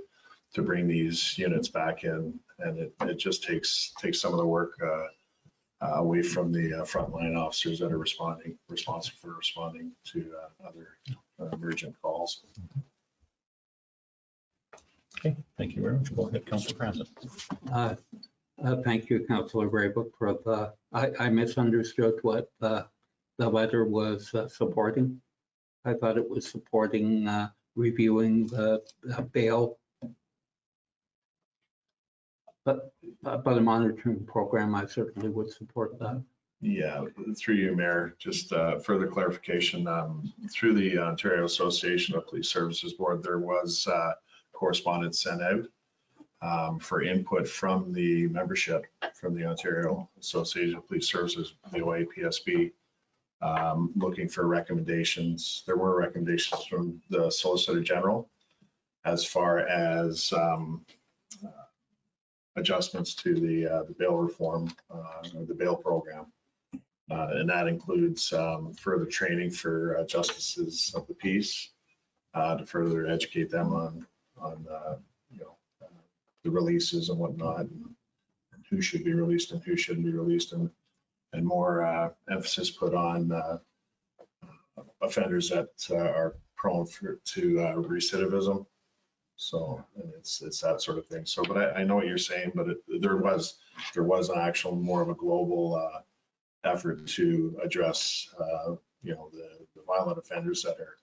to bring these units back in. And it, it just takes, takes some of the work uh, uh, away from the uh, frontline officers that are responding, responsible for responding to uh, other uh, emergent calls. Okay, thank you very much. Go ahead, Councilor Franzen. Uh, uh, Thank you, Councilor Braybrook, for the, I, I misunderstood what the, the letter was uh, supporting. I thought it was supporting uh, reviewing the uh, bail. But, but a monitoring program, I certainly would support that. Yeah, through you, Mayor, just uh, further clarification, um, through the Ontario Association of Police Services Board, there was uh, correspondence sent out um, for input from the membership, from the Ontario Association of Police Services, the OAPSB, um, looking for recommendations. There were recommendations from the Solicitor General as far as um, adjustments to the uh, the bail reform, uh, or the bail program. Uh, And that includes um, further training for uh, justices of the peace uh, to further educate them on, on, uh, you know, uh, the releases and whatnot, and who should be released and who shouldn't be released, and, and more uh, emphasis put on uh, offenders that uh, are prone for- to uh, recidivism. So, and it's, it's that sort of thing. So, but I, I know what you're saying, but it, there was, there was an actual more of a global uh, effort to address, uh, you know, the the violent offenders that are,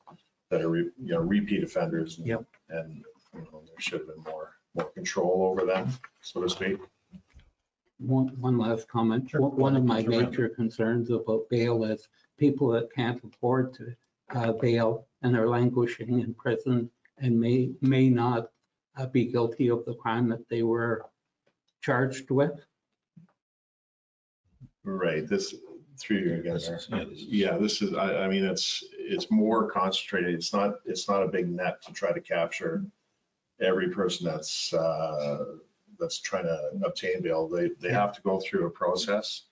that are, re- you know, repeat offenders. and- Yep. And, you know, there should have been more, more control over them, so to speak. One, one last comment. Sure. One one of my Councilor Randall. major concerns about bail is people that can't afford to uh, bail and are languishing in prison and may, may not uh, be guilty of the crime that they were charged with. Right, this, through you again, This Mayor. is- yeah, this is- Yeah, this is, I, I mean, it's, it's more concentrated. It's not, it's not a big net to try to capture every person that's, uh, that's trying to obtain bail. They, they have to go through a process.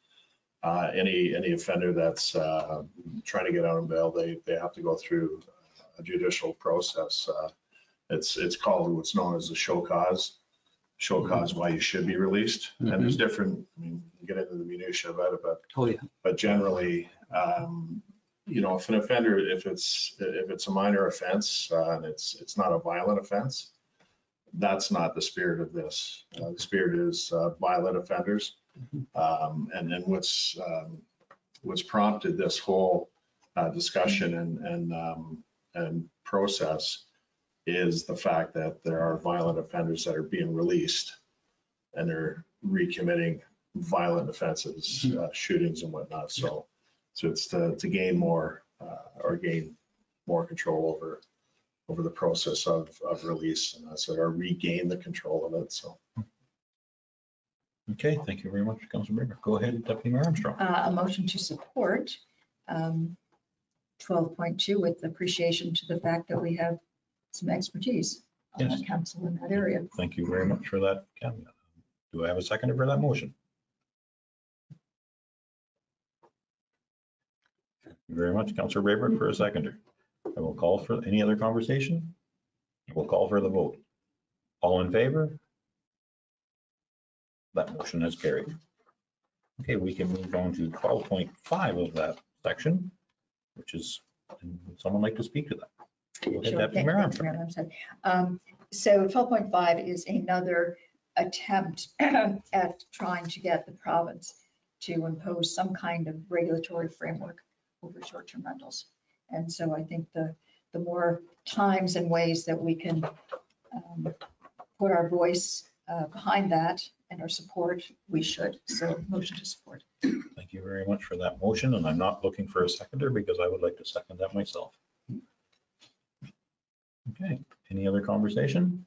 Uh, any, any offender that's, uh, trying to get out on bail, they, they have to go through a judicial process. Uh, It's, it's called what's known as a show cause, show cause why you should be released. And there's different, I mean, you get into the minutia about it, but Oh, yeah. but generally, um, you know, if an offender, if it's, if it's a minor offense, uh, and it's, it's not a violent offense, that's not the spirit of this. Uh, The spirit is uh, violent offenders. Um, And then what's, um, what's prompted this whole uh, discussion and, and, um, and process is the fact that there are violent offenders that are being released and they're recommitting violent offenses, uh, shootings and whatnot. So, so it's to, to gain more, uh, or gain more control over, over the process of, of release and that's, or regain the control of it. So. Okay, thank you very much, Councilor Baker. Go ahead, Deputy Mayor Armstrong. Uh, A motion to support um, 12.2 with appreciation to the fact that we have some expertise on Yes. the council in that area. Thank you very much for that caveat. Do I have a second for that motion? Thank you very much, Councilor Braybrook, for a seconder. I will call for any other conversation. I will call for the vote. All in favor? That motion is carried. Okay, we can move on to 12.5 of that section, which is, would someone like to speak to that? Sure. Deputy Thank- Mayor thank Armstrong. Mayor Armstrong. Um, So 12.5 is another attempt at trying to get the province to impose some kind of regulatory framework over short-term rentals. And so I think the, the more times and ways that we can um, put our voice uh, behind that and our support, we should. So motion to support. Thank you very much for that motion, and I'm not looking for a seconder because I would like to second that myself. Okay, any other conversation?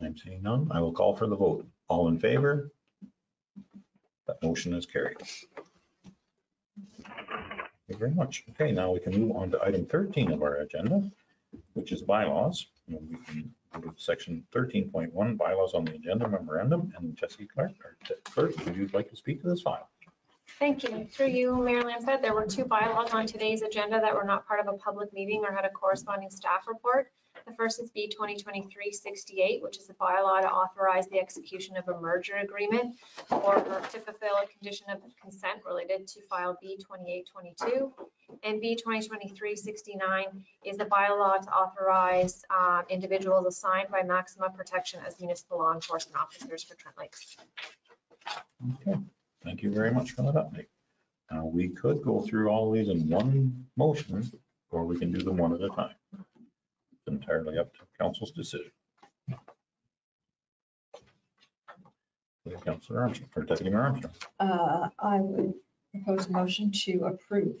I'm seeing none. I will call for the vote. All in favor? That motion is carried. Thank you very much. Okay, now we can move on to item 13 of our agenda, which is bylaws. And we can to section 13.1, bylaws on the agenda memorandum, and Jesse Clark, our clerk, would you like to speak to this file? Thank you. Through you, Mayor Lambshead, there were two bylaws on today's agenda that were not part of a public meeting or had a corresponding staff report. The first is B 2023-68, which is a bylaw to authorize the execution of a merger agreement or to fulfill a condition of consent related to file B 2822. And B 2023-69 is the bylaw to authorize uh, individuals assigned by Maxima Protection as municipal law enforcement officers for Trent Lakes. Okay, thank you very much for that update. Now, we could go through all these in one motion, or we can do them one at a time. It's Entirely up to council's decision. Councilor Armstrong, or Deputy Mayor Armstrong. Uh, I would propose a motion to approve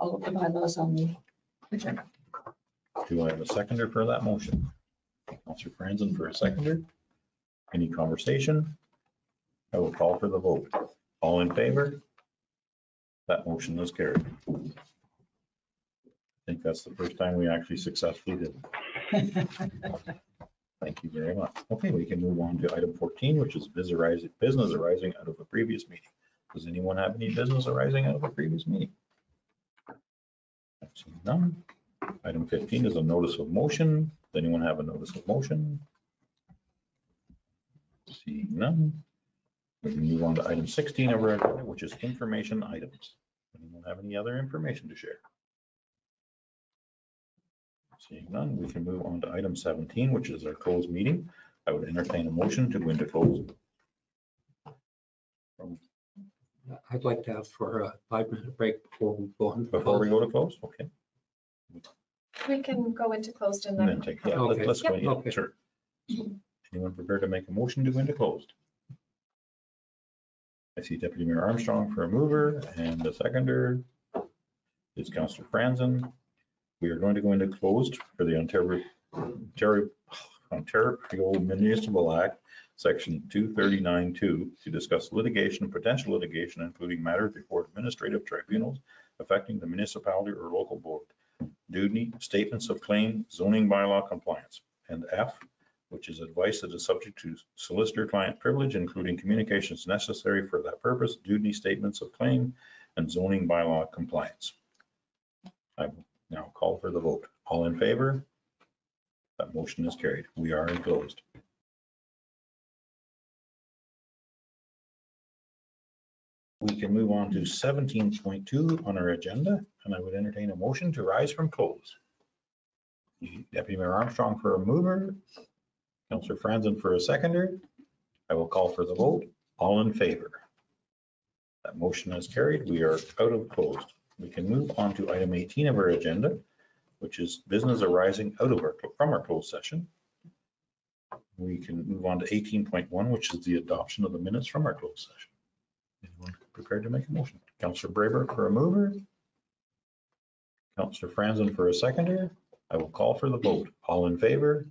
all of the bylaws on the agenda. Do I have a seconder for that motion? Councilor Franzen for a seconder. Any conversation? I will call for the vote. All in favor? That motion is carried. I think that's the first time we actually successfully did. it. Thank you very much. Okay, we can move on to item 14, which is business arising, business arising out of a previous meeting. Does anyone have any business arising out of a previous meeting? I've none. Item 15 is a notice of motion. Does anyone have a notice of motion? Seeing none. We can move on to item 16 of our agenda, which is information items. Anyone have any other information to share? Seeing none, we can move on to item 17, which is our closed meeting. I would entertain a motion to go into close. I'd like to ask for a five-minute break before we go on. Before we go to close, okay. We can go into closed and And then then. take, yeah, let's- Okay. let's go, yeah, Okay. sure. Anyone prepared to make a motion to go into closed? I see Deputy Mayor Armstrong for a mover and a seconder is Councillor Franzen. We are going to go into closed for the Ontario, Ontario, Ontario Municipal Act, Section 239-2, to discuss litigation, and potential litigation, including matters before administrative tribunals affecting the municipality or local board duty, statements of claim, zoning bylaw compliance, and F, which is advice that is subject to solicitor-client privilege, including communications necessary for that purpose, duty statements of claim, and zoning bylaw compliance. I now call for the vote. All in favor? That motion is carried. We are enclosed. We can move on to 17.2 on our agenda, and I would entertain a motion to rise from close. Deputy Mayor Armstrong for a mover, Councillor Franzen for a seconder. I will call for the vote. All in favor? That motion is carried. We are out of closed. We can move on to item 18 of our agenda, which is business arising out of our, from our closed session. We can move on to 18.1, which is the adoption of the minutes from our closed session. Anyone prepared to make a motion? Councillor Braybrook for a mover. Councillor Franzen for a seconder. I will call for the vote. All in favor?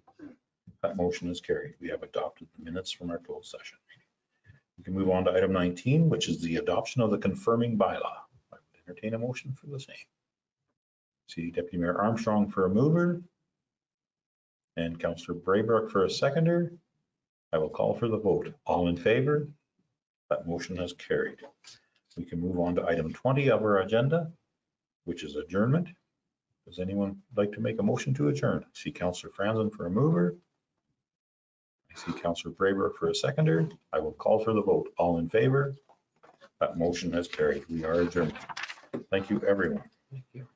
That motion is carried. We have adopted the minutes from our closed session. We can move on to item 19, which is the adoption of the confirming bylaw. I would entertain a motion for the same. See Deputy Mayor Armstrong for a mover and Councillor Braybrook for a seconder. I will call for the vote. All in favor? That motion has carried. We can move on to item 20 of our agenda, which is adjournment. Does anyone like to make a motion to adjourn? I see Councillor Franzen for a mover. I see Councillor Braybrook for a seconder. I will call for the vote. All in favor? That motion has carried. We are adjourned. Thank you, everyone. Thank you.